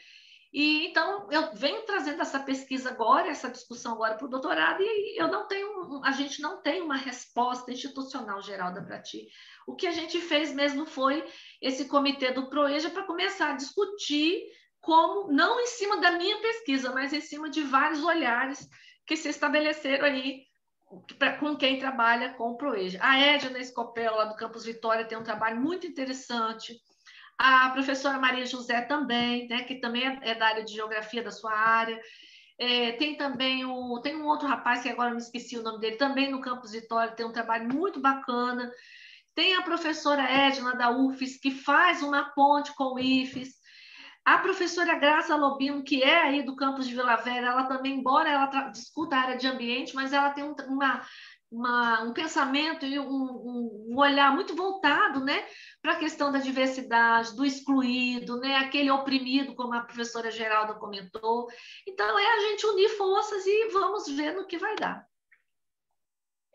E então eu venho trazendo essa pesquisa agora, essa discussão agora para o doutorado, e eu não tenho, a gente não tem uma resposta institucional geral da ti. O que a gente fez mesmo foi esse comitê do Proeja para começar a discutir como, não em cima da minha pesquisa, mas em cima de vários olhares que se estabeleceram aí com quem trabalha com o Proeja. A Edna Escopel, lá do Campus Vitória, tem um trabalho muito interessante. A professora Maria José também, né, que também é, é da área de geografia da sua área. É, tem também o, tem um outro rapaz que agora me esqueci o nome dele, também no Campus Vitória, tem um trabalho muito bacana. Tem a professora Edna da UFES, que faz uma ponte com o IFES. A professora Graça Lobino, que é aí do campus de Vila Velha, ela também, embora ela discuta a área de ambiente, mas ela tem um, uma, uma, um pensamento e um, um, olhar muito voltado né, para a questão da diversidade, do excluído, né, aquele oprimido, como a professora Geralda comentou. Então, é a gente unir forças e vamos ver no que vai dar.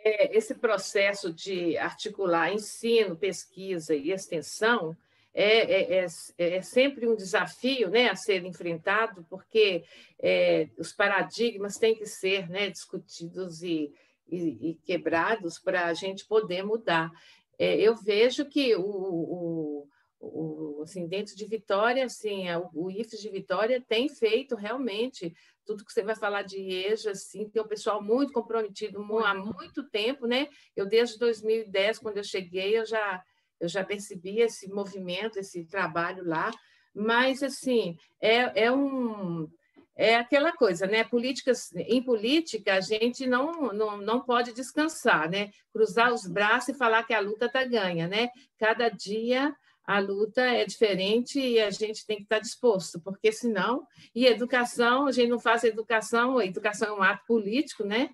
É, esse processo de articular ensino, pesquisa e extensão é, é, é, é, sempre um desafio né, a ser enfrentado, porque é, os paradigmas têm que ser né, discutidos e, e, e quebrados para a gente poder mudar. É, eu vejo que o, o, o, assim, dentro de Vitória, assim, o, o IFES de Vitória tem feito realmente tudo que você vai falar de EJA, assim, tem um pessoal muito comprometido há muito tempo, né? Eu, desde 2010, quando eu cheguei, eu já eu já percebi esse movimento, esse trabalho lá, mas assim é, é um é aquela coisa, né? Políticas, em política, a gente não, não, não pode descansar, né? Cruzar os braços e falar que a luta está ganha, né? Cada dia a luta é diferente e a gente tem que estar disposto, porque senão, e educação, a gente não faz educação, a educação é um ato político, né?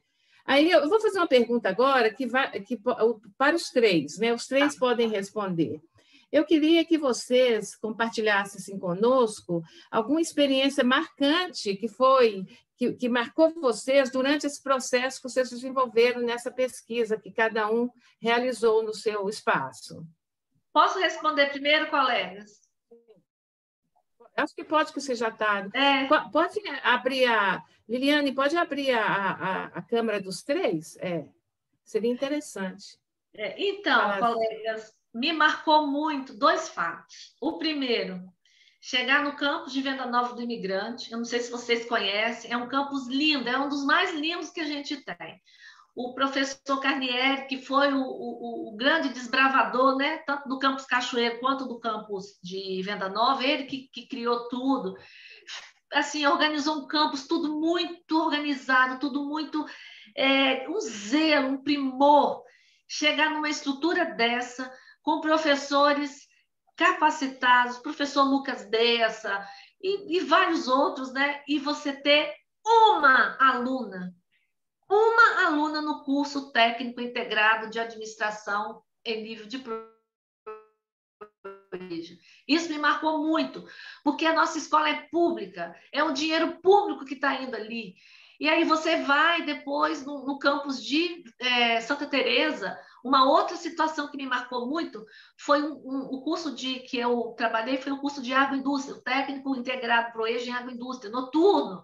Aí eu vou fazer uma pergunta agora que, vai, que para os três, né? Os três podem responder. Eu queria que vocês compartilhassem assim, conosco alguma experiência marcante que foi que, que, marcou vocês durante esse processo que vocês desenvolveram nessa pesquisa que cada um realizou no seu espaço. Posso responder primeiro, colegas? Acho que pode, que você já está. É. Pode abrir a. Liliane, pode abrir a, a, a câmera dos três? É. Seria interessante. É, então, colegas, me marcou muito dois fatos. O primeiro, chegar no campus de Venda Nova do Imigrante. Eu não sei se vocês conhecem, é um campus lindo, é um dos mais lindos que a gente tem o professor Carnieri, que foi o, o, o, grande desbravador, né, tanto do campus Cachoeiro quanto do campus de Venda Nova, ele que, que criou tudo. Assim, organizou um campus tudo muito organizado, tudo muito é, um zelo, um primor. Chegar numa estrutura dessa, com professores capacitados, professor Lucas Dessa e, e vários outros, né? E você ter uma aluna uma aluna no curso técnico integrado de administração em nível de isso me marcou muito, porque a nossa escola é pública, é um dinheiro público que está indo ali. E aí você vai depois no, no campus de é, Santa Teresa, uma outra situação que me marcou muito foi um, um, o curso de que eu trabalhei foi o curso de agroindústria, o técnico integrado ProEja em agroindústria, noturno.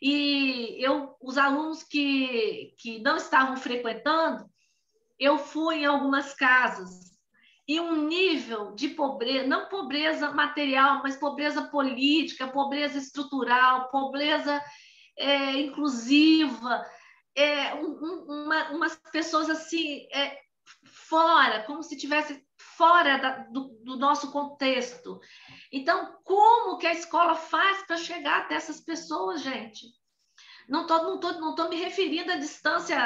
E eu, os alunos que, que não estavam frequentando, eu fui em algumas casas e um nível de pobreza, não pobreza material, mas pobreza política, pobreza estrutural, pobreza é, inclusiva, é, um, uma, umas pessoas assim é, fora, como se tivesse fora da, do, do, nosso contexto. Então, como que a escola faz para chegar até essas pessoas, gente? Não estou não tô, não tô me referindo à distância.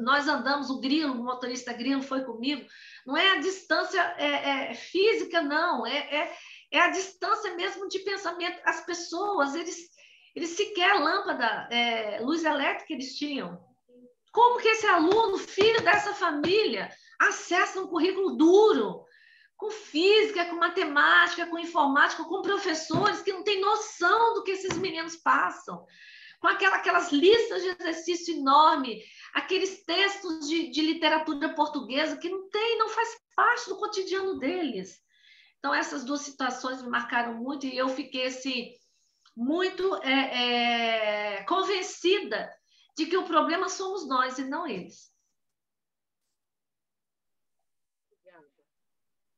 Nós andamos, o grilo, o motorista grilo foi comigo. Não é a distância é, é física, não. É, é, é, a distância mesmo de pensamento. As pessoas, eles, eles sequer lâmpada, é, luz elétrica eles tinham. Como que esse aluno, filho dessa família, acessa um currículo duro? com física, com matemática, com informática, com professores que não têm noção do que esses meninos passam com aquela, aquelas listas de exercício enorme, aqueles textos de, de literatura portuguesa que não tem, não faz parte do cotidiano deles. Então, essas duas situações me marcaram muito e eu fiquei assim, muito é, é, convencida de que o problema somos nós e não eles.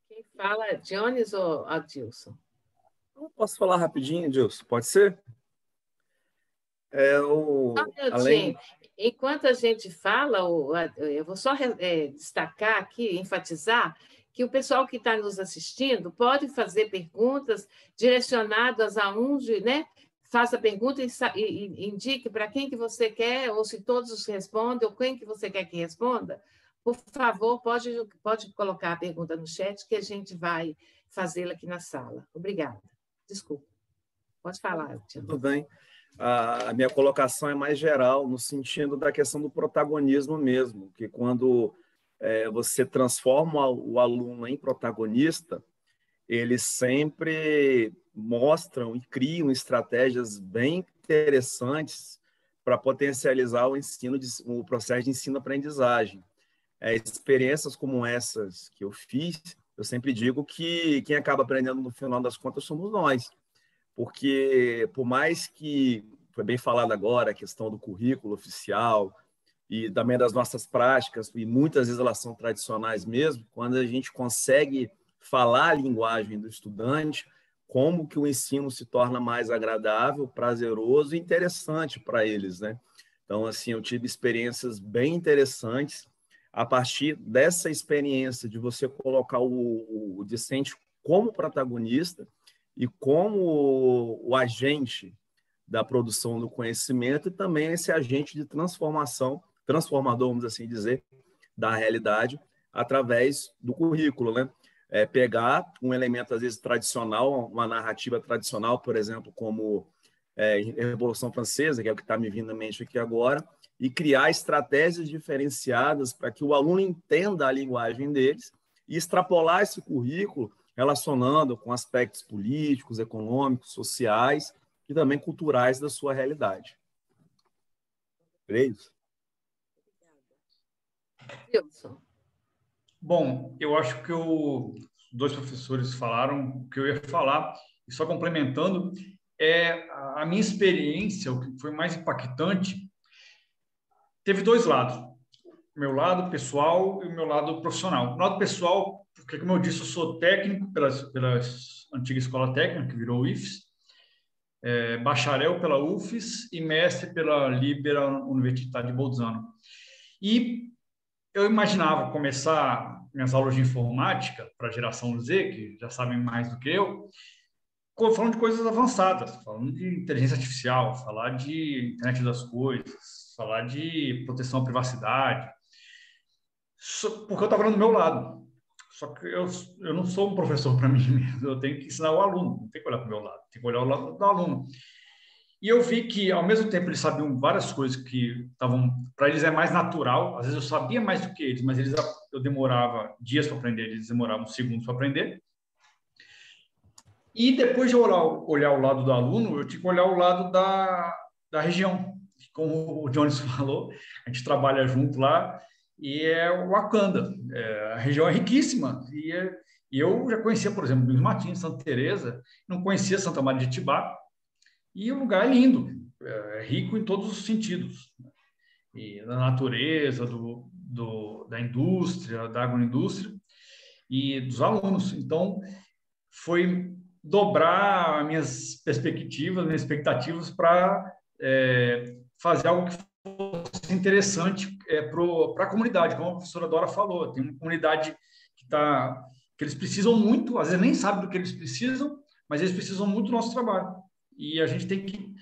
Quem fala é Jones ou Adilson? posso falar rapidinho, Adilson? Pode ser? É o, além... Enquanto a gente fala, eu vou só é, destacar aqui, enfatizar, que o pessoal que está nos assistindo pode fazer perguntas direcionadas aonde, né? Faça a pergunta e, e indique para quem que você quer, ou se todos respondem, ou quem que você quer que responda. Por favor, pode, pode colocar a pergunta no chat que a gente vai fazê-la aqui na sala. Obrigada. Desculpa. Pode falar, Tiago. Tudo bem. A minha colocação é mais geral, no sentido da questão do protagonismo mesmo, que quando é, você transforma o aluno em protagonista, eles sempre mostram e criam estratégias bem interessantes para potencializar o ensino, de, o processo de ensino-aprendizagem. É, experiências como essas que eu fiz, eu sempre digo que quem acaba aprendendo no final das contas somos nós, porque por mais que foi bem falado agora a questão do currículo oficial, e também das nossas práticas, e muitas vezes elas são tradicionais mesmo, quando a gente consegue falar a linguagem do estudante, como que o ensino se torna mais agradável, prazeroso e interessante para eles, né? Então, assim, eu tive experiências bem interessantes a partir dessa experiência de você colocar o, o discente como protagonista e como o, o agente da produção do conhecimento e também esse agente de transformação transformador, vamos assim dizer, da realidade através do currículo, né? É pegar um elemento às vezes tradicional, uma narrativa tradicional, por exemplo, como é, Revolução Francesa, que é o que está me vindo à mente aqui agora, e criar estratégias diferenciadas para que o aluno entenda a linguagem deles e extrapolar esse currículo relacionando com aspectos políticos, econômicos, sociais e também culturais da sua realidade. É isso? Wilson. Bom, eu acho que os dois professores falaram o que eu ia falar, e só complementando, é a minha experiência, o que foi mais impactante, teve dois lados. O meu lado pessoal e o meu lado profissional. O lado pessoal, porque, como eu disse, eu sou técnico pela, pela antiga escola técnica, que virou IFES, é, bacharel pela UFES e mestre pela Libera Universidade de Bolzano. E eu imaginava começar minhas aulas de informática para a geração Z, que já sabem mais do que eu, falando de coisas avançadas, falando de inteligência artificial, falar de internet das coisas, falar de proteção à privacidade, porque eu estava olhando do meu lado. Só que eu, eu não sou um professor para mim mesmo, eu tenho que ensinar o aluno, não tenho que olhar para o meu lado, tenho que olhar o lado do aluno. E eu vi que, ao mesmo tempo, eles sabiam várias coisas que estavam. Para eles é mais natural. Às vezes eu sabia mais do que eles, mas eles, eu demorava dias para aprender, eles demoravam segundos para aprender. E depois de olhar, olhar o lado do aluno, eu tinha que olhar o lado da, da região. Como o Jones falou, a gente trabalha junto lá e é o Wakanda. É, a região é riquíssima. E, é, e eu já conhecia, por exemplo, Luiz Martins, Santa Teresa, não conhecia Santa Maria de Tibá e o lugar é lindo, é rico em todos os sentidos. E da natureza, do, do, da indústria, da agroindústria e dos alunos. Então, foi dobrar minhas perspectivas, minhas expectativas para é, fazer algo que fosse interessante é, para a comunidade, como a professora Dora falou. Tem uma comunidade que está que eles precisam muito, às vezes nem sabem do que eles precisam, mas eles precisam muito do nosso trabalho e a gente tem que.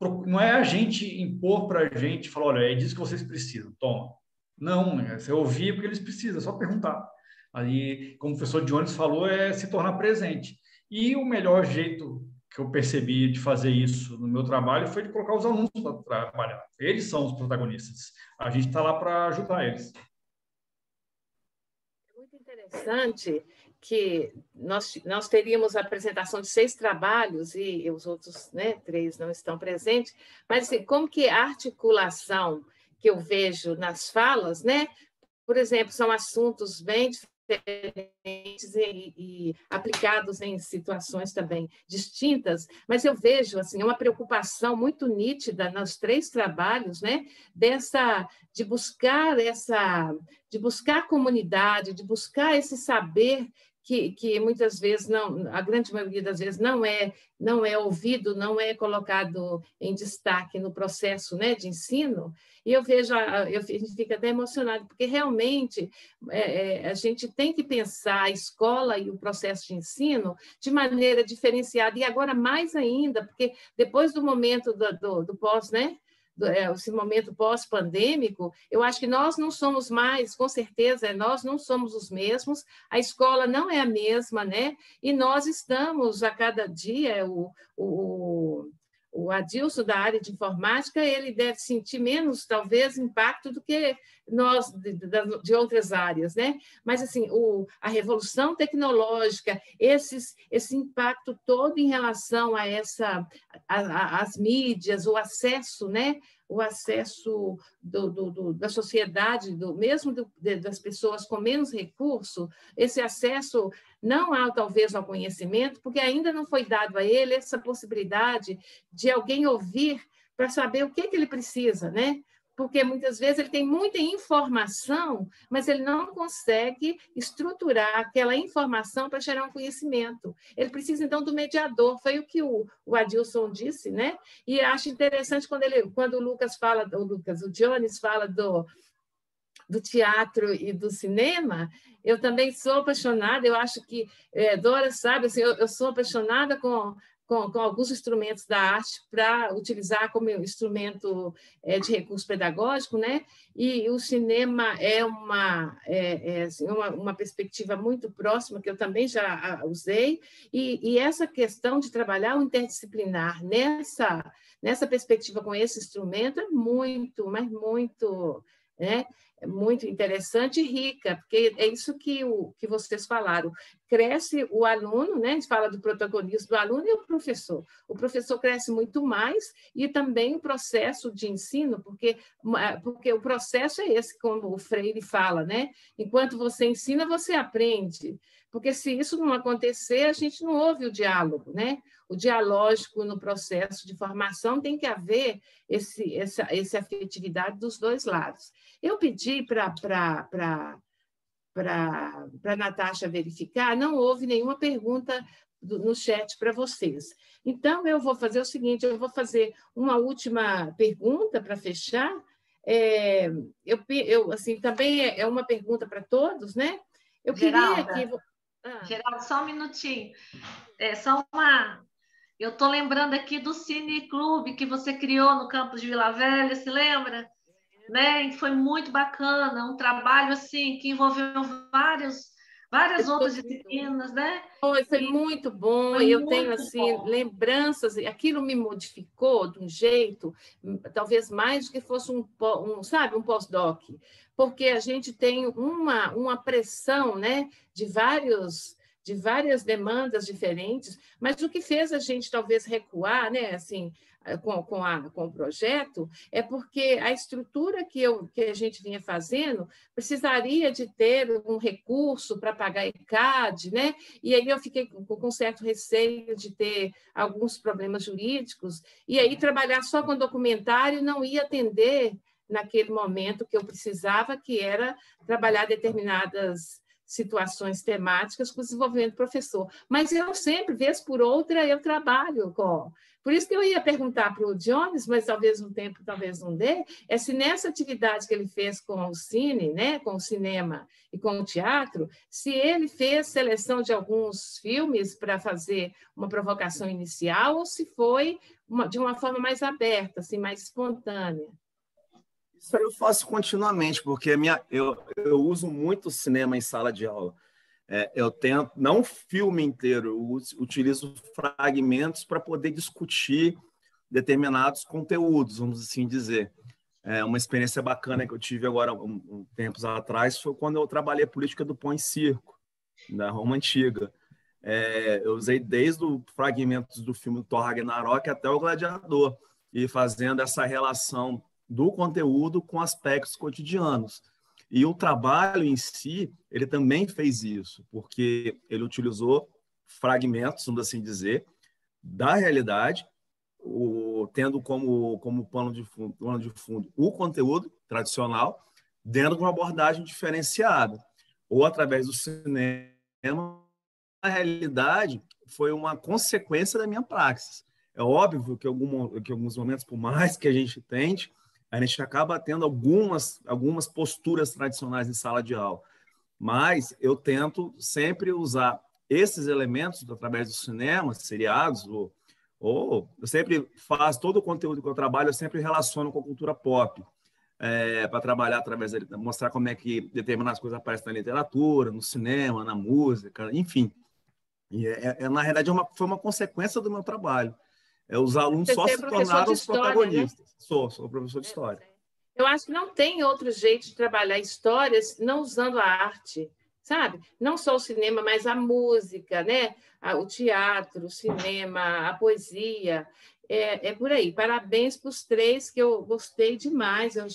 Não é a gente impor para a gente falar, olha, é disso que vocês precisam, toma. Não, é você ouvir porque eles precisam, é só perguntar. Aí, como o professor Jones falou, é se tornar presente. E o melhor jeito que eu percebi de fazer isso no meu trabalho foi de colocar os alunos para trabalhar. Eles são os protagonistas. A gente está lá para ajudar eles. É muito interessante que nós, nós teríamos a apresentação de seis trabalhos e os outros né, três não estão presentes, mas assim, como que a articulação que eu vejo nas falas, né? Por exemplo, são assuntos bem diferentes e, e, aplicados em situações também distintas, mas eu vejo assim uma preocupação muito nítida nos três trabalhos, né? Dessa de buscar essa, de buscar comunidade, de buscar esse saber que, que muitas vezes não, a grande maioria das vezes não é não é ouvido, não é colocado em destaque no processo né, de ensino, e eu vejo, eu, fica até emocionado, porque realmente é, é, a gente tem que pensar a escola e o processo de ensino de maneira diferenciada, e agora mais ainda, porque depois do momento do, do, do pós, né? É, esse momento pós-pandêmico, eu acho que nós não somos mais, com certeza, nós não somos os mesmos, a escola não é a mesma, né? E nós estamos a cada dia, o, o, o Adilson da área de informática, ele deve sentir menos, talvez, impacto do que nós de, de, outras áreas, né? Mas, assim, o, a revolução tecnológica, esses, esse impacto todo em relação a essa, a, a, as mídias, o acesso, né? O acesso do, do, do, da sociedade, do, mesmo de, das pessoas com menos recurso, esse acesso não há talvez ao conhecimento, porque ainda não foi dado a ele essa possibilidade de alguém ouvir para saber o que, que ele precisa, né? Porque muitas vezes ele tem muita informação, mas ele não consegue estruturar aquela informação para gerar um conhecimento. Ele precisa, então, do mediador. Foi o que o, o Adilson disse, né? E acho interessante quando, ele, quando o Lucas fala, o Lucas, o Jones fala do, do teatro e do cinema, eu também sou apaixonada, eu acho que é, Dora sabe, assim, eu, eu, sou apaixonada com com, com alguns instrumentos da arte para utilizar como instrumento é, de recurso pedagógico, né? E o cinema é uma, é, é assim, uma, uma, perspectiva muito próxima, que eu também já usei, e, e essa questão de trabalhar o interdisciplinar nessa, nessa perspectiva com esse instrumento é muito, mas muito né? É muito interessante e rica, porque é isso que, o, que vocês falaram. Cresce o aluno, né? a gente fala do protagonismo do aluno e o professor. O professor cresce muito mais e também o processo de ensino, porque, porque o processo é esse, como o Freire fala, né? Enquanto você ensina, você aprende. Porque se isso não acontecer, a gente não ouve o diálogo, né? O dialógico no processo de formação tem que haver esse, essa, essa afetividade dos dois lados. Eu pedi para para Natasha verificar, não houve nenhuma pergunta do, no chat para vocês. Então, eu vou fazer o seguinte: eu vou fazer uma última pergunta para fechar. É, eu, eu, assim, também é, é uma pergunta para todos, né? Eu Geralda, queria que. Ah. Geraldo, só um minutinho. É só uma. Eu estou lembrando aqui do Cine Clube que você criou no campus de Vila Velha, se lembra? Né? Foi muito bacana, um trabalho assim que envolveu vários várias outras disciplinas, né? Foi, foi muito bom. Foi eu muito tenho assim bom. lembranças. Aquilo me modificou de um jeito, talvez mais do que fosse um, um sabe, um pós-doc, porque a gente tem uma uma pressão, né, de vários de várias demandas diferentes, mas o que fez a gente talvez recuar, né, assim, eh, com, com, a, com o projeto, é porque a estrutura que, eu, que a gente vinha fazendo precisaria de ter um recurso para pagar ECAD, né? E aí eu fiquei com, com certo receio de ter alguns problemas jurídicos, e aí trabalhar só com documentário não ia atender naquele momento que eu precisava, que era trabalhar determinadas situações temáticas com o desenvolvimento do professor. Mas eu sempre, vez por outra, eu trabalho com. Por isso que eu ia perguntar para o Jones, mas talvez um tempo, talvez não dê, é se nessa atividade que ele fez com o cine, né, com o cinema e com o teatro, se ele fez seleção de alguns filmes para fazer uma provocação inicial ou se foi uma, de uma forma mais aberta, assim, mais espontânea. Isso eu faço continuamente, porque minha, eu, eu uso muito cinema em sala de aula. É, eu tento, não filme inteiro, eu utilizo fragmentos para poder discutir determinados conteúdos, vamos assim dizer. É, uma experiência bacana que eu tive agora, um, um, tempos atrás, foi quando eu trabalhei a política do pão em circo, da Roma Antiga. É, eu usei desde os fragmentos do filme Thor Ragnarok até o Gladiador, e fazendo essa relação do conteúdo com aspectos cotidianos. E o trabalho em si, ele também fez isso, porque ele utilizou fragmentos, vamos assim dizer, da realidade, o, tendo como, como pano, de fundo, pano de fundo o conteúdo tradicional, dentro de uma abordagem diferenciada, ou através do cinema, realidade, foi uma consequência da minha praxis. É óbvio que, algum, que alguns momentos, por mais que a gente tente, a gente acaba tendo algumas, algumas posturas tradicionais em sala de aula. Mas eu tento sempre usar esses elementos através do cinema, seriados, ou, ou eu sempre faço todo o conteúdo que eu trabalho, eu sempre relaciono com a cultura pop. É, para trabalhar através dele, mostrar como é que determinadas coisas aparecem na literatura, no cinema, na música, enfim. E é, é na realidade, é uma, foi uma consequência do meu trabalho. É, os alunos Você só se tornaram os história, né? protagonistas. Né? Sou, sou professor de história. Eu acho que não tem outro jeito de trabalhar histórias não usando a arte sabe? Não só o cinema, mas a música, né? O teatro, o cinema, a poesia. É, é por aí. Parabéns para os três, que eu gostei demais. Eu,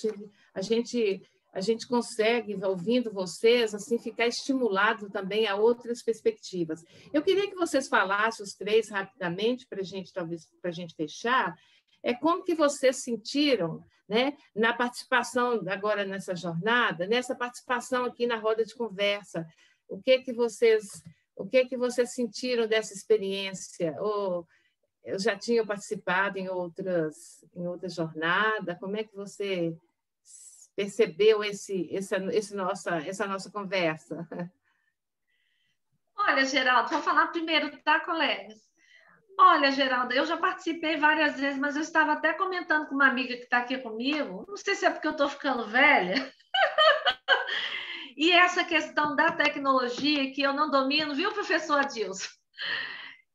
a, gente, a gente consegue, ouvindo vocês, assim, ficar estimulado também a outras perspectivas. Eu queria que vocês falassem, os três, rapidamente, para a gente, talvez, para gente fechar, é como que vocês sentiram né, na participação agora nessa jornada, nessa participação aqui na roda de conversa. O que que vocês, o que que vocês sentiram dessa experiência? Ou eu já tinha participado em outras em outras jornadas? Como é que você percebeu esse, esse, esse nossa, essa nossa conversa? Olha, Geraldo, vou falar primeiro, tá, colegas? Olha, Geralda, eu já participei várias vezes, mas eu estava até comentando com uma amiga que está aqui comigo. Não sei se é porque eu estou ficando velha. e essa questão da tecnologia que eu não domino, viu, professor Adilson?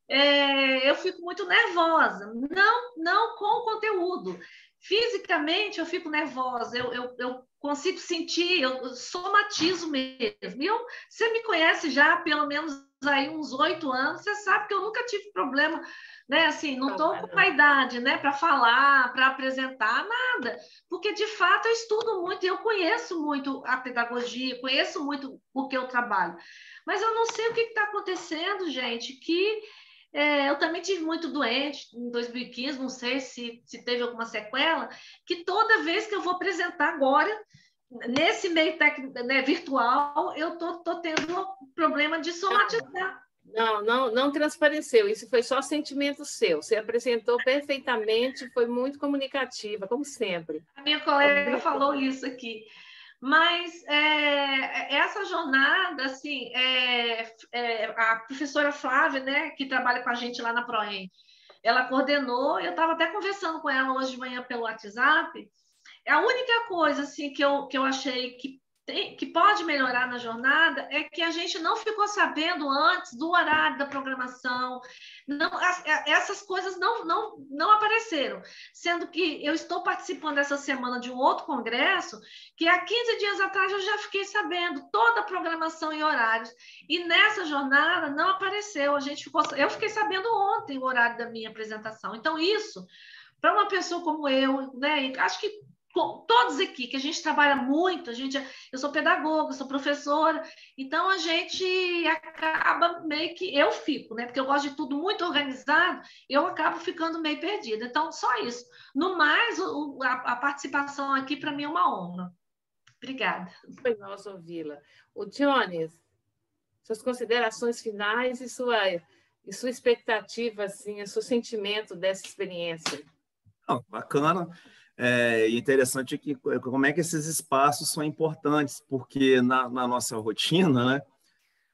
É, eu fico muito nervosa. Não, não com o conteúdo. Fisicamente, eu fico nervosa. Eu, eu, eu consigo sentir, eu somatizo mesmo. E eu, você me conhece já pelo menos aí uns oito anos, você sabe que eu nunca tive problema, né? Assim, não estou com a idade, né, para falar, para apresentar, nada. Porque, de fato, eu estudo muito, eu conheço muito a pedagogia, conheço muito o que eu trabalho. Mas eu não sei o que está acontecendo, gente, que é, eu também tive muito doente em 2015, não sei se, se teve alguma sequela, que toda vez que eu vou apresentar agora, nesse meio né, virtual, eu tô, tô tendo problema de somatizar. Não, não, não transpareceu. Isso foi só sentimento seu. Você apresentou perfeitamente, foi muito comunicativa, como sempre. A minha colega falou isso aqui. Mas é, essa jornada, assim, é, é, a professora Flávia, né, que trabalha com a gente lá na ProEM, ela coordenou, eu estava até conversando com ela hoje de manhã pelo WhatsApp, a única coisa assim que eu, que eu achei que, tem, que pode melhorar na jornada é que a gente não ficou sabendo antes do horário da programação. Não, as, essas coisas não, não, não apareceram. Sendo que eu estou participando essa semana de um outro congresso que há 15 dias atrás eu já fiquei sabendo toda a programação e horários. E nessa jornada não apareceu. A gente ficou, eu fiquei sabendo ontem o horário da minha apresentação. Então, isso para uma pessoa como eu, né? Acho que todos aqui, que a gente trabalha muito, a gente, eu sou pedagoga, sou professora, então a gente acaba meio que, eu fico, né? Porque eu gosto de tudo muito organizado, eu acabo ficando meio perdida. Então, só isso. No mais, o, a, a, participação aqui para mim é uma honra. Obrigada. Foi nossa ouvi-la. O Jones, suas considerações finais e sua, e sua expectativa, assim, o seu sentimento dessa experiência. Oh, bacana. É interessante que como é que esses espaços são importantes, porque na, na, nossa rotina, né?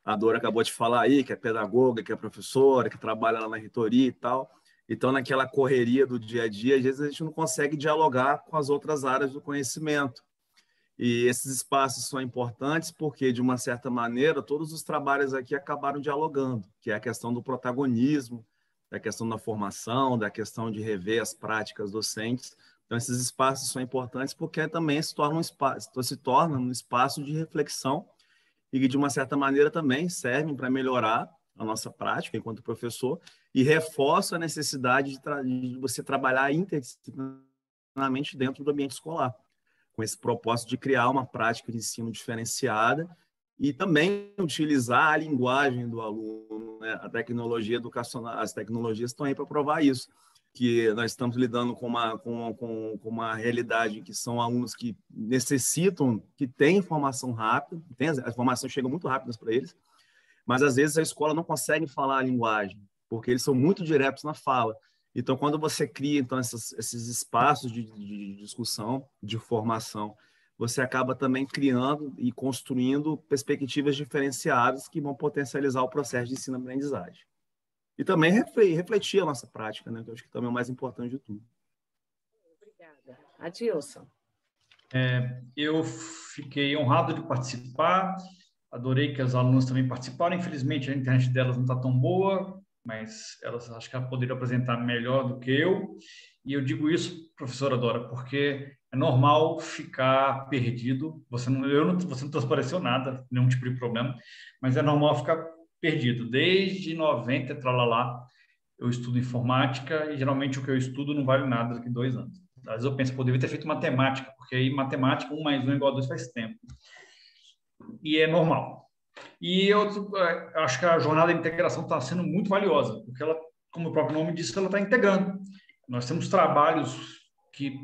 A Dora acabou de falar aí que é pedagoga, que é professora, que trabalha lá na reitoria e tal. Então, naquela correria do dia a dia, às vezes a gente não consegue dialogar com as outras áreas do conhecimento. E esses espaços são importantes porque, de uma certa maneira, todos os trabalhos aqui acabaram dialogando, que é a questão do protagonismo, da questão da formação, da questão de rever as práticas docentes, então, esses espaços são importantes porque também se tornam um espaço, se tornam um espaço de reflexão e de uma certa maneira, também servem para melhorar a nossa prática enquanto professor e reforça a necessidade de, de você trabalhar interdisciplinarmente dentro do ambiente escolar, com esse propósito de criar uma prática de ensino diferenciada e também utilizar a linguagem do aluno, né? a tecnologia educacional, as tecnologias estão aí para provar isso que nós estamos lidando com uma, com, com, com uma realidade que são alunos que necessitam, que têm informação rápida, tem, as informações chegam muito rápidas para eles, mas às vezes a escola não consegue falar a linguagem, porque eles são muito diretos na fala. Então, quando você cria então esses, esses espaços de, de, discussão, de formação, você acaba também criando e construindo perspectivas diferenciadas que vão potencializar o processo de ensino-aprendizagem. E também refletir a nossa prática, né? que eu acho que também é o mais importante de tudo. Obrigada. Adilson. É, eu fiquei honrado de participar, adorei que as alunas também participaram. Infelizmente, a internet delas não está tão boa, mas elas acho que poderiam apresentar melhor do que eu. E eu digo isso, professora Dora, porque é normal ficar perdido. Você não, eu não, você não transpareceu nada, nenhum tipo de problema, mas é normal ficar perdido. Desde 90, tralalá, eu estudo informática e geralmente o que eu estudo não vale nada daqui dois anos. Às vezes eu penso, poderia ter feito matemática, porque aí matemática, um mais um é igual a dois faz tempo. E é normal. E eu é, acho que a jornada de integração está sendo muito valiosa, porque ela, como o próprio nome disse, ela está integrando. Nós temos trabalhos que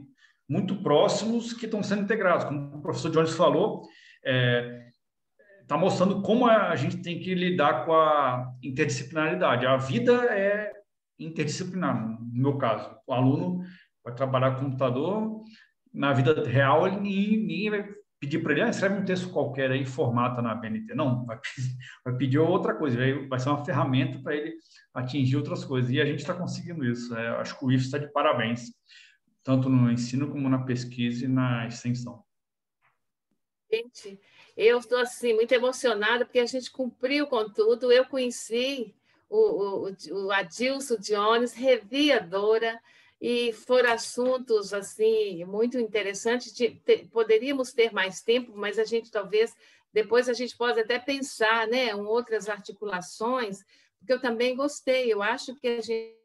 muito próximos que estão sendo integrados. Como o professor Jones falou, está mostrando como a gente tem que lidar com a interdisciplinaridade. A vida é interdisciplinar, no meu caso. O aluno vai trabalhar com computador, na vida real, ninguém, ninguém vai pedir para ele, ah, escreve um texto qualquer aí, formata na BNT. Não, vai vai pedir outra coisa, vai, vai ser uma ferramenta para ele atingir outras coisas. E a gente está conseguindo isso. É, acho que o IF está de parabéns, tanto no ensino como na pesquisa e na extensão. Gente, eu estou assim muito emocionada porque a gente cumpriu com tudo. Eu conheci o, o, o Adilson Jones, revi a Dora, e foram assuntos assim muito interessantes. poderíamos ter mais tempo, mas a gente talvez depois a gente pode até pensar, né, em outras articulações, porque eu também gostei. Eu acho que a gente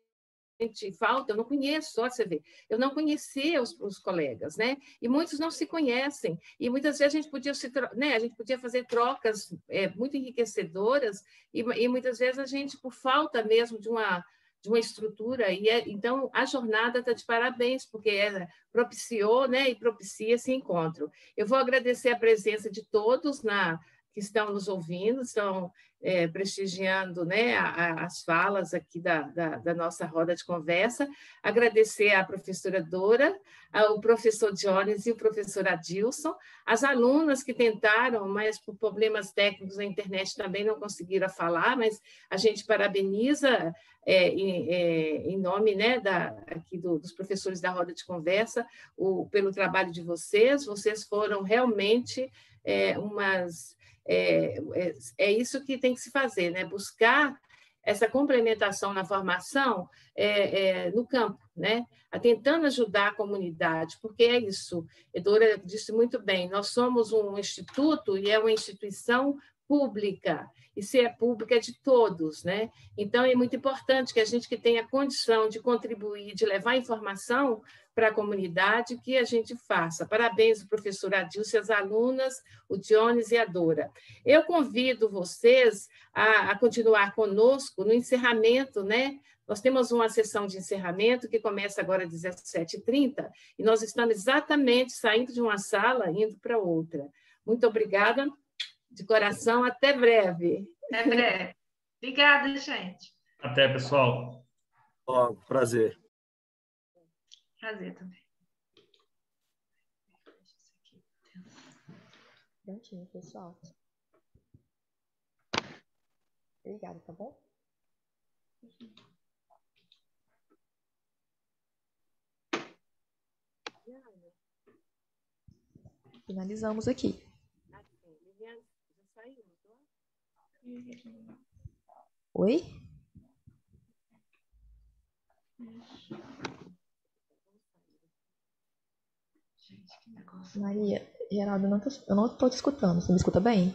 falta, eu não conheço, só você ver, eu não conhecia os, os, colegas, né? E muitos não se conhecem, e muitas vezes a gente podia se, né? A gente podia fazer trocas é, muito enriquecedoras, e, e muitas vezes a gente, por falta mesmo de uma de uma estrutura e é, então a jornada está de parabéns porque ela propiciou, né, e propicia esse encontro. Eu vou agradecer a presença de todos na que estão nos ouvindo, estão é, prestigiando né, a, a, as falas aqui da, da, da, nossa roda de conversa. Agradecer à professora Dora, ao professor Jones e o professor Adilson, as alunas que tentaram, mas por problemas técnicos na internet também não conseguiram falar, mas a gente parabeniza é, em, é, em, nome né, da, aqui do, dos professores da roda de conversa o, pelo trabalho de vocês. Vocês foram realmente é, umas é, é, é, isso que tem que se fazer, né? buscar essa complementação na formação é, é, no campo, né? tentando ajudar a comunidade, porque é isso, Edora disse muito bem, nós somos um instituto e é uma instituição pública, e se é pública é de todos, né? Então é muito importante que a gente que tenha condição de contribuir, de levar informação para a comunidade, que a gente faça. Parabéns, professor Adilson, as alunas, o Jones e a Dora. Eu convido vocês a, a continuar conosco no encerramento, né? Nós temos uma sessão de encerramento que começa agora às 17h30, e nós estamos exatamente saindo de uma sala indo para outra. Muito obrigada de coração, até breve. Até breve. Obrigada, gente. Até, pessoal. Oh, prazer. Prazer também. Prontinho, pessoal. Obrigada, tá bom? Finalizamos aqui. Oi? Maria, Geraldo, eu não, tô, eu não tô te escutando. Você me escuta bem?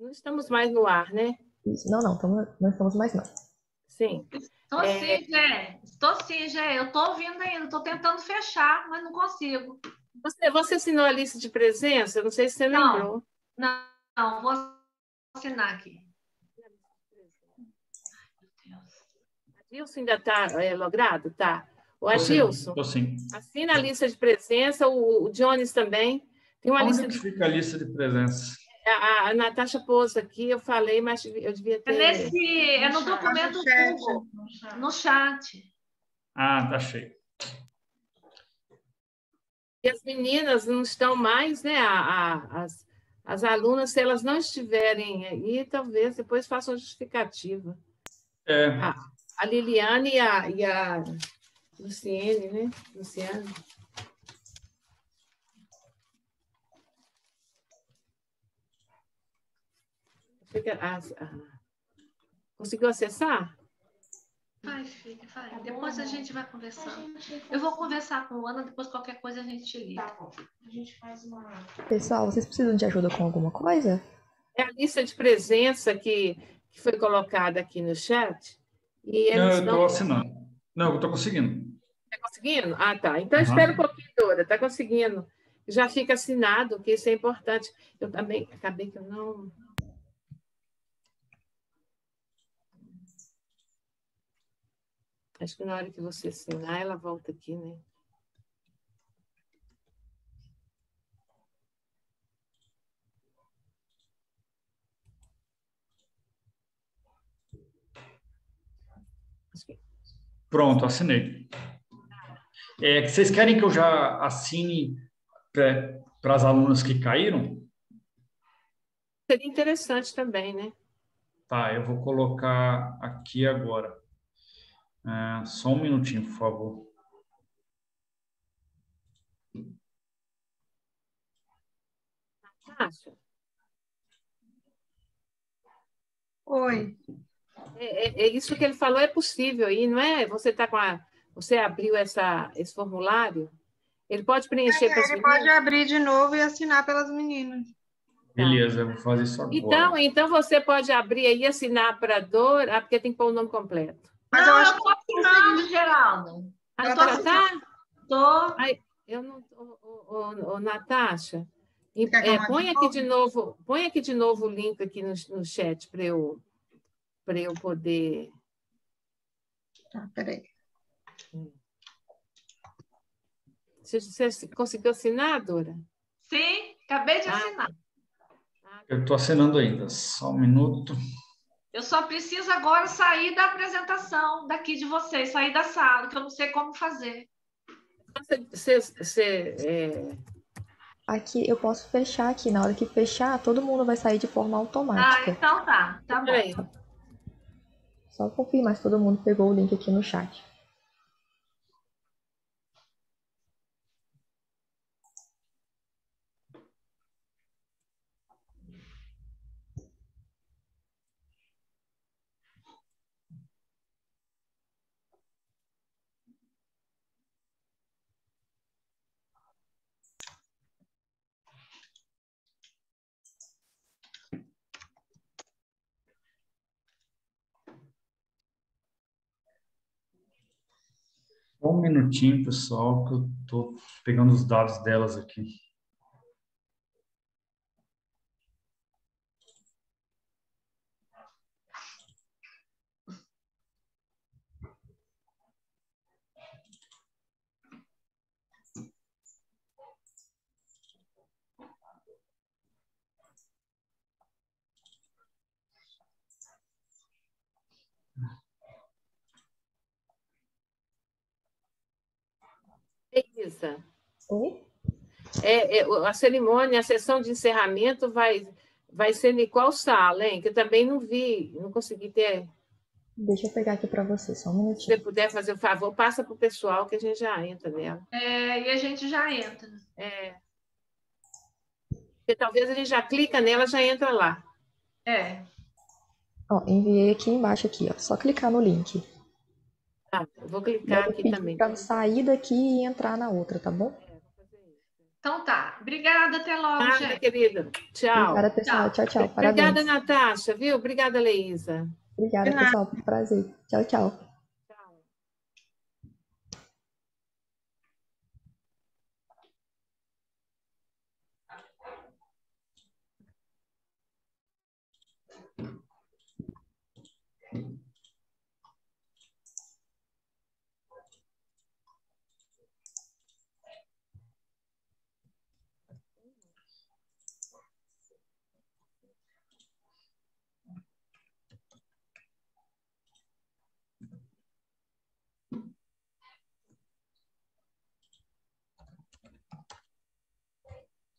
Não estamos mais no ar, né? Isso. Não, não, tamo, não estamos mais não. Sim. Estou é... sim, Gé. Estou sim, Gé. Eu estou ouvindo ainda, estou tentando fechar, mas não consigo. Você, você assinou a lista de presença? Não sei se você não, lembrou. Não, não, vou assinar aqui. Adilson ainda está é, logrado? Tá. O Adilson, sim, assina a lista de presença, o, o Jones também. Tem uma Onde lista de... fica a lista de presença? A, a Natasha pôs aqui, eu falei, mas eu devia É, ter. nesse, é no documento Google, no chat. Ah, tá cheio. E as meninas não estão mais, né? A, a- as, as alunas, se elas não estiverem aí, talvez depois façam justificativa. É, A, a Liliane e a, e a Luciene, né? Luciane. Fica- as- a- Conseguiu acessar? Vai, filha, vai. Depois a gente vai conversando. Eu vou conversar com a Ana, depois qualquer coisa a gente te liga. A gente faz uma. Pessoal, vocês precisam de ajuda com alguma coisa? É a lista de presença que, que foi colocada aqui no chat. E não, eles eu não estou assinando. Não, eu estou conseguindo. Está conseguindo? Ah, tá. Então, Aham. espera um pouquinho, Dora. Está conseguindo. Já fica assinado, que isso é importante. Eu também acabei que eu não. Acho que na hora que você assinar, ela volta aqui, né? Pronto, assinei. É, vocês querem que eu já assine para as alunas que caíram? Seria interessante também, né? Tá, eu vou colocar aqui agora. É, só um minutinho, por favor. Acha? Oi. É, é- é isso que ele falou, é possível aí, não é? Você tá com a, você abriu essa, esse formulário? Ele pode preencher para as Ele pode meninas? abrir de novo e assinar pelas meninas. Beleza, eu vou fazer isso agora. Então, então você pode abrir aí e assinar para a Dor, ah, porque tem que pôr o nome completo. Mas não, eu estou assinando, Geraldo. Ah, Eu tô tá? Tô. Ai, eu não, ô, ô, ô, ô, Natasha, e- que eu é, põe aqui de novo, põe aqui de novo o link aqui no, no chat para eu, para eu poder. Tá, peraí. Você, você conseguiu assinar, Dora? Sim, acabei de assinar. Eu estou assinando ainda. Só um minuto. Eu só preciso agora sair da apresentação daqui de vocês, sair da sala, que eu não sei como fazer. Você, você, é, Aqui eu posso fechar aqui. Na hora que fechar, todo mundo vai sair de forma Ah, automática. então tá, tá bom. Só confirmar se todo mundo pegou o link aqui no chat. Um minutinho, pessoal, que eu estou pegando os dados delas aqui. Isa, Oi? é, é, a cerimônia, a sessão de encerramento vai, vai ser em qual sala, hein? Que eu também não vi, não consegui ter. Deixa eu pegar aqui para você, só um Se minutinho. você puder fazer o favor, passa para o pessoal que a gente já entra nela. É, e a gente já entra. É. Porque talvez a gente já clica nela, já entra lá. É. Ó, enviei aqui embaixo aqui, ó. Só clicar no link. Tá, eu vou Eu clicar aqui também. para sair daqui e entrar na outra, tá bom? Então tá. Obrigada, até logo, Nada, gente. querida. Tchau. Obrigada, pessoal. Tchau, tchau. Obrigada, Parabéns. Natasha, viu? Obrigada, Leísa. Obrigada, pessoal. Foi um prazer. Tchau, tchau.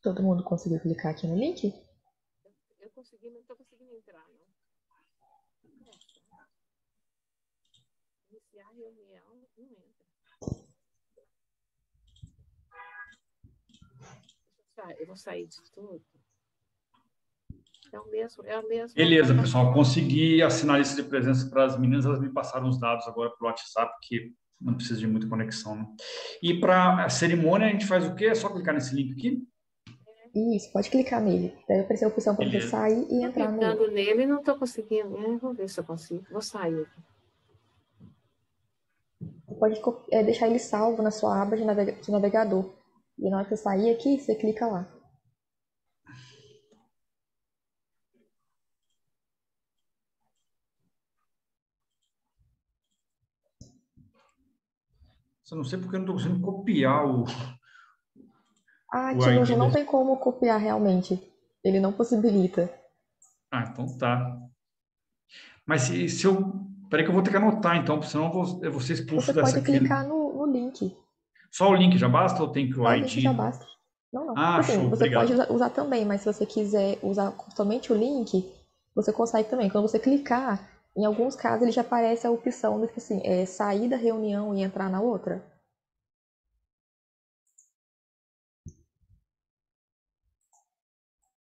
Todo mundo conseguiu clicar aqui no link? Eu consegui, mas não estou conseguindo entrar, não. Iniciar reunião, não entra. Eu vou sair de tudo. É o mesmo, é o mesmo. Beleza, pessoal. Consegui assinar a lista de presença para as meninas. Elas me passaram os dados agora pelo WhatsApp, que não precisa de muita conexão. Né? E para a cerimônia, a gente faz o quê? É só clicar nesse link aqui? Isso, pode clicar nele. Deve aparecer a opção para você sair e entrar no. Clicando nele, não estou conseguindo. É, vou ver se eu consigo. Vou sair aqui. Você pode é, deixar ele salvo na sua aba de, navega de navegador. E na hora que você sair aqui, você clica lá. Eu não sei porque eu não estou conseguindo copiar o. Ah, Tiruja, não tem como copiar realmente. Ele não possibilita. Ah, então tá. Mas se, se eu. Peraí que eu vou ter que anotar, então, senão eu vou, eu vou ser expulso Você dessa pode clicar no, no link. Só o link já basta ou tem que o o ID? link já basta. Não, não. Ah, assim, show, você obrigado. pode usar, usar também, mas se você quiser usar somente o link, você consegue também. Quando você clicar, em alguns casos ele já aparece a opção de assim, é, sair da reunião e entrar na outra.